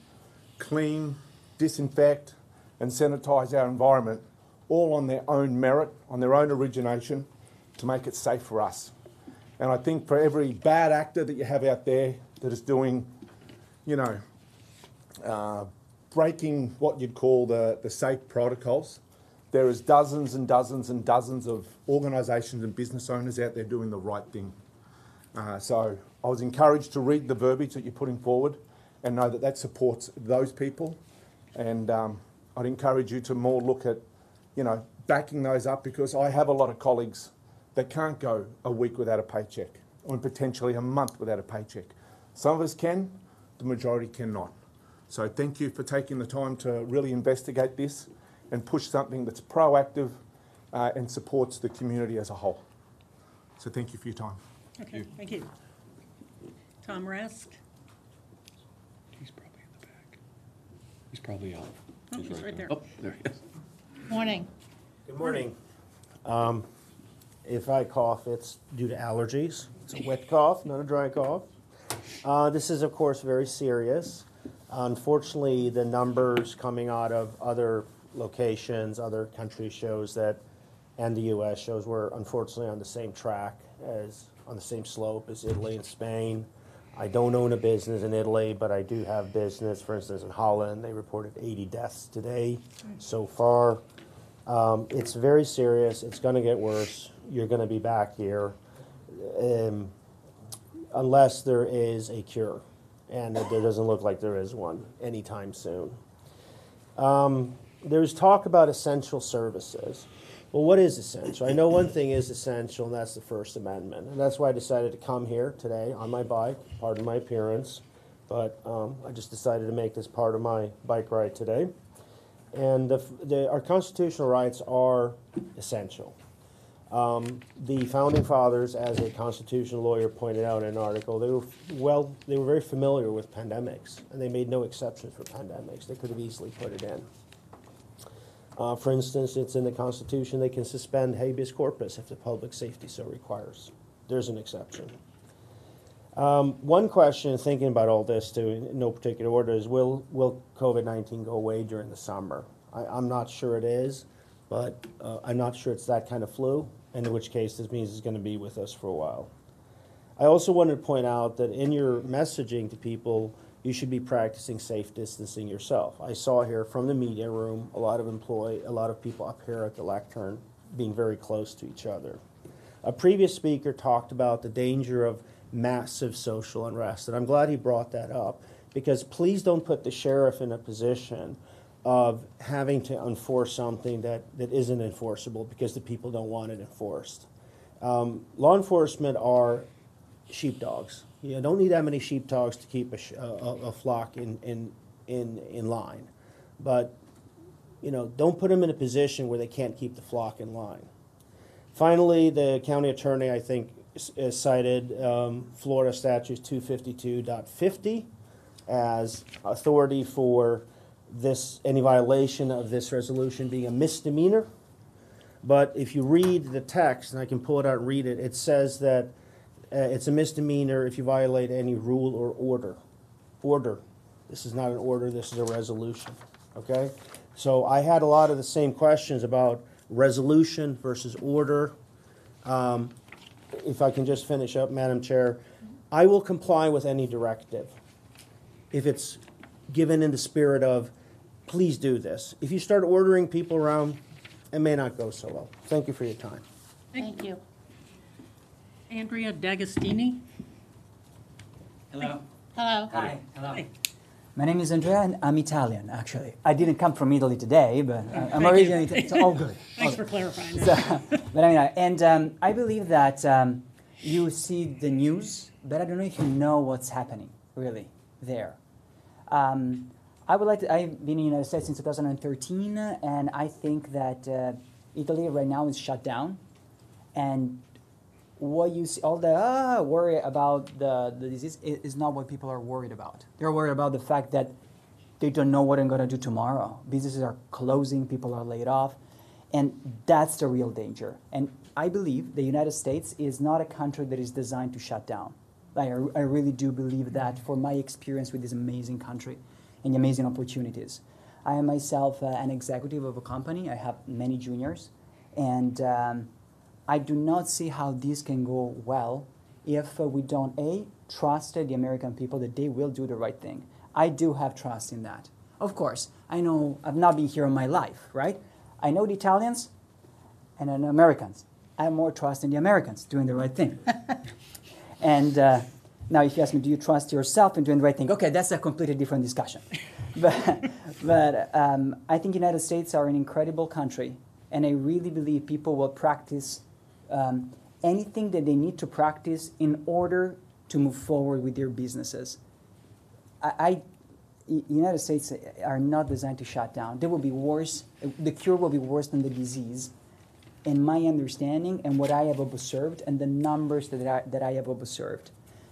clean, disinfect, and sanitise our environment, all on their own merit, on their own origination, to make it safe for us. And I think for every bad actor that you have out there that is doing, you know, uh, breaking what you'd call the, the safe protocols, there is dozens and dozens and dozens of organisations and business owners out there doing the right thing. Uh, so I was encouraged to read the verbiage that you're putting forward and know that that supports those people. And um, I'd encourage you to more look at, you know, backing those up because I have a lot of colleagues that can't go a week without a paycheck or potentially a month without a paycheck. Some of us can, the majority cannot. So thank you for taking the time to really investigate this and push something that's proactive uh, and supports the community as a whole. So thank you for your time. Okay, thank you. Tom Rask? He's probably in the back. He's probably out. Oh, he's right there. Oh, there he is. Morning. Good morning. Um, If I cough, it's due to allergies. It's a wet cough, not a dry cough. Uh, This is, of course, very serious. Unfortunately, the numbers coming out of other locations, other countries shows that, and the US shows we're unfortunately on the same track as on the same slope as Italy and Spain. I don't own a business in Italy, but I do have business. For instance, in Holland, they reported 80 deaths today so far. Um, it's very serious. It's going to get worse. You're going to be back here um, unless there is a cure, and it there doesn't look like there is one anytime soon. Um, there's talk about essential services. Well, what is essential? I know one thing is essential, and that's the First Amendment. And that's why I decided to come here today on my bike. Pardon my appearance, but um, I just decided to make this part of my bike ride today. And the, the, our constitutional rights are essential. Um, the founding fathers, as a constitutional lawyer pointed out in an article, they were well, they were very familiar with pandemics, and they made no exceptions for pandemics. They could have easily put it in. Uh, for instance, it's in the Constitution they can suspend habeas corpus if the public safety so requires. There's an exception. Um, one question, thinking about all this too, in no particular order, is will, will COVID 19 go away during the summer? I, I'm not sure it is, but uh, I'm not sure it's that kind of flu, in which case this means it's going to be with us for a while. I also wanted to point out that in your messaging to people, you should be practicing safe distancing yourself. I saw here from the media room a lot of employee, a lot of people up here at the lectern being very close to each other. A previous speaker talked about the danger of massive social unrest, and I'm glad he brought that up because please don't put the sheriff in a position of having to enforce something that, that isn't enforceable because the people don't want it enforced. Um, law enforcement are sheepdogs. You don't need that many sheepdogs to keep a, a, a flock in, in, in, in line. But, you know, don't put them in a position where they can't keep the flock in line. Finally, the county attorney, I think, s- uh, cited um, Florida statutes 252.50 as authority for this, any violation of this resolution being a misdemeanor. But if you read the text, and I can pull it out and read it, it says that uh, it's a misdemeanor if you violate any rule or order. Order. This is not an order, this is a resolution. Okay? So I had a lot of the same questions about resolution versus order. Um, if I can just finish up, Madam Chair, I will comply with any directive if it's given in the spirit of, please do this. If you start ordering people around, it may not go so well. Thank you for your time. Thank you. Andrea D'Agostini? Hello. Hello. Hi. Hello. Hi. My name is Andrea, and I'm Italian, actually. I didn't come from Italy today, but I- I'm originally you. Italian. It's all good. Thanks All for clarifying good. that. So, but I mean, I- and um, I believe that um, you see the news, but I don't know if you know what's happening really there. Um, I would like to. I've been in the United States since 2013, and I think that uh, Italy right now is shut down, and what you see, all the ah, worry about the, the disease is not what people are worried about. They're worried about the fact that they don't know what I'm going to do tomorrow. Businesses are closing, people are laid off, and that's the real danger. And I believe the United States is not a country that is designed to shut down. I, I really do believe that for my experience with this amazing country and amazing opportunities. I am myself uh, an executive of a company. I have many juniors, and um, I do not see how this can go well if we don't a trust the American people that they will do the right thing. I do have trust in that. Of course, I know I've not been here in my life, right? I know the Italians and the Americans. I have more trust in the Americans doing the right thing. and uh, now, if you ask me, do you trust yourself in doing the right thing? Okay, that's a completely different discussion. but but um, I think United States are an incredible country, and I really believe people will practice um, anything that they need to practice in order to move forward with their businesses. I, I United States are not designed to shut down. They will be worse. The cure will be worse than the disease. In my understanding and what I have observed and the numbers that I, that I have observed.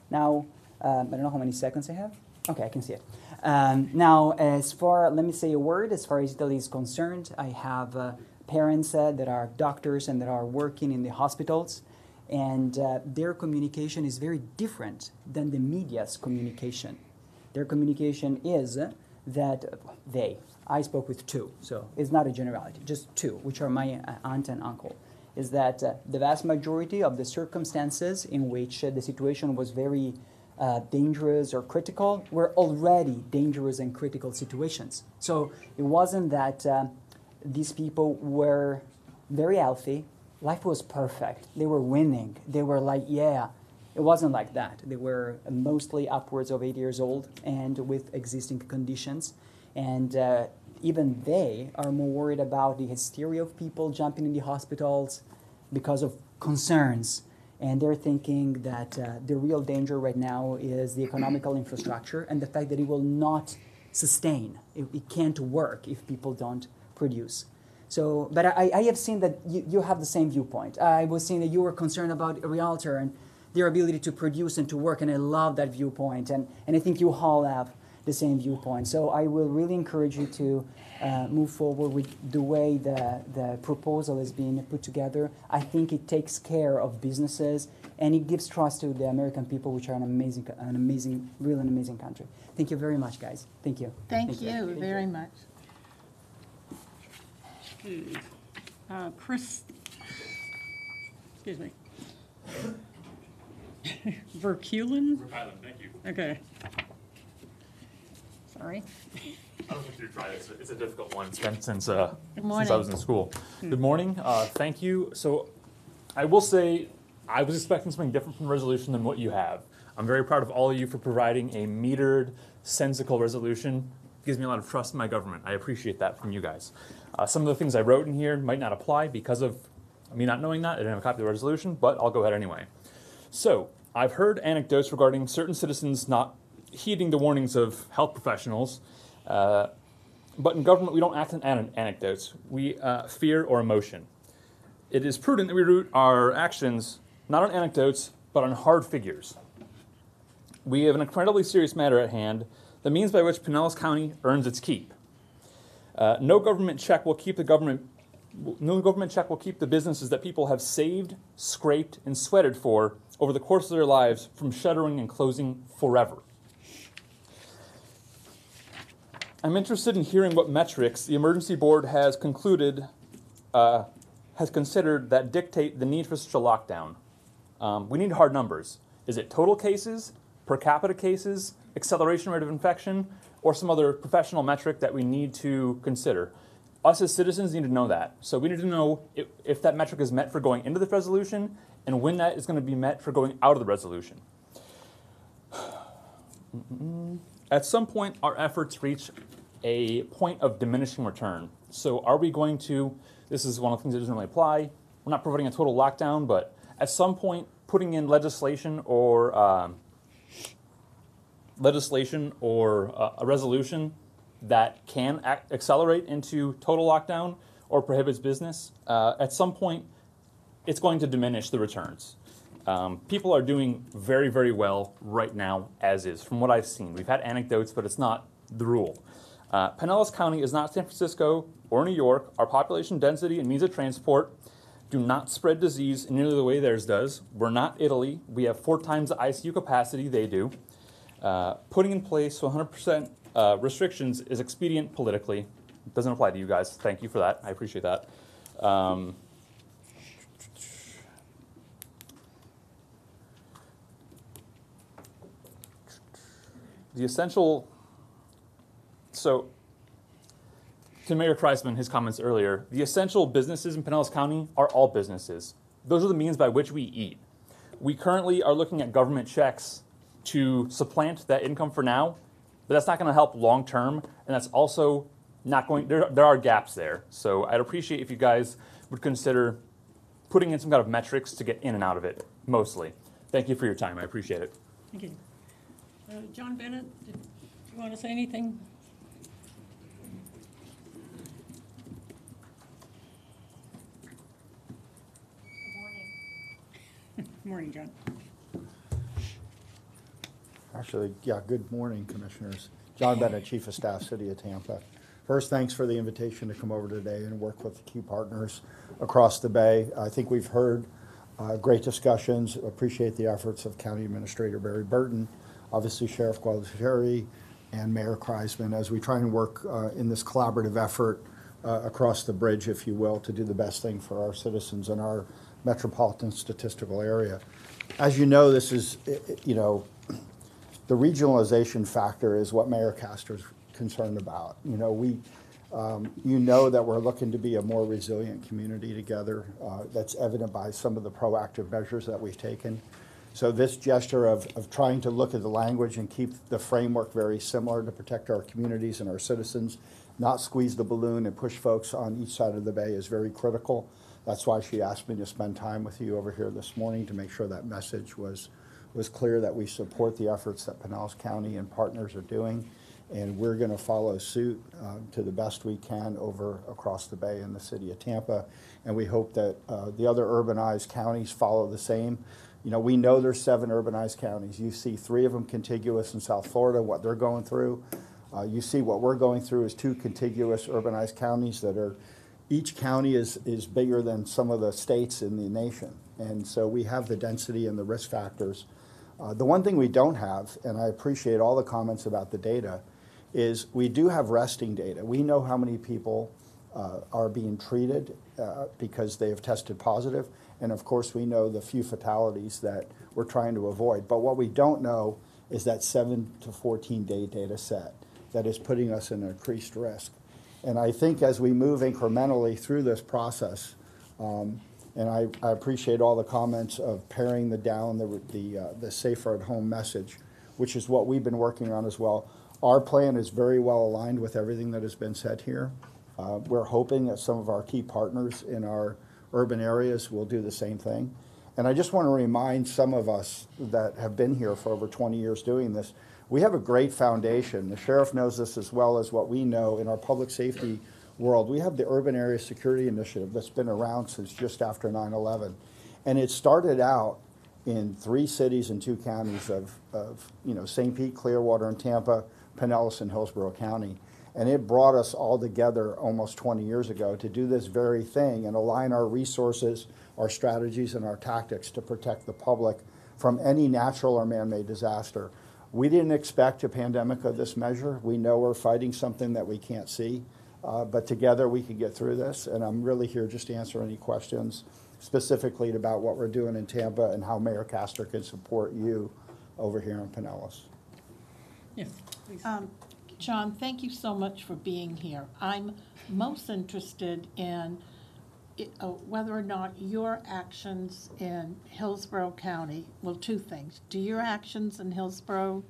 Now, um, I don't know how many seconds I have. Okay, I can see it. Um, now, as far, let me say a word, as far as Italy is concerned, I have uh, parents uh, that are doctors and that are working in the hospitals, and uh, their communication is very different than the media's communication. Their communication is that they, I spoke with two, so it's not a generality, just two, which are my uh, aunt and uncle. is that uh, the vast majority of the circumstances in which uh, the situation was very uh, dangerous or critical were already dangerous and critical situations. So it wasn't that these people were very healthy, life was perfect, they were winning, they were like, yeah. It wasn't like that. They were mostly upwards of 80 years old and with existing conditions. And uh, even they are more worried about the hysteria of people jumping in the hospitals because of concerns. And they're thinking that uh, the real danger right now is the economical infrastructure and the fact that it will not sustain. It, it can't work if people don't produce. So, but I, I have seen that you, you have the same viewpoint. I was seeing that you were concerned about a realtor and their ability to produce and to work, and I love that viewpoint. And, and I think you all have the same viewpoint. So I will really encourage you to uh, move forward with the way the, the proposal is being put together. I think it takes care of businesses and it gives trust to the American people, which are an amazing, an amazing, real and amazing country. Thank you very much, guys. Thank you. Thank you very much. Uh, Chris, excuse me. Verkulen? thank you. Okay. Sorry. I don't think you're trying. It's, a- it's a difficult one. It's been since uh, since I was in school. Good morning. Uh, thank you. So, I will say I was expecting something different from resolution than what you have. I'm very proud of all of you for providing a metered, sensical resolution. Gives me a lot of trust in my government. I appreciate that from you guys. Uh, some of the things I wrote in here might not apply because of me not knowing that. I didn't have a copy of the resolution, but I'll go ahead anyway. So, I've heard anecdotes regarding certain citizens not heeding the warnings of health professionals. Uh, but in government, we don't act on an- anecdotes. We uh, fear or emotion. It is prudent that we root our actions not on anecdotes, but on hard figures. We have an incredibly serious matter at hand the means by which Pinellas County earns its keep. Uh, no government check will keep the government. No government check will keep the businesses that people have saved, scraped, and sweated for over the course of their lives from shuttering and closing forever. I'm interested in hearing what metrics the emergency board has concluded, uh, has considered that dictate the need for such a lockdown. Um, we need hard numbers. Is it total cases, per capita cases, acceleration rate of infection, or some other professional metric that we need to consider? Us as citizens need to know that. So we need to know if, if that metric is met for going into the resolution and when that is going to be met for going out of the resolution. At some point, our efforts reach a point of diminishing return. So, are we going to? This is one of the things that doesn't really apply. We're not providing a total lockdown, but at some point, putting in legislation or um, legislation or uh, a resolution that can ac- accelerate into total lockdown or prohibits business, uh, at some point, it's going to diminish the returns. Um, people are doing very, very well right now, as is, from what I've seen. We've had anecdotes, but it's not the rule. Uh, Pinellas County is not San Francisco or New York. Our population density and means of transport do not spread disease in nearly the way theirs does. We're not Italy. We have four times the ICU capacity they do. Uh, putting in place 100% uh, restrictions is expedient politically. It doesn't apply to you guys. Thank you for that. I appreciate that. Um, the essential. So, to Mayor Kriseman, his comments earlier, the essential businesses in Pinellas County are all businesses. Those are the means by which we eat. We currently are looking at government checks to supplant that income for now, but that's not going to help long term, and that's also not going. There, there are gaps there. So I'd appreciate if you guys would consider putting in some kind of metrics to get in and out of it. Mostly. Thank you for your time. I appreciate it. Thank you. Uh, John Bennett, did you want to say anything? Good morning, John. Actually, yeah, good morning, Commissioners. John Bennett, Chief of Staff, City of Tampa. First, thanks for the invitation to come over today and work with the key partners across the Bay. I think we've heard uh, great discussions. Appreciate the efforts of County Administrator Barry Burton, obviously Sheriff Gualtieri, and Mayor Kriseman as we try and work uh, in this collaborative effort uh, across the bridge, if you will, to do the best thing for our citizens in our metropolitan statistical area. As you know, this is, you know, the regionalization factor is what Mayor Castor's concerned about. You know, we, um, you know that we're looking to be a more resilient community together. Uh, that's evident by some of the proactive measures that we've taken. So this gesture of, of trying to look at the language and keep the framework very similar to protect our communities and our citizens, not squeeze the balloon and push folks on each side of the bay is very critical. That's why she asked me to spend time with you over here this morning to make sure that message was, was clear that we support the efforts that Pinellas County and partners are doing. And we're going to follow suit uh, to the best we can over across the bay in the city of Tampa. And we hope that uh, the other urbanized counties follow the same. You know, we know there's seven urbanized counties. You see three of them contiguous in South Florida, what they're going through. Uh, you see what we're going through is two contiguous urbanized counties that are, each county is, is bigger than some of the states in the nation. And so we have the density and the risk factors. Uh, the one thing we don't have, and I appreciate all the comments about the data, is we do have resting data. We know how many people uh, are being treated uh, because they have tested. And of course, we know the few fatalities that we're trying to avoid. But what we don't know is that 7 to 14 day data set that is putting us in increased risk. And I think as we move incrementally through this process, um, and I, I appreciate all the comments of paring the down the, the, uh, the safer at home message, which is what we've been working on as well. Our plan is very well aligned with everything that has been said here. Uh, we're hoping that some of our key partners in our urban areas will do the same thing. And I just want to remind some of us that have been here for over 20 years doing this, we have a great foundation. The sheriff knows this as well as what we know in our public safety world. We have the Urban Area Security Initiative that's been around since just after 9 11. And it started out in three cities and two counties of, of you know, St. Pete, Clearwater, and Tampa, Pinellas, and Hillsborough County. And it brought us all together almost 20 years ago to do this very thing and align our resources, our strategies, and our tactics to protect the public from any natural or man made disaster. We didn't expect a pandemic of this measure. We know we're fighting something that we can't see, uh, but together we can get through this. And I'm really here just to answer any questions specifically about what we're doing in Tampa and how Mayor Castor can support you over here in Pinellas. Yes, please. Um, John, thank you so much for being here. I'm most interested in i- uh, whether or not your actions in Hillsborough County, well, two things. Do your actions in Hillsborough,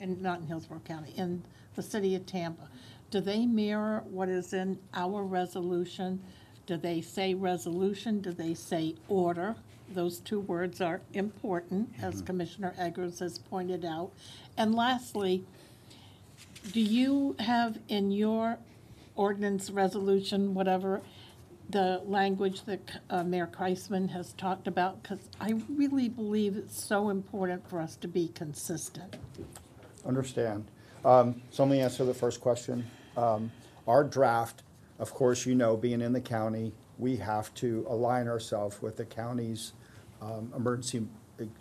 and not in Hillsborough County, in the city of Tampa, do they mirror what is in our resolution? Do they say resolution? Do they say order? Those two words are important, as Commissioner Eggers has pointed out. And lastly, do you have in your ordinance, resolution, whatever, the language that uh, Mayor Kriseman has talked about? Because I really believe it's so important for us to be consistent. Understand. Um, so let me answer the first question. Um, our draft, of course, you know, being in the county, we have to align ourselves with the county's um, emergency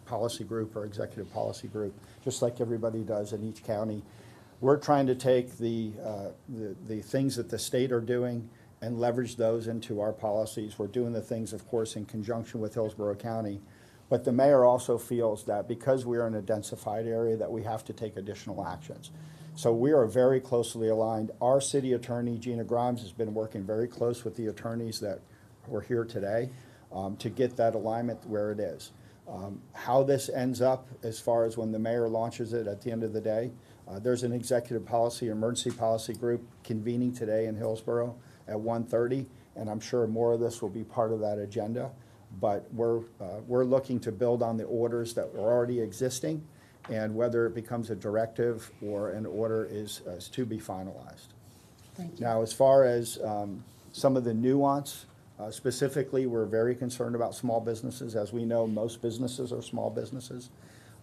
policy group or executive policy group, just like everybody does in each county. We're trying to take the, uh, the, the things that the state are doing and leverage those into our policies. We're doing the things, of course, in conjunction with Hillsborough County. But the mayor also feels that because we're in a densified area, that we have to take additional actions. So we are very closely aligned. Our city attorney, Gina Grimes, has been working very close with the attorneys that were here today um, to get that alignment where it is. Um, how this ends up as far as when the mayor launches it at the end of the day, uh, there's an executive policy, emergency policy group convening today in Hillsborough at 1:30, and I'm sure more of this will be part of that agenda. But we're, uh, we're looking to build on the orders that were already existing, and whether it becomes a directive or an order is, is to be finalized. Thank you. Now, as far as um, some of the nuance, uh, specifically, we're very concerned about small businesses. As we know, most businesses are small businesses.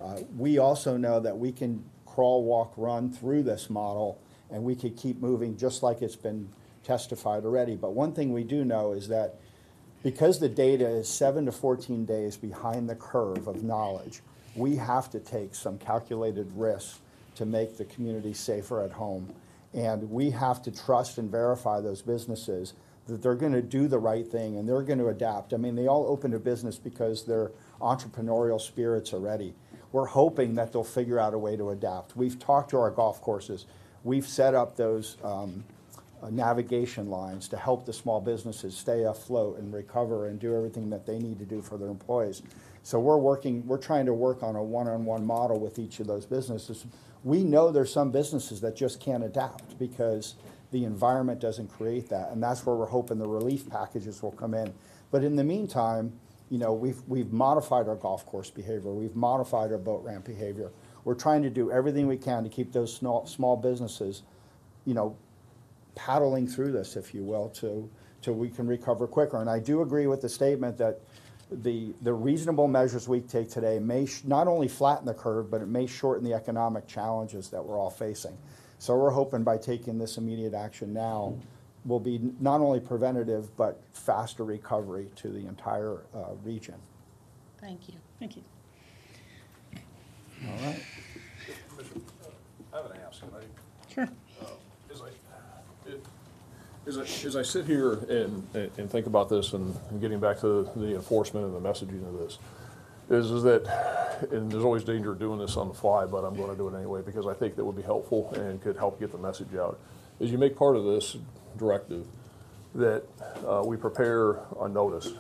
Uh, We also know that we can crawl, walk, run through this model, and we could keep moving just like it's been testified already. But one thing we do know is that because the data is seven to 14 days behind the curve of knowledge, we have to take some calculated risks to make the community safer at home. And we have to trust and verify those businesses that they're going to do the right thing and they're going to adapt. I mean, they all opened a business because their entrepreneurial spirits are ready. We're hoping that they'll figure out a way to adapt. We've talked to our golf courses. We've set up those um, uh, navigation lines to help the small businesses stay afloat and recover and do everything that they need to do for their employees. So we're working, we're trying to work on a one-on-one model with each of those businesses. We know there's some businesses that just can't adapt because the environment doesn't create that, and that's where we're hoping the relief packages will come in. But in the meantime, you know, we've, we've modified our golf course behavior, we've modified our boat ramp behavior. We're trying to do everything we can to keep those small, small businesses, you know, paddling through this, if you will, to, till we can recover quicker. And I do agree with the statement that the, the reasonable measures we take today may sh- not only flatten the curve, but it may shorten the economic challenges that we're all facing. So we're hoping by taking this immediate action now, will be not only preventative, but faster recovery to the entire uh, region. Thank you. Thank you. All right. I have an ask. Sure. As I, as I, sit here and, and think about this and and getting back to the enforcement and the messaging of this, is, is that, and there's always danger of doing this on the fly, but I'm gonna do it anyway, because I think that would be helpful and could help get the message out. Is you make part of this directive that, uh, we prepare a notice.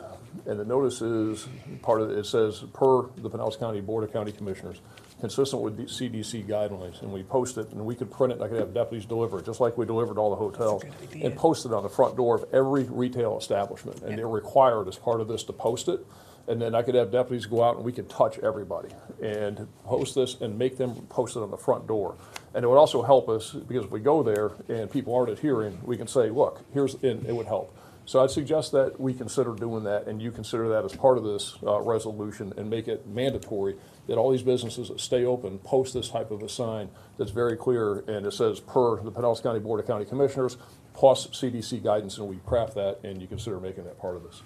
And the notice is, part of, it says, per the Pinellas County Board of County Commissioners, consistent with the CDC guidelines, and we post it, and we could print it, and I could have deputies deliver it, just like we delivered all the hotels, and post it on the front door of every retail establishment, and they're required as part of this to post it, and then I could have deputies go out and we could touch everybody, and post this and make them post it on the front door. And it would also help us, because if we go there and people aren't adhering, we can say, look, here's, and it would help. So I'd suggest that we consider doing that, and you consider that as part of this uh, resolution, and make it mandatory that all these businesses that stay open post this type of a sign that's very clear, and it says per the Pinellas County Board of County Commissioners, plus CDC guidance, and we craft that, and you consider making that part of this.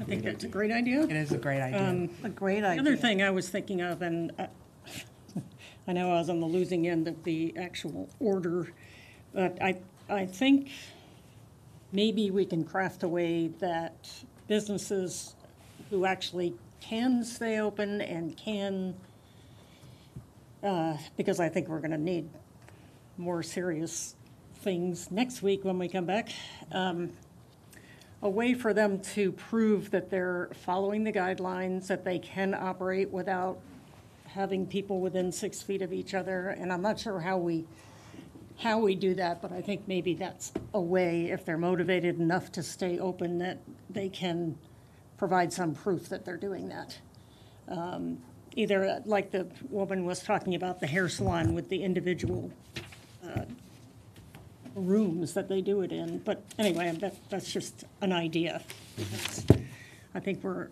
I think that's a great idea. It is a great idea. Um, A great The other thing I was thinking of, and uh, I know I was on the losing end of the actual order, but I, I think maybe we can craft a way that businesses who actually can stay open and can, uh, because I think we're going to need more serious things next week when we come back. um, a way for them to prove that they're following the guidelines, that they can operate without having people within six feet of each other. And I'm not sure how we, how we do that, but I think maybe that's a way, if they're motivated enough to stay open, that they can provide some proof that they're doing that. Um, Either, uh, like the woman was talking about, the hair salon with the individual uh, rooms that they do it in. But anyway, that, that's just an idea. I think we're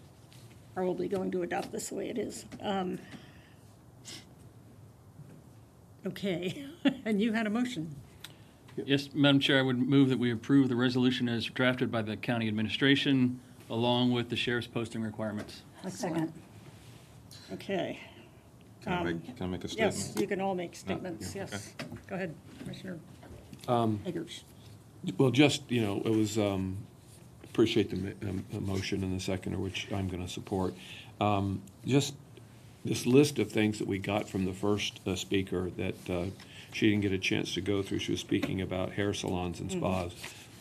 probably going to adopt this the way it is. Um, Okay, and you had a motion. Yes, Madam Chair, I would move that we approve the resolution as drafted by the county administration, along with the sheriff's posting requirements. Second. Okay. Can I Um, make, can I make a Yes, statement? you can all make statements, yeah, yes. Go ahead, Commissioner Um, Eggers. Well, just, you know, it was, um, appreciate the, mo- um, the motion and the seconder, which I'm gonna support. Um, just this list of things that we got from the first uh, speaker that, uh, she didn't get a chance to go through, she was speaking about hair salons and Mhm. spas.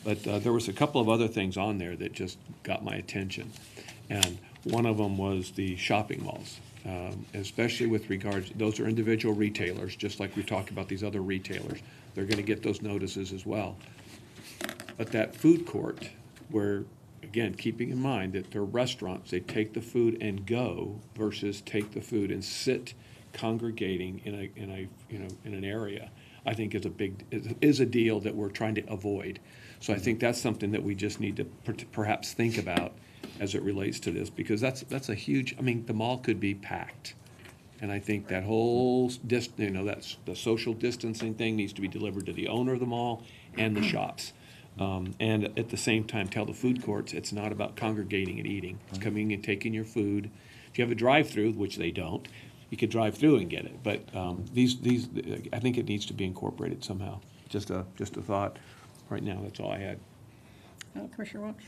But, uh, there was a couple of other things on there that just got my attention. And one of them was the shopping malls, um, especially with regards, those are individual retailers, just like we talked about these other retailers. They're gonna get those notices as well. But that food court, where, again, keeping in mind that they're restaurants, they take the food and go versus take the food and sit congregating in a, in a, you know, in an area, I think is a big, is a deal that we're trying to avoid. So I think that's something that we just need to per- perhaps think about as it relates to this, because that's, that's a huge, I mean, the mall could be packed. And I think that whole dis, you know, that's, the social distancing thing needs to be delivered to the owner of the mall and the shops. Um, and at the same time, tell the food courts, it's not about congregating and eating. It's coming and taking your food. If you have a drive-through, which they don't, you could drive through and get it. But, um, these, these, I think it needs to be incorporated somehow. just a, just a thought. Right now, that's all I had. Uh, Commissioner Welch?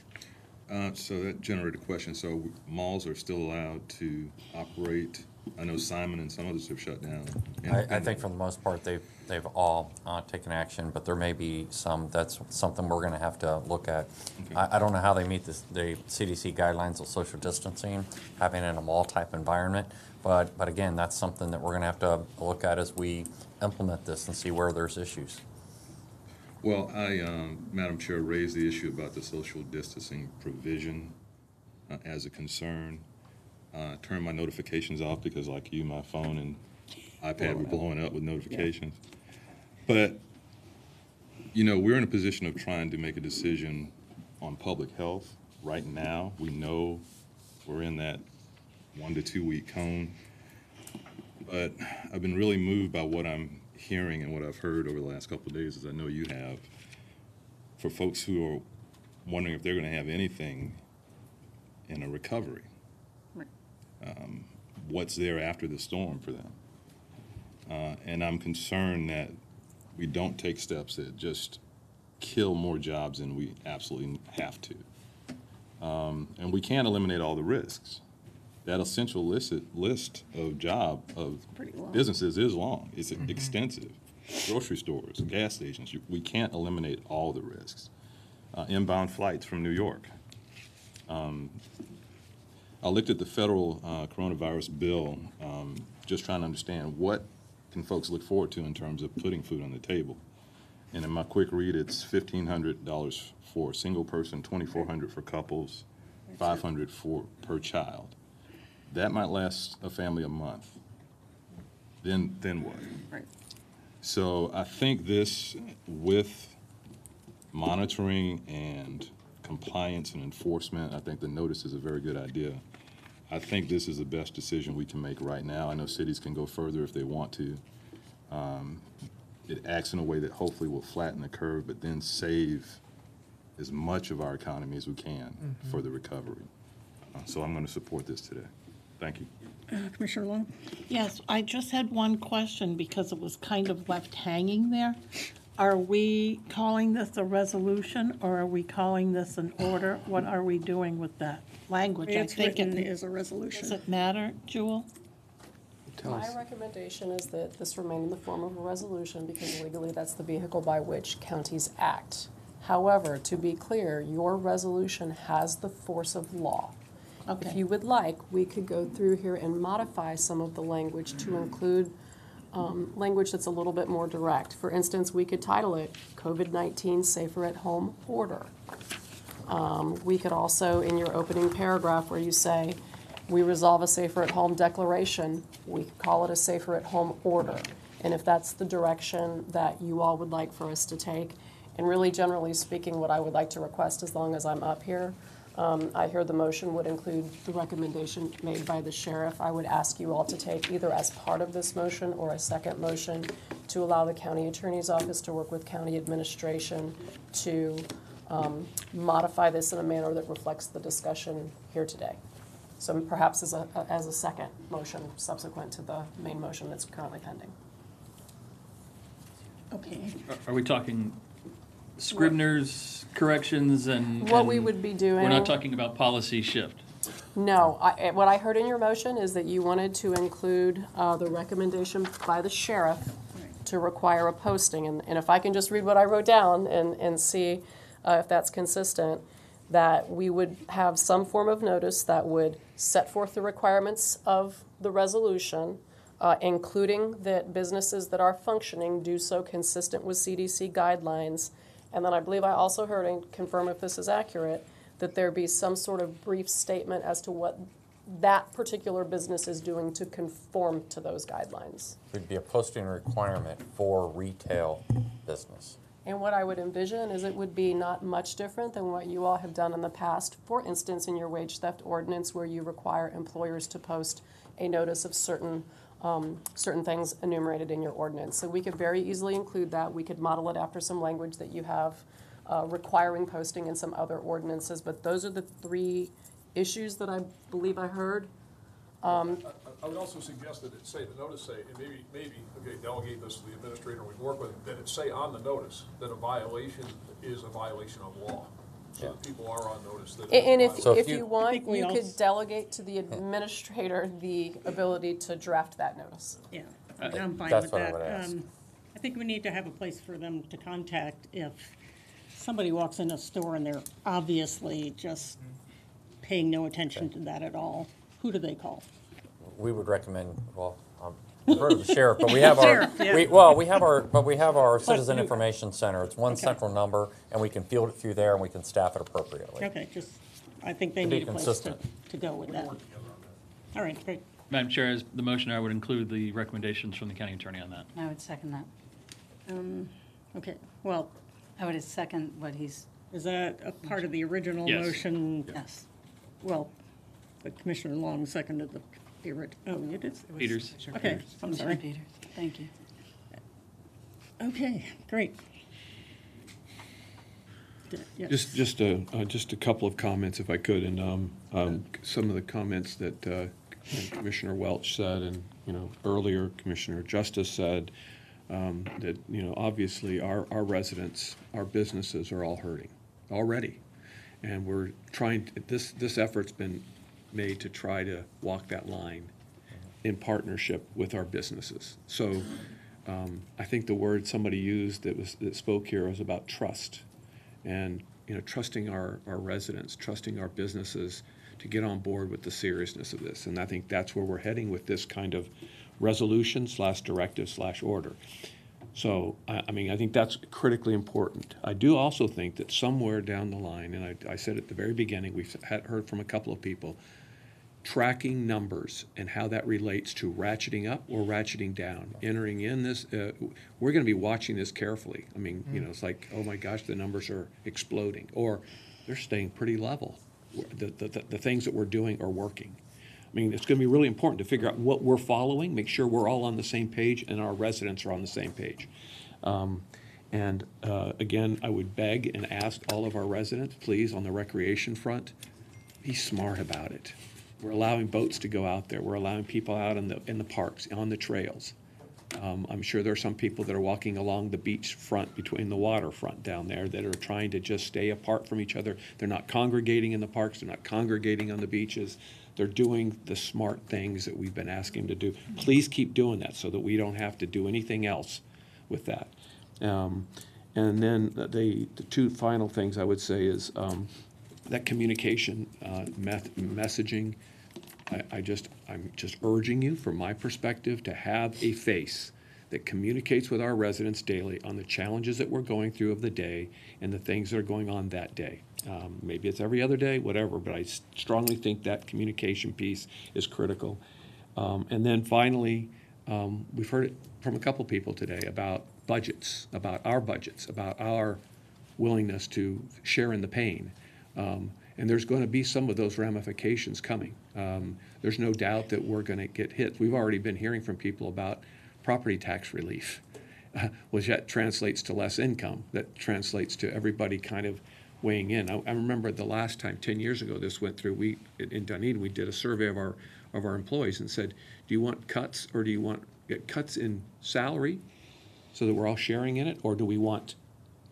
Uh, So that generated a question. So malls are still allowed to operate? I know Simon and some others have shut down. I, I think for the most part, they've, they've all uh, taken action, but there may be some, that's something we're gonna have to look at. I, I don't know how they meet this, the CDC guidelines of social distancing, having it in a mall-type environment, but, but again, that's something that we're gonna have to look at as we implement this and see where there's issues. Well, I, um, Madam Chair, raised the issue about the social distancing provision uh, as a concern. Uh, Turned my notifications off because like you, my phone and iPad were blowing up with notifications. But, you know, we're in a position of trying to make a decision on public health. Right now, we know we're in that one to two week cone. But I've been really moved by what I'm hearing and what I've heard over the last couple of days, as I know you have, for folks who are wondering if they're going to have anything in a recovery. Right. Um, what's there after the storm for them? Uh, and I'm concerned that we don't take steps that just kill more jobs than we absolutely have to. Um, and we can't eliminate all the risks. That essential list, list of job, of businesses is long. It's extensive. Grocery stores, gas stations, you- we can't eliminate all the risks. Uh, inbound flights from New York. Um, I looked at the federal uh, coronavirus bill, um, just trying to understand what can folks look forward to in terms of putting food on the table. And in my quick read, it's fifteen hundred dollars for a single person, twenty-four hundred for couples, five hundred for, per child. That might last a family a month. Then, then what? Right. So I think this, with monitoring and compliance and enforcement, I think the notice is a very good idea. I think this is the best decision we can make right now. I know cities can go further if they want to. Um, It acts in a way that hopefully will flatten the curve, but then save as much of our economy as we can Mhm. for the recovery. Uh, So I'm going to support this today. Thank you. Uh, Commissioner Long? Yes, I just had one question because it was kind of left hanging there. Are we calling this a resolution or are we calling this an order? What are we doing with that language? I It's think written it- as a resolution. Does it matter, Jewel? My recommendation is that this remain in the form of a resolution because legally that's the vehicle by which counties act. However, to be clear, your resolution has the force of law. If you would like, we could go through here and modify some of the language to include um, language that's a little bit more direct. For instance, we could title it COVID-19 Safer at Home Order. Um, We could also, in your opening paragraph where you say, we resolve a safer at home declaration, we could call it a safer at home order. And if that's the direction that you all would like for us to take, and really generally speaking, what I would like to request as long as I'm up here, um, I hear the motion would include the recommendation made by the sheriff. I would ask you all to take either as part of this motion or a second motion to allow the county attorney's office to work with county administration to um, modify this in a manner that reflects the discussion here today. So perhaps as a, as a second motion subsequent to the main motion that's currently pending. Okay. Are- Are we talking Scribner's corrections and? What we would be doing- We're not talking about policy shift. No, I, eh, what I heard in your motion is that you wanted to include uh, the recommendation by the sheriff to require a posting, and, and if I can just read what I wrote down and, and see uh, if that's consistent, that we would have some form of notice that would set forth the requirements of the resolution, uh, including that businesses that are functioning do so consistent with CDC guidelines. And then I believe I also heard, and confirm if this is accurate, that there be some sort of brief statement as to what that particular business is doing to conform to those guidelines. There'd be a posting requirement for retail business. And what I would envision is it would be not much different than what you all have done in the past. For instance, in your wage theft ordinance, where you require employers to post a notice of certain, um, certain things enumerated in your ordinance. So we could very easily include that. We could model it after some language that you have uh, requiring posting in some other ordinances. But those are the three issues that I believe I heard. Um, I I would also suggest that it say, the notice say, and maybe, maybe, okay, delegate this to the administrator, we work with, it, that it say on the notice that a violation is a violation of law. So people are on notice that. A- And if, So if if you- you I want, think we you could s- delegate to the administrator the ability to draft that notice. Yeah, I'm fine That's with what I that. would ask. Um, I think we need to have a place for them to contact if somebody walks in a store and they're obviously just paying no attention to that at all. Who do they call? We would recommend, well, I've heard of the sheriff, but we have our, Sheriff, yeah. we, well, we have our, but we have our Citizen Information Center. It's one Okay. central number, and we can field it through there, and we can staff it appropriately. Okay, just, I think they To be need a place to, consistent. to go with that. All right, great. Madam Chair, as the motion, I would include the recommendations from the county attorney on that. I would second that. Um, Okay, well, I would second what he's, is that a part of the original Yes. motion? yes. Well, but Commissioner Long seconded the, the orig, oh, you did? Peters. Okay, I'm Commissioner sorry. Peters, thank you. Okay, great. Yes. Just, just a, uh, just a couple of comments if I could, and, um, um, some of the comments that, uh, Commissioner Welch said, and, you know, earlier Commissioner Justice said, um, that, you know, obviously our, our residents, our businesses are all hurting already. And we're trying, to- this, this effort's been made to try to walk that line in partnership with our businesses. So, um, I think the word somebody used that was, that spoke here was about trust. And, you know, trusting our, our residents, trusting our businesses to get on board with the seriousness of this. And I think that's where we're heading with this kind of resolution slash directive slash order. So, I, I mean, I think that's critically important. I do also think that somewhere down the line, and I, I said at the very beginning, we've had, heard from a couple of people, tracking numbers and how that relates to ratcheting up or ratcheting down, entering in this, uh, we're gonna be watching this carefully. I mean, you know, it's like, oh my gosh, the numbers are exploding, or they're staying pretty level. The, the, the, the things that we're doing are working. I mean, it's gonna be really important to figure out what we're following, make sure we're all on the same page and our residents are on the same page. Um, and, uh, again, I would beg and ask all of our residents, please, on the recreation front, be smart about it. We're allowing boats to go out there. We're allowing people out in the, in the parks, on the trails. Um, I'm sure there are some people that are walking along the beach front between the waterfront down there that are trying to just stay apart from each other. They're not congregating in the parks, they're not congregating on the beaches. They're doing the smart things that we've been asking them to do. Please keep doing that so that we don't have to do anything else with that. Um, and then the, the two final things I would say is, um, that communication, uh, meth- messaging, I, I just, I'm just urging you, from my perspective, to have a face that communicates with our residents daily on the challenges that we're going through of the day and the things that are going on that day. Um, maybe it's every other day, whatever, but I strongly think that communication piece is critical. Um, and then finally, um, we've heard it from a couple people today about budgets, about our budgets, about our willingness to share in the pain. Um, and there's going to be some of those ramifications coming. Um, there's no doubt that we're going to get hit. We've already been hearing from people about property tax relief, which that translates to less income, that translates to everybody kind of weighing in. I, I remember the last time, 10 years ago, this went through, we, in Dunedin, we did a survey of our, of our employees and said, do you want cuts or do you want cuts in salary so that we're all sharing in it, or do we want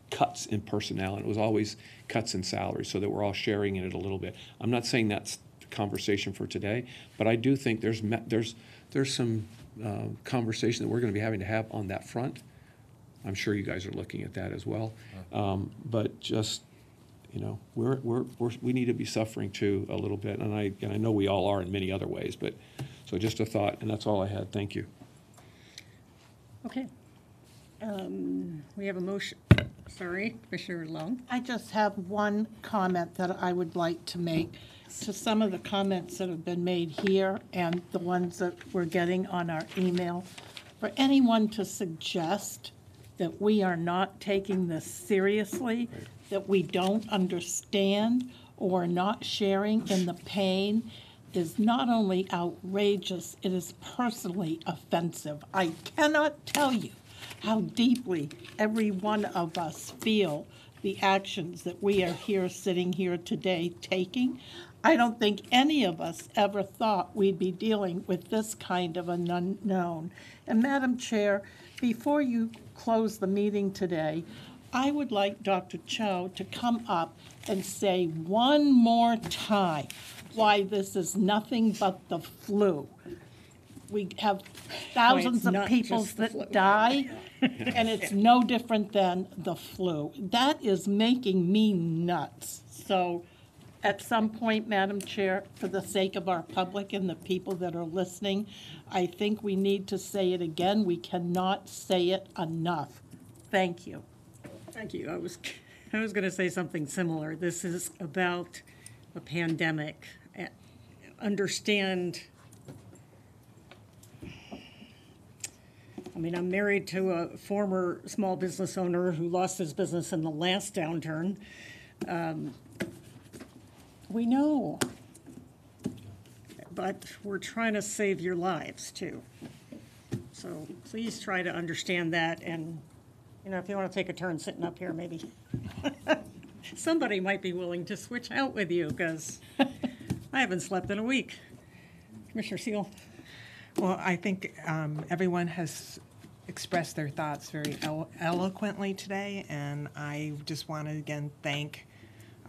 cuts in personnel? And it was always cuts in salary so that we're all sharing in it a little bit. I'm not saying that's the conversation for today, but I do think there's, me- there's, there's some uh, conversation that we're going to be having to have on that front. I'm sure you guys are looking at that as well. Um, But just, you know, we're, we're, we're, we need to be suffering too a little bit, and I, and I know we all are in many other ways, but, so just a thought, and that's all I had. Thank you. Okay. Um, We have a motion, sorry, Commissioner Long. I just have one comment that I would like to make to some of the comments that have been made here and the ones that we're getting on our email. For anyone to suggest that we are not taking this seriously, that we don't understand or not sharing in the pain is not only outrageous, it is personally offensive. I cannot tell you how deeply every one of us feel the actions that we are here, sitting here today, taking. I don't think any of us ever thought we'd be dealing with this kind of an unknown. And Madam Chair, before you close the meeting today, I would like Dr. Choe to come up and say one more time why this is nothing but the flu. We have thousands of people just the flu. that die, and it's no different than the flu. That is making me nuts. So at some point, Madam Chair, for the sake of our public and the people that are listening, I think we need to say it again. We cannot say it enough. Thank you. Thank you. I was, I was going to say something similar. This is about a pandemic. Understand, I mean, I'm married to a former small business owner who lost his business in the last downturn. Um, We know. But we're trying to save your lives too. So please try to understand that and, you know, if you want to take a turn sitting up here, maybe somebody might be willing to switch out with you because I haven't slept in a week. Commissioner Seel? Well, I think um, everyone has expressed their thoughts very elo- eloquently today, and I just want to again thank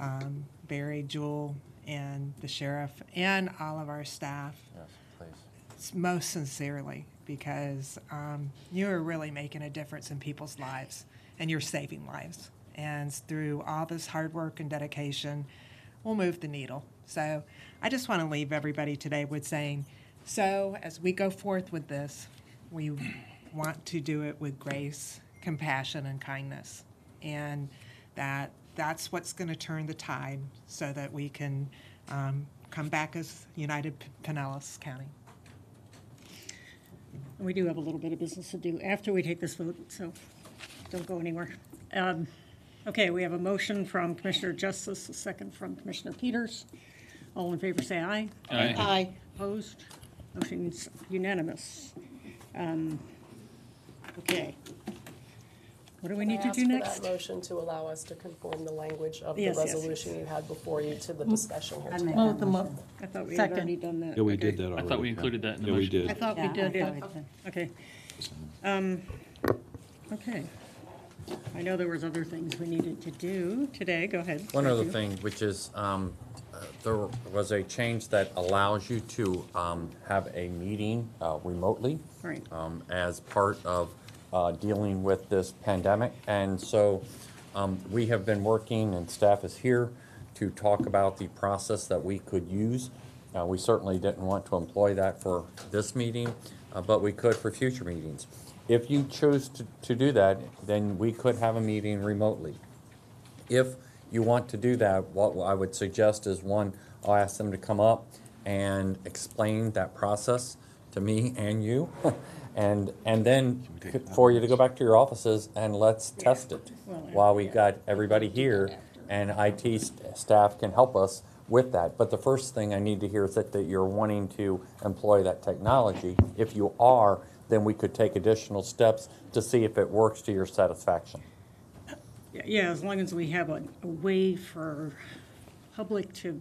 um, Barry, Jewel, and the sheriff, and all of our staff. Yes, please. s- Most sincerely, because um, you are really making a difference in people's lives, and you're saving lives. And through all this hard work and dedication, we'll move the needle. So I just want to leave everybody today with saying, so as we go forth with this, we want to do it with grace, compassion, and kindness. And that that's what's going to turn the tide so that we can um, come back as United Pinellas County. We do have a little bit of business to do after we take this vote, so don't go anywhere. Um, Okay, we have a motion from Commissioner Justice, a second from Commissioner Peters. All in favor, say aye. Aye. Aye. Opposed? Motion's unanimous. Um, Okay. What do we need to do Can next? ask for that motion to allow us to conform the language of the Yes, yes, yes. resolution you had before you to the discussion here I'd today? make Well, that the mo- motion. I thought we had Second. already done that. Yeah, we Okay. did that I already. thought we included that in the Yeah, we motion. did. I thought we Yeah, I did. thought we did. Okay. Um, Okay. I know there was other things we needed to do today. Go ahead. One Thank other you. thing, which is, um, uh, there was a change that allows you to um, have a meeting uh, remotely. Right. um, As part of uh, dealing with this pandemic. And so um, we have been working, and staff is here, to talk about the process that we could use. Uh, We certainly didn't want to employ that for this meeting, uh, but we could for future meetings. If you choose to to do that, then we could have a meeting remotely. If you want to do that, what I would suggest is, one, I'll ask them to come up and explain that process to me and you. And, and then for you to go back to your offices and let's test it while we've got everybody here and IT st- staff can help us with that. But the first thing I need to hear is that, that you're wanting to employ that technology. If you are, then we could take additional steps to see if it works to your satisfaction. Yeah, as long as we have a, a way for public to,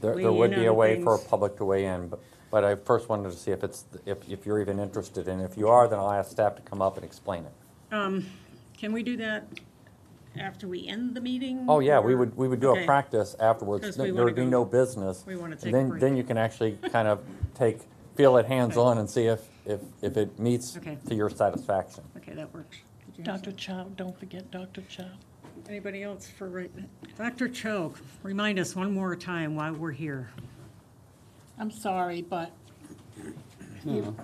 There, weigh there would be a on way for a things. public to weigh in, but, but I first wanted to see if it's, if, if you're even interested, and if you are, then I'll ask staff to come up and explain it. um, can we do that after we end the meeting? Oh, yeah, we would, we would do a Okay. practice afterwards, 'Cause we there wanna would be go- no business. we wanna And take a then, break. then you can actually kind of take, feel it hands-on and see if, if, if it meets Okay. to your satisfaction. Okay, that works. Did you have Dr. Choe, don't forget Dr. Choe. Anybody else for, right- Dr. Choe, remind us one more time why we're here. I'm sorry, but No.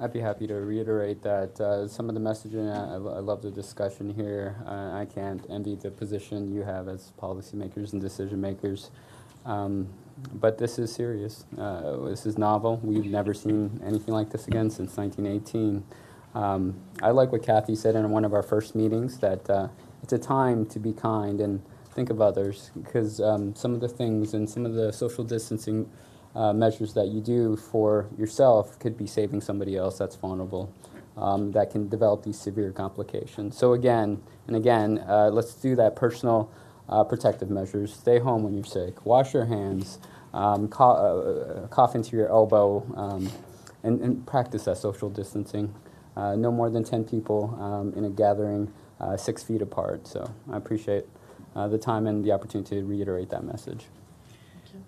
I'd be happy to reiterate that uh, some of the messaging, I, I lo- I love the discussion here. Uh, I can't envy the position you have as policymakers and decision makers. Um, but this is serious. Uh, this is novel. We've never seen anything like this again since 1918. Um, I like what Cathie said in one of our first meetings that uh, it's a time to be kind and think of others because um, some of the things and some of the social distancing uh, measures that you do for yourself could be saving somebody else that's vulnerable um, that can develop these severe complications. So again and again, uh, let's do that personal uh, protective measures. Stay home when you're sick. Wash your hands. Um, cough, uh, cough into your elbow, um, and, and practice that social distancing. Uh, no more than 10 people um, in a gathering, uh, six feet apart. So I appreciate uh, the time and the opportunity to reiterate that message.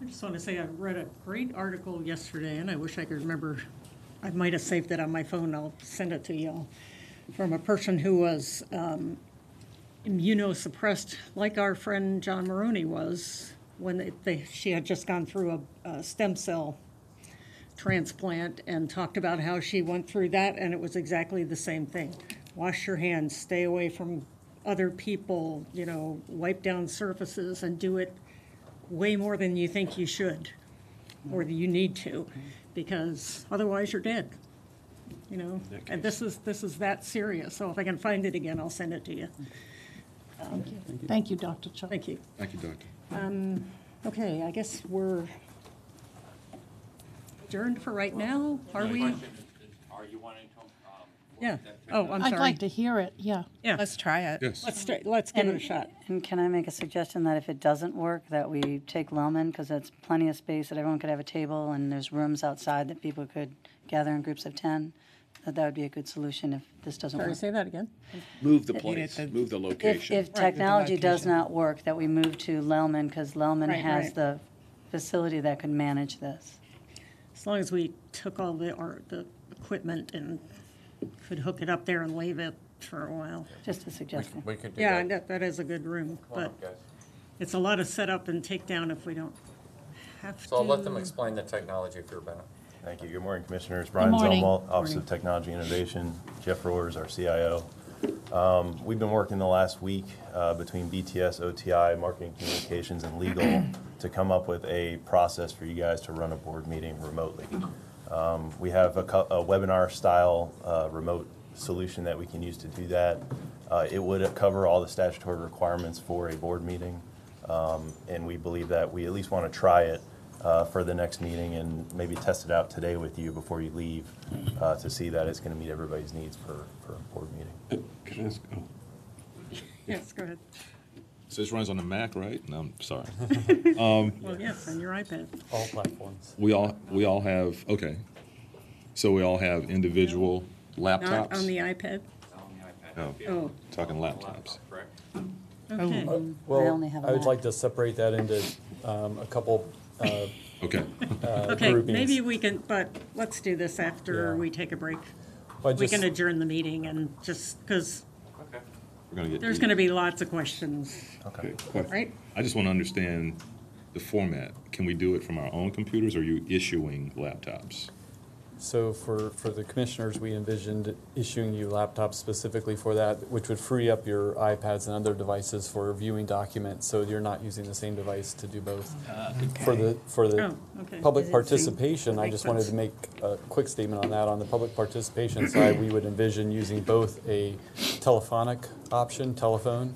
I just want to say I read a great article yesterday, and I wish I could remember, I might have saved it on my phone, I'll send it to y'all, from a person who was um, immunosuppressed, like our friend John Morroni was, when they- they, she had just gone through a a stem cell transplant and talked about how she went through that, and it was exactly the same thing. Wash your hands, stay away from other people, you know, wipe down surfaces and do it way more than you think you should or that you need to, because otherwise you're dead. You know, and this is, this is that serious, so if I can find it again, I'll send it to you. Um, Thank you, Thank you, Dr. Choe. Thank you. Thank you, Doctor. Um, okay, I guess we're adjourned for right now, are we? Are you wanting to, Yeah, oh, I'm sorry. I'd sorry. like to hear it, yeah. Yeah. Let's try it. Yes. Let's, try- let's give it a shot. And can I make a suggestion that if it doesn't work, that we take Loman, because that's plenty of space, that everyone could have a table, and there's rooms outside that people could gather in groups of 10? That that would be a good solution if this doesn't Sorry, work. say that again. Move the If- place, If- move the If, location. if technology does not work, that we move to Lealman, because Lealman Right, has right. the facility that could manage this. As long as we took all the, or the equipment and could hook it up there and leave it for a while. Just a suggestion. we could do Yeah, that. that, that is a good room, Come on but up, guys. it's a lot of setup and takedown if we don't have to. So I'll let them explain the technology for your benefit. Thank you. Good morning, Commissioners. Brian morning. Zomel, Office Morning. of Technology Innovation. Jeff Rohrs, our CIO. Um, We've been working the last week uh, between BTS, OTI, Marketing Communications, and Legal to come up with a process for you guys to run a board meeting remotely. Um, We have a a webinar-style uh, remote solution that we can use to do that. Uh, It would cover all the statutory requirements for a board meeting. Um, And we believe that we at least want to try it uh, for the next meeting and maybe test it out today with you before you leave uh, to see that it's going to meet everybody's needs for, for a board meeting. Can I ask, oh, Yes, go ahead. So this runs on the Mac, right? No, I'm sorry. Well, yes, on your iPad. All platforms. We all, we all have, okay. So we all have individual Not laptops? on the iPad? Oh, Oh, talking laptops. okay. I Well, only have a I would Mac. like to separate that into um, a couple uh, Okay. uh, Okay, groupings. maybe we can, but let's do this after Yeah. we take a break. But We just- can adjourn the meeting and just, because We're going to get. there's going to be lots of questions, Okay. right? I just want to understand the format. Can we do it from our own computers or are you issuing laptops? So for, for the commissioners, we envisioned issuing you laptops specifically for that, which would free up your iPads and other devices for viewing documents, so you're not using the same device to do both. Uh, for the, for the Oh, okay. public participation, I Makes just wanted to make a quick statement on that. On the public participation side, we would envision using both a telephonic option, telephone,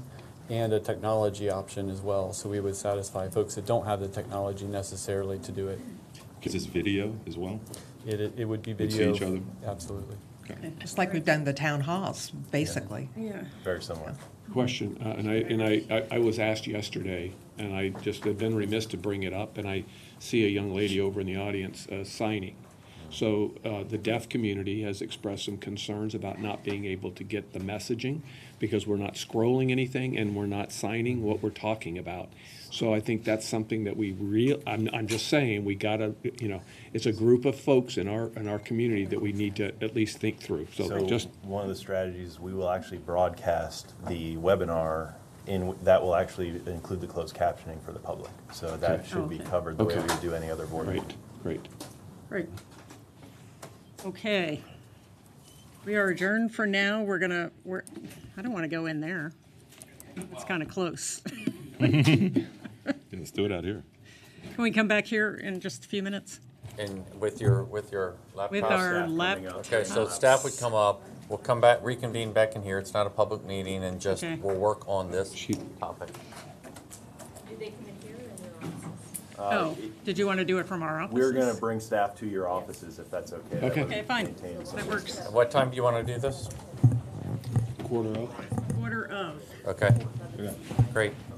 and a technology option as well. So we would satisfy folks that don't have the technology necessarily to do it. Because it. Is this video as well? It, it- it would be We see video. each other? Absolutely. Just like we've done the town halls, basically. Yeah. Very similar. Question, uh, and I, and I, I- I was asked yesterday, and I just have been remiss to bring it up, and I see a young lady over in the audience uh, signing. So uh, the deaf community has expressed some concerns about not being able to get the messaging because we're not scrolling anything and we're not signing what we're talking about. So I think that's something that we real, I'm, I'm just saying, we gotta, you know, it's a group of folks in our, in our community that we need to at least think through. So So just, one of the strategies, we will actually broadcast the webinar in, that will actually include the closed captioning for the public. So that Okay. should be Okay. covered the way we would do any other board meeting. great, great. Great. Okay. We are adjourned for now. We're gonna, we're, I don't want to go in there. It's kind of close. Yeah, Let's do it out here. Can we come back here in just a few minutes? And with your, with your laptop? With our staff coming lap- up. Okay, so staff would come up, we'll come back, reconvene back in here, it's not a public meeting, and just, Okay. we'll work on this topic. Do they come in here or in your offices? Uh, oh, did you want to do it from our offices? We're going to bring staff to your offices if that's okay. That Okay. would Okay, fine. maintain That works. And What time do you want to do this? Quarter of. Order of. Okay, Yeah. great. Okay.